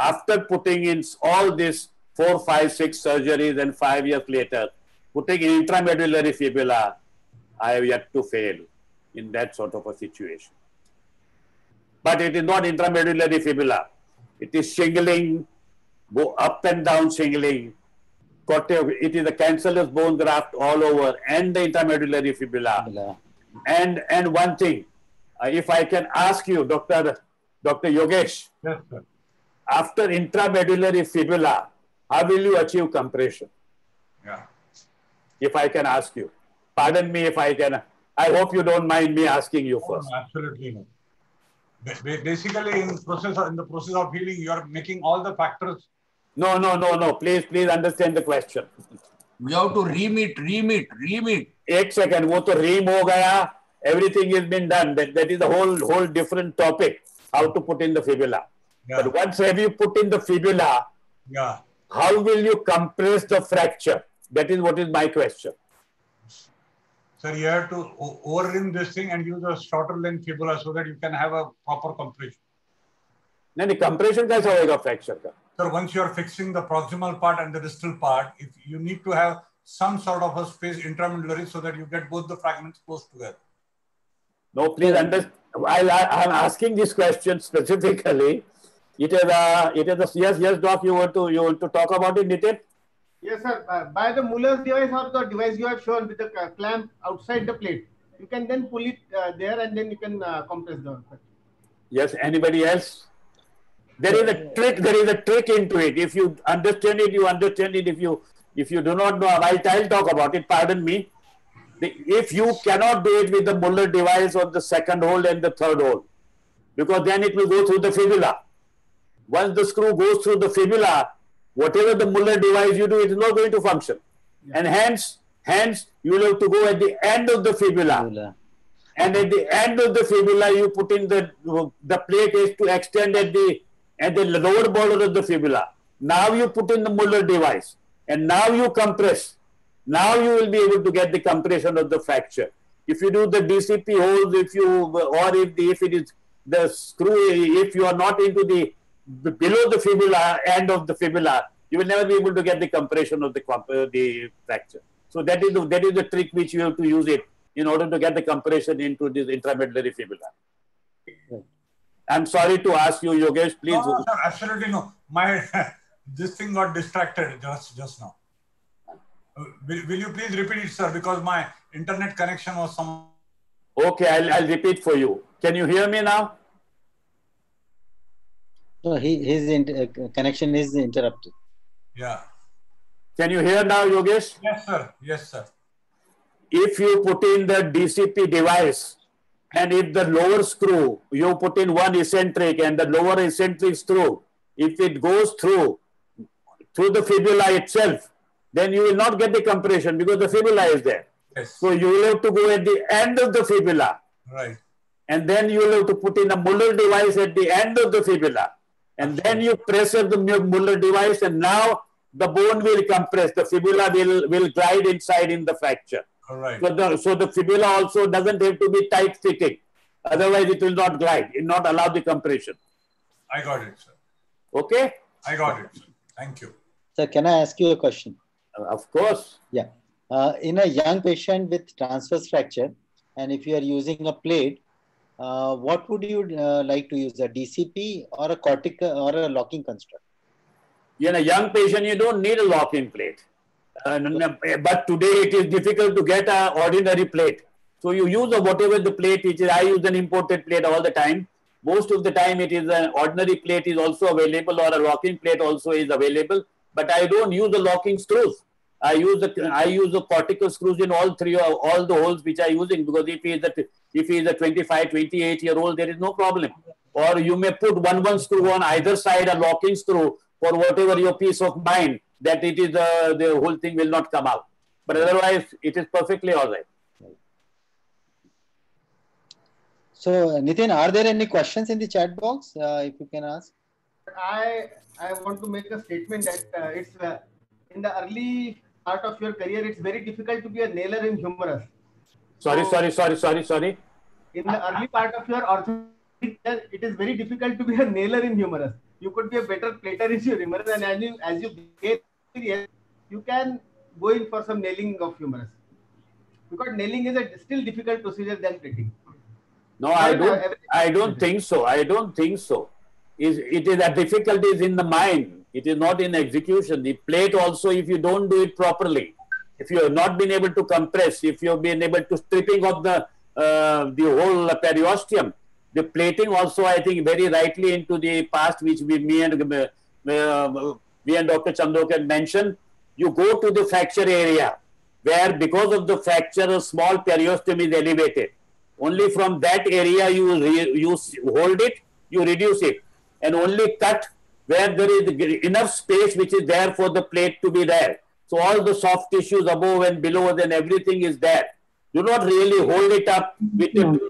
C: after putting in all these four, five, six surgeries and five years later, putting in intramedullary fibula, I have yet to fail in that sort of a situation. But it is not intramedullary fibula. It is shingling, up and down shingling. It is a cancellous bone graft all over and the intramedullary fibula. And, and one thing, uh, if I can ask you, Dr. Dr. Yogesh,
G: yes, sir
C: after intramedullary fibula, how will you achieve compression?
G: Yeah.
C: If I can ask you. Pardon me if I can. I hope you don't mind me asking you first.
G: Oh, absolutely no Basically, in process of, in the process of healing, you are making all the factors.
C: No, no, no, no. Please, please understand the question.
D: We have to remit, remit, remit.
C: Eight second. वो तो ream हो गया. Everything has been done. That, that is the whole whole different topic. How to put in the fibula.
G: Yeah.
C: But once have you put in the fibula,
G: yeah.
C: how will you compress the fracture? That is what is my question.
G: sir, you have to overream this thing and use a shorter length fibula so that you can have a proper compression.
C: नहीं नहीं compression a होएगा of का?
G: Sir once you are fixing the proximal part and the distal part, if you need to have some sort of a space intramedullary so that you get both the fragments close together.
C: No please understand I, i'm asking this question specifically. It is a it is a yes yes doc you want to you want to talk about it nitin?
F: Yes, sir. Uh, by the Muller's device or the device you have shown with the uh, clamp outside the plate, you can then pull it uh, there and then you can uh, compress the.
C: Yes, anybody else? There is a trick, there is a trick into it. If you understand it, you understand it. If you, if you do not know, I'll, I'll talk about it, pardon me. The- If you cannot do it with the Muller device on the second hole and the third hole, because then it will go through the fibula. Once the screw goes through the fibula, whatever the Muller device you do, it is not going to function. And hence, hence, you will have to go at the end of the fibula. And at the end of the fibula you put in the the plate is to extend at the at the lower border of the fibula. Now you put in the muller device. And now you compress. Now you will be able to get the compression of the fracture. If you do the dcp holes if you or if the if it is the screw if you are not into the below the fibula end of the fibula you will never be able to get the compression of the uh, the fracture so that is the, that is the trick which you have to use it in order to get the compression into this intramedullary fibula. I'm sorry to ask you, Yogesh, please.
G: No, no, sir, absolutely no. My this thing got distracted just just now. Uh, Will, will you please repeat it, sir? Because my internet connection was some.
C: Okay, I'll, I'll repeat for you. Can you hear me now?
B: No, he, his int- uh, connection is interrupted.
G: Yeah.
C: Can you hear now, Yogesh?
G: Yes, sir. Yes, sir.
C: If you put in the DCP device and if the lower screw, you put in one eccentric and the lower eccentric screw, if it goes through, through the fibula itself, then you will not get the compression because the fibula is there.
G: Yes.
C: So you will have to go at the end of the fibula
G: Right.
C: and then you will have to put in a Muller device at the end of the fibula. And then you press the Mu- Muller device and now the bone will compress. The fibula will, will glide inside in the fracture.
G: All right.
C: So the, so the fibula also doesn't have to be tight fitting. Otherwise it will not glide, it will not allow the compression.
G: I got it, sir.
C: Okay?
G: I got it, sir. Thank you.
B: Sir, can I ask you a question?
C: Uh, Of course.
B: Yeah. Uh, in a young patient with transverse fracture, and if you are using a plate, uh, what would you uh, like to use, a DCP or a cortical or a locking construct?
C: in a young patient, you don't need a lock-in plate. Uh, but today it is difficult to get an ordinary plate. So you use a, whatever the plate which is. I use an imported plate all the time. Most of the time it is an ordinary plate is also available or a locking plate also is available. But I don't use the locking screws. I use the I use the cortical screws in all three of all the holes which I using because if he is a if he is a 25 28 year old there is no problem. Or you may put one one screw on either side a locking screw for whatever your peace of mind that it is uh, the whole thing will not come out. But otherwise it is perfectly all right.
B: So, Nitin, are there any questions in the chat box? Uh, if you can ask.
F: I I want to make a statement that uh, it's uh, in the early part of your career, it's very difficult to be a nailer in humerus.
C: Sorry,
F: So-
C: sorry, sorry, sorry, sorry.
F: In the early part of your orthopedic career, it is very difficult to be a nailer in humerus. You could be a better plater in your humerus, and as you as you get experience, you can go in for some nailing of humerus. Because nailing is a still difficult procedure than plating.
C: No, I don't.
F: uh,
C: I don't think so. I don't think so. Is it is a difficulty is in the mind. It is not in execution. The plate also, if you don't do it properly, if you have not been able to compress, if you have been able to stripping of the uh, the whole periosteum, the plating also, I think, very rightly into the past, which we me and uh, we and Dr. Chandak mentioned. You go to the fracture area where, because of the fracture, a small periosteum is elevated only from that area you you hold it you reduce it and only cut where there is enough space which is there for the plate to be there. So all the soft tissues above and below then everything is there. Do not really hold it up with it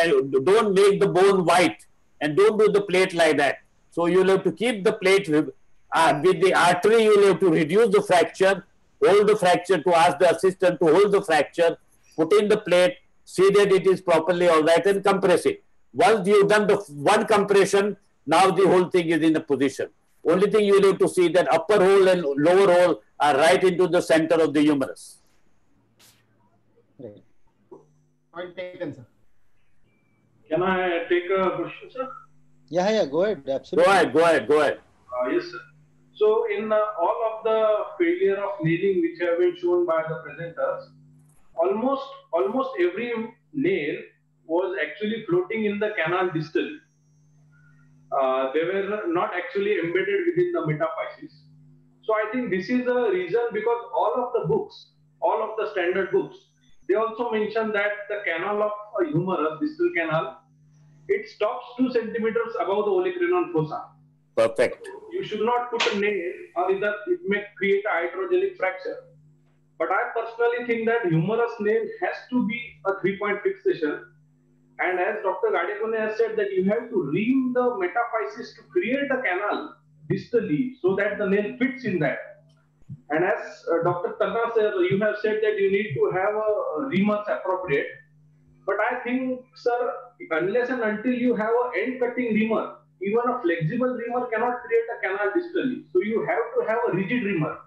C: and don't make the bone white and don't do the plate like that. So you'll have to keep the plate with, uh, with the artery you'll have to reduce the fracture hold the fracture to ask the assistant to hold the fracture put in the plate, see that it is properly all right and compress it. Once you've done the one compression, now the whole thing is in the position. Only thing you need to see that upper hole and lower hole are right into the center of the humerus.
B: Right.
F: Point taken, sir.
E: Can I take a question, sir?
B: Yeah, yeah, go ahead.
C: Go
B: Absolutely.
C: ahead, go ahead, go ahead.
E: Uh, yes, sir. So, in uh, all of the failure of nailing which have been shown by the presenters, almost almost every nail was actually floating in the canal distally. Uh, they were not actually embedded within the metaphysis. So, I think this is the reason because all of the books, all of the standard books, they also mention that the canal of a humerus, distal canal, it stops two centimeters above the olecranon fossa
C: Perfect.
E: you should not put a nail or either it may create a iatrogenic fracture. But I personally think that humerus nail has to be a three-point fixation. And as Dr. Gadegone has said that you have to ream the metaphysis to create a canal distally so that the nail fits in that. And as uh, Dr. Tanna said, you have said that you need to have a reamers appropriate. But I think, sir, unless and until you have an end cutting reamer, even a flexible reamer cannot create a canal distally. So you have to have a rigid reamer.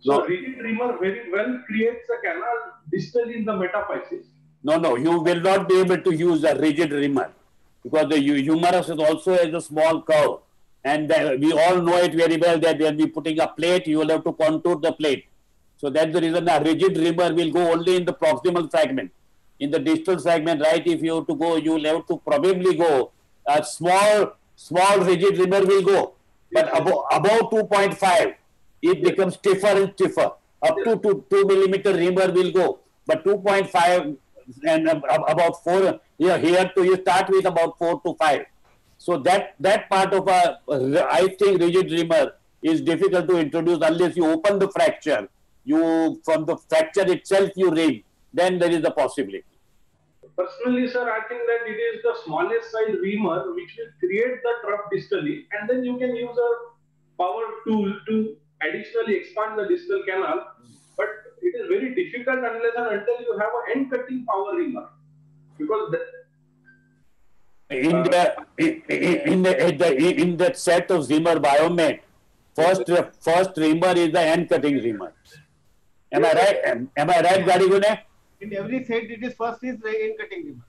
E: So rigid reamer very well creates a canal distally in the metaphysis.
C: No, no, you will not be able to use a rigid reamer because the humerus is also has a small curve. And we all know it very well that when we putting a plate, you will have to contour the plate. So that's the reason a rigid reamer will go only in the proximal fragment. In the distal segment, right, if you have to go, you will have to probably go a small, small rigid reamer will go. But above, above 2.5, it becomes stiffer and stiffer. Up to 2, 2 millimeter reamer will go. But 2.5 and ab- ab- about 4, here, here to you start with about 4 to 5. So that, that part of a, I think rigid reamer is difficult to introduce unless you open the fracture. You, from the fracture itself you ream, then there is a possibility.
E: Personally, sir, I think that it is the smallest size reamer which will create the trough distally, and then you can use a power tool to additionally expand the distal canal. But it is very difficult unless and until you have an end cutting power reamer, because the,
C: in the in, in the, in the in that set of Zimmer Biomet, first first reamer is the end cutting reamer. Am I right? Am, am I right, Gadegone?
F: In every set, it is first is the in cutting reamer.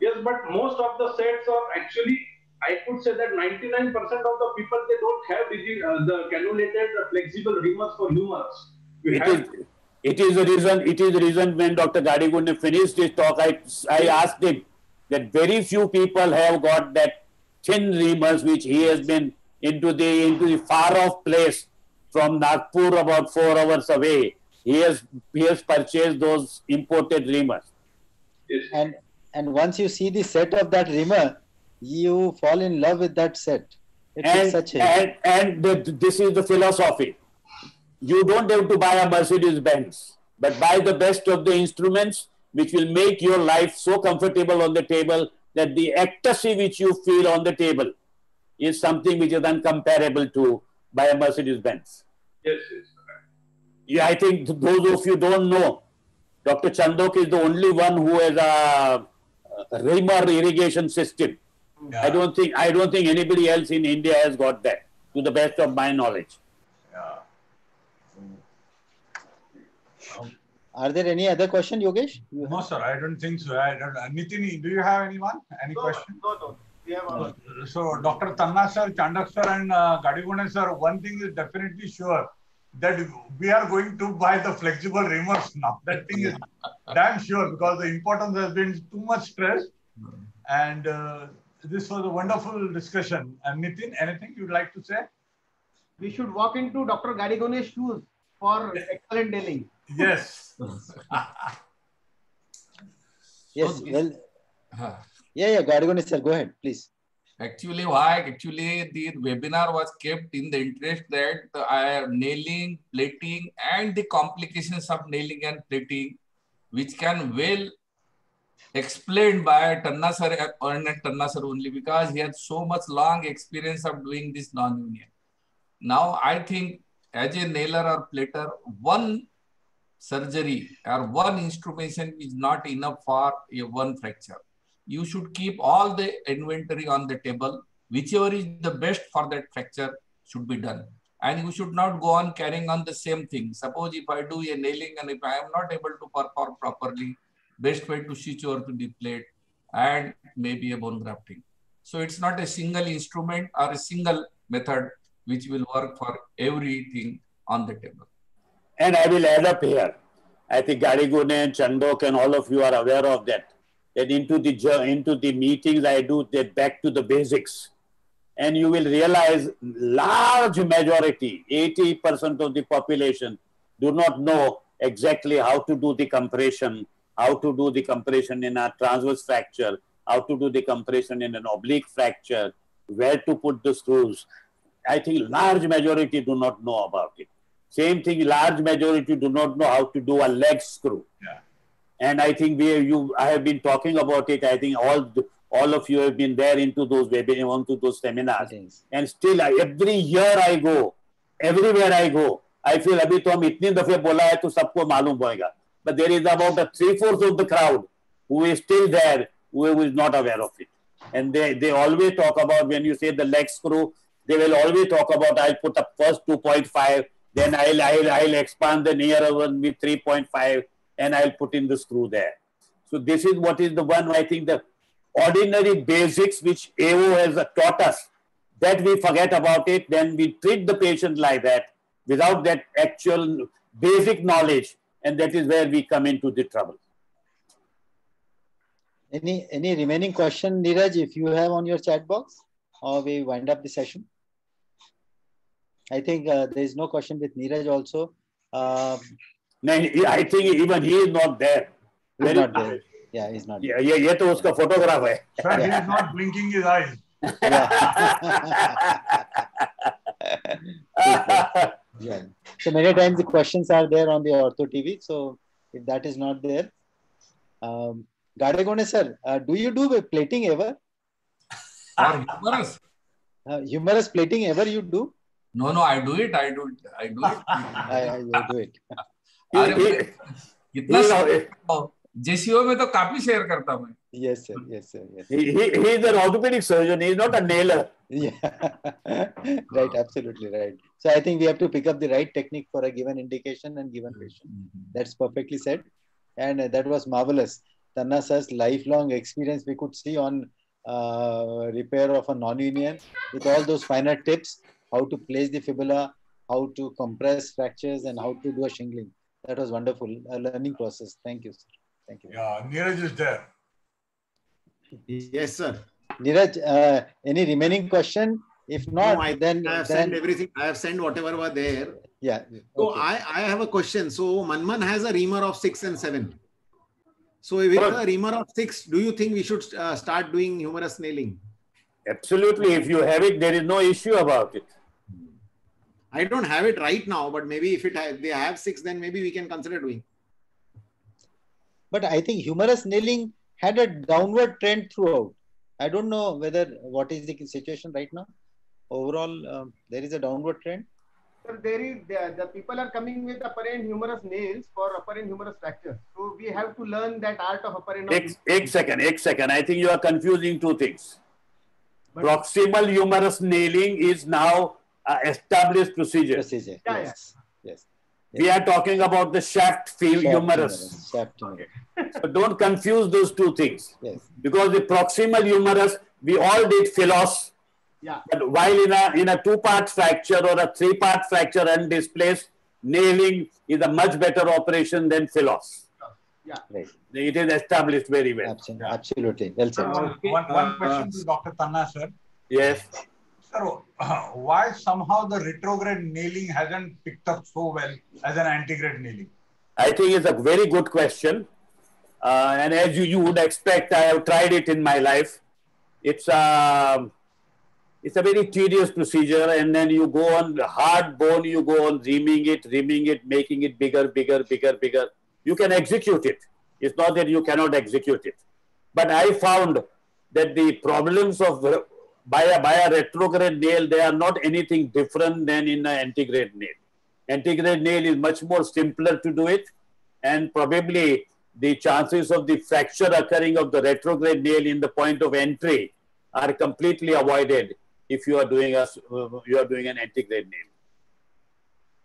E: yes, but most of the sets are actually. I could say that 99% of the people they don't have rigid, uh, the cannulated uh, flexible reamers for humerus. We
C: It
E: have
C: is it is the reason it is the reason when Dr. Gadegone finished his talk, I I asked him that very few people have got that thin reamers which he has been into the into the far off place from Nagpur about four hours away. He has he has purchased those imported reamers.
E: yes.
B: And and once you see the set of that reamer, you fall in love with that set. It is
C: and
B: such a
C: and, and the, this is the philosophy. You don't have to buy a Mercedes Benz, but buy the best of the instruments which will make your life so comfortable on the table that the ecstasy which you feel on the table is something which is uncomparable to buy a Mercedes Benz.
E: Yes, yes.
C: Yeah, I think those of you don't know, Dr. Chandak is the only one who has a, a reamer irrigation system. I don't think I don't think anybody else in India has got that, to the best of my knowledge.
B: Are there any other question, Yogesh? You
G: No,
B: have?
G: sir, I don't think so. I don't, uh, Nitin, do you have anyone? Any
F: No,
G: question?
F: no, no. We have
G: Uh, So Dr. Tanna sir, Chandak sir and uh, Gadegone sir, one thing is definitely sure that we are going to buy the flexible reamers now. That thing is damn sure because the importance has been too much stressed. And uh, this was a wonderful discussion. And Nitin, anything you'd like to say?
F: we should walk into Dr. Gadegone's shoes for excellent dealing.
G: Yes.
B: Yes. Well,
D: Huh.
B: yeah, yeah. Gadegone sir, go ahead, please.
D: Actually, why? Actually, the webinar was kept in the interest that the uh, nailing, plating, and the complications of nailing and plating, which can well explained by Tanna sir and Tanna sir only because he had so much long experience of doing this non-union. Now, I think as a nailer or plater, one surgery or one instrumentation is not enough for a one fracture. You should keep all the inventory on the table. Whichever is the best for that fracture should be done. And you should not go on carrying on the same thing. Suppose if I do a nailing and if I am not able to perform properly, best way to switch over to the plate and maybe a bone grafting. So it's not a single instrument or a single method which will work for everything on the table.
C: And I will add up here. I think Gadegone and Chandak and all of you are aware of that. That into the into the meetings I do, they back to the basics. And you will realize large majority, 80% of the population do not know exactly how to do the compression, how to do the compression in a transverse fracture, how to do the compression in an oblique fracture, where to put the screws. I think large majority do not know about it. Same thing, large majority do not know how to do a lag screw.
G: Yeah.
C: And I think we you I have been talking about it. I think all all of you have been there into those webinars, onto those seminars. And still, I, every year I go, everywhere I go, I feel अभी तो हम इतनी दफे बोला है तो सबको मालूम होएगा. But there is about a three fourths of the crowd who is still there who is not aware of it. And they, they always talk about when you say the lag screw, they will always talk about I'll put up first 2.5, then I'll, I'll, I'll expand the nearer one with 3.5 and I'll put in the screw there. So this is what is the one, I think the ordinary basics which AO has taught us that we forget about it, then we treat the patient like that without that actual basic knowledge and that is where we come into the trouble.
B: Any any remaining question, Neeraj, if you have on your chat box, or we wind up the session? I think uh, there is no question with Neeraj also. Um,
C: no, I think even he is not there.
B: Very not there. Yeah, he's not.
C: Yeah, yeah, ये तो उसका photograph है.
G: But yeah. he is not blinking his eyes.
B: Yeah. yeah. So many times the questions are there on the Ortho TV. So if that is not there, um, Gadegone sir, uh, do you do plating ever?
D: Humerus?
B: Uh, humerus plating ever you do?
D: No, no, I do it. I do it. I do it.
B: I, I, you do it.
D: अरे इतना JCO में तो काफी share करता मैं
B: yes sir yes sir yes
C: he, he, he is an orthopedic surgeon he is not a nailer
B: yeah right absolutely right so i think we have to pick up the right technique for a given indication and given patient mm-hmm. that's perfectly said and uh, that was marvelous tanna sir's lifelong experience we could see on uh, repair of a non-union with all those finer tips how to place the fibula how to compress fractures and how to do a shingling that was wonderful a learning process thank you sir thank you
G: yeah neeraj is there
A: Yes, sir.
B: Neeraj, uh, any remaining question? If not, no, I, then
A: I have
B: then...
A: sent everything. I have sent whatever were there.
B: Yeah.
A: So okay. I, I have a question. So Manman has a reamer of six and seven. So with a reamer of six, do you think we should uh, start doing humerus nailing?
C: Absolutely. If you have it, there is no issue about it.
A: I don't have it right now, but maybe if it they have six, then maybe we can consider doing.
B: But I think humerus nailing had a downward trend throughout. I don't know whether what is the situation right now. Overall, um, there is a downward trend.
F: Sir, there is the, the people are coming with apparent humerus nails for apparent humerus fracture. So we have to learn that art of apparent.
C: Eight, eight second, eight second. I think you are confusing two things. But Proximal humerus nailing is now established procedure.
B: Procedure. Yeah, yes. yes.
C: We are talking about the shaft, shaft humerus.
B: Shaft humerus.
C: so don't confuse those two things.
B: Yes.
C: Because the proximal humerus, we all did philos.
F: Yeah.
C: But while in a in a two-part fracture or a three-part fracture and displaced, nailing is a much better operation than philos.
F: Yeah.
B: Right.
C: It is established very well.
B: Absolutely. Absolutely. Well said.
G: Uh, one, one question to Dr. Tanna, sir.
C: Yes.
G: Sir, why somehow the retrograde nailing hasn't picked up so well as an antegrade nailing?
C: I think it's a very good question. Uh, and as you, you would expect, I have tried it in my life. It's a, um, it's a very tedious procedure. And then you go on hard bone, you go on reaming it, reaming it, making it bigger, bigger, bigger, bigger. You can execute it. It's not that you cannot execute it. But I found that the problems of by a, by a retrograde nail, they are not anything different than in an antegrade nail. Antegrade nail is much more simpler to do it and probably the chances of the fracture occurring of the retrograde nail in the point of entry are completely avoided if you are doing a you are doing an antegrade nail.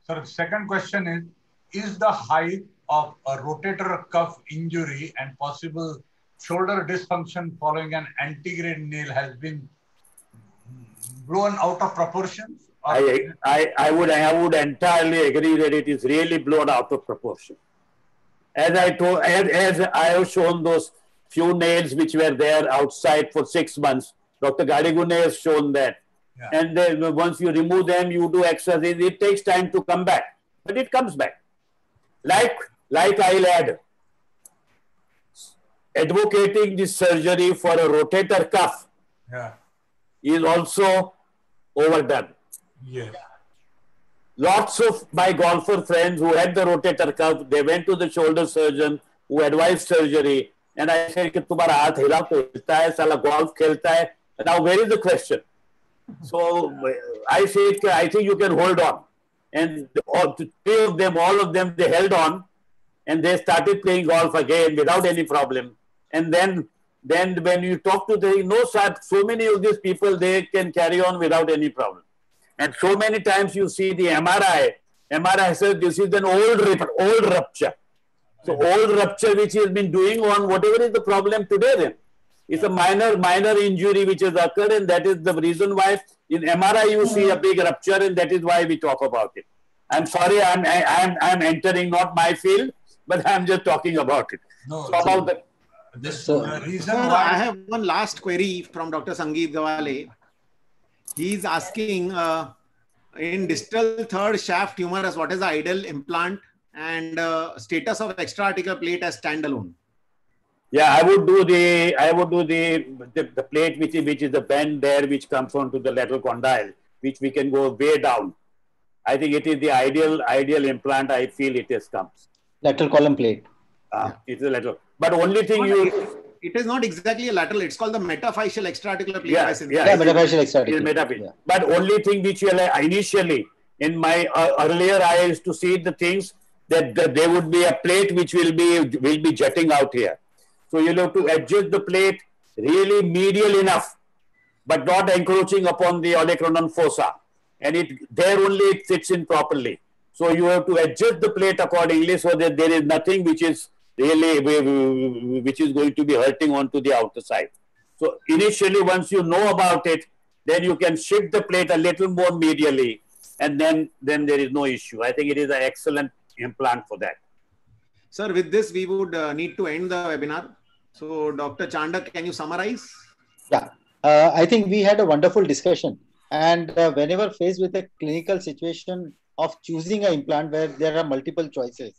G: Sir, second question is, is the height of a rotator cuff injury and possible shoulder dysfunction following an antegrade nail has been blown out of proportion?
C: I, I, I would I would entirely agree that it is really blown out of proportion. As I told, as, as I have shown those few nails which were there outside for six months, Dr. Gadegone has shown that. Yeah. And then once you remove them, you do exercise. It takes time to come back, but it comes back. Like like I'll add, advocating this surgery for a rotator cuff
G: yeah.
C: is also overdone.
G: Yes.
C: Lots of my golfer friends who had the rotator cuff, they went to the shoulder surgeon who advised surgery. And I said, कि तुम्हारा हाथ हिला तो हिलता है साला golf खेलता है now where is the question so i said i think you can hold on and all three of them all of them they held on and they started playing golf again without any problem and then then when you talk to the you know so many of these people they can carry on without any problem. And so many times you see the mri mri says this is an old old rupture. So old rupture which he has been doing on whatever is the problem today then. It's a minor minor injury which has occurred and that is the reason why in mri you see a big rupture and that is why we talk about it. I'm sorry i'm i'm i'm entering not my field but i'm just talking about it.
G: No
C: so about the
G: this
A: So,
G: reason
A: Sir,
G: why
A: I have one last query from Dr. Sangeet Gawale. He's asking uh, in distal third shaft humerus, what is the ideal implant and uh, status of extra-articular plate as standalone?
C: Yeah, I would do the I would do the the, the plate which is which is the bend there which comes onto the lateral condyle, which we can go way down. I think it is the ideal ideal implant. I feel it has come.
B: Lateral column plate.
C: Uh, it's a lateral, but only thing you
A: It is not exactly a lateral. It's called the metaphyseal extra-articular plate.
C: Yeah,
A: by Synthes.
C: yeah.
B: Yeah, metaphyseal
C: is
B: extra-articular. Yeah.
C: But only thing which you like, initially in my uh, earlier I used to see the things that, that there would be a plate which will be will be jutting out here. So you'll have to adjust the plate really medial enough, but not encroaching upon the olecranon fossa. And it there only it fits in properly. So you have to adjust the plate accordingly so that there is nothing which is really which is going to be hurting onto the outer side. So initially, once you know about it, then you can shift the plate a little more medially, and then then there is no issue. I think it is an excellent implant for that.
A: Sir, with this, we would uh, need to end the webinar. So, Dr. Chandak, can you summarize?
B: Yeah, uh, I think we had a wonderful discussion. And uh, whenever faced with a clinical situation of choosing an implant where there are multiple choices,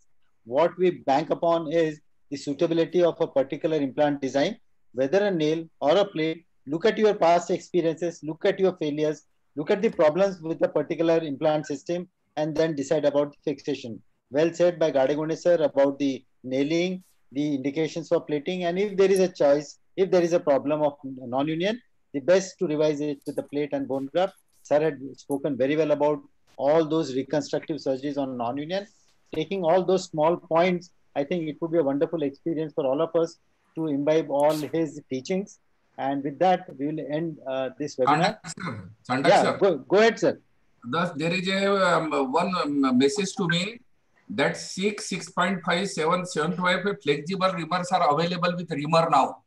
B: what we bank upon is the suitability of a particular implant design, whether a nail or a plate. Look at your past experiences, look at your failures, look at the problems with the particular implant system, and then decide about the fixation. Well said by Gadegone sir about the nailing, the indications for plating, and if there is a choice, if there is a problem of non-union, the best to revise it with the plate and bone graft. Sir had spoken very well about all those reconstructive surgeries on non-union. Taking all those small points, I think it would be a wonderful experience for all of us to imbibe all his teachings. And with that, we will end uh, this webinar.
D: Chandak sir, Chandak
B: Yeah,
D: sir.
B: go, go ahead, sir.
D: Thus, there is a um, one um, message to me that 6, 6.5, 7, 7.5 flexible reamers are available with reamer now.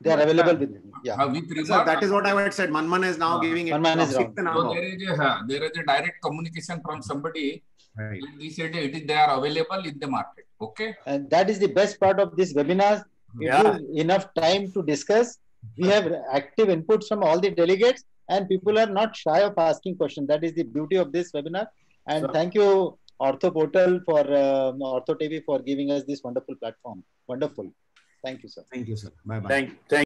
B: They are available with yeah.
D: Uh, with reamer.
A: That is what I had said. Manman is now
D: Ah.
A: giving it.
B: Manman is wrong.
A: and
D: So there is a uh, there is a direct communication from somebody.
A: Right.
D: And he said it is they are available in the market. Okay.
B: And that is the best part of this webinar. It
C: Yeah.
B: gives enough time to discuss. We have active inputs from all the delegates, and people are not shy of asking questions. That is the beauty of this webinar. And
C: So-
B: thank you, Ortho Portal, for um, Ortho TV for giving us this wonderful platform. Wonderful. Thank you, sir.
A: Thank you, sir. Bye bye.
C: Thank thank.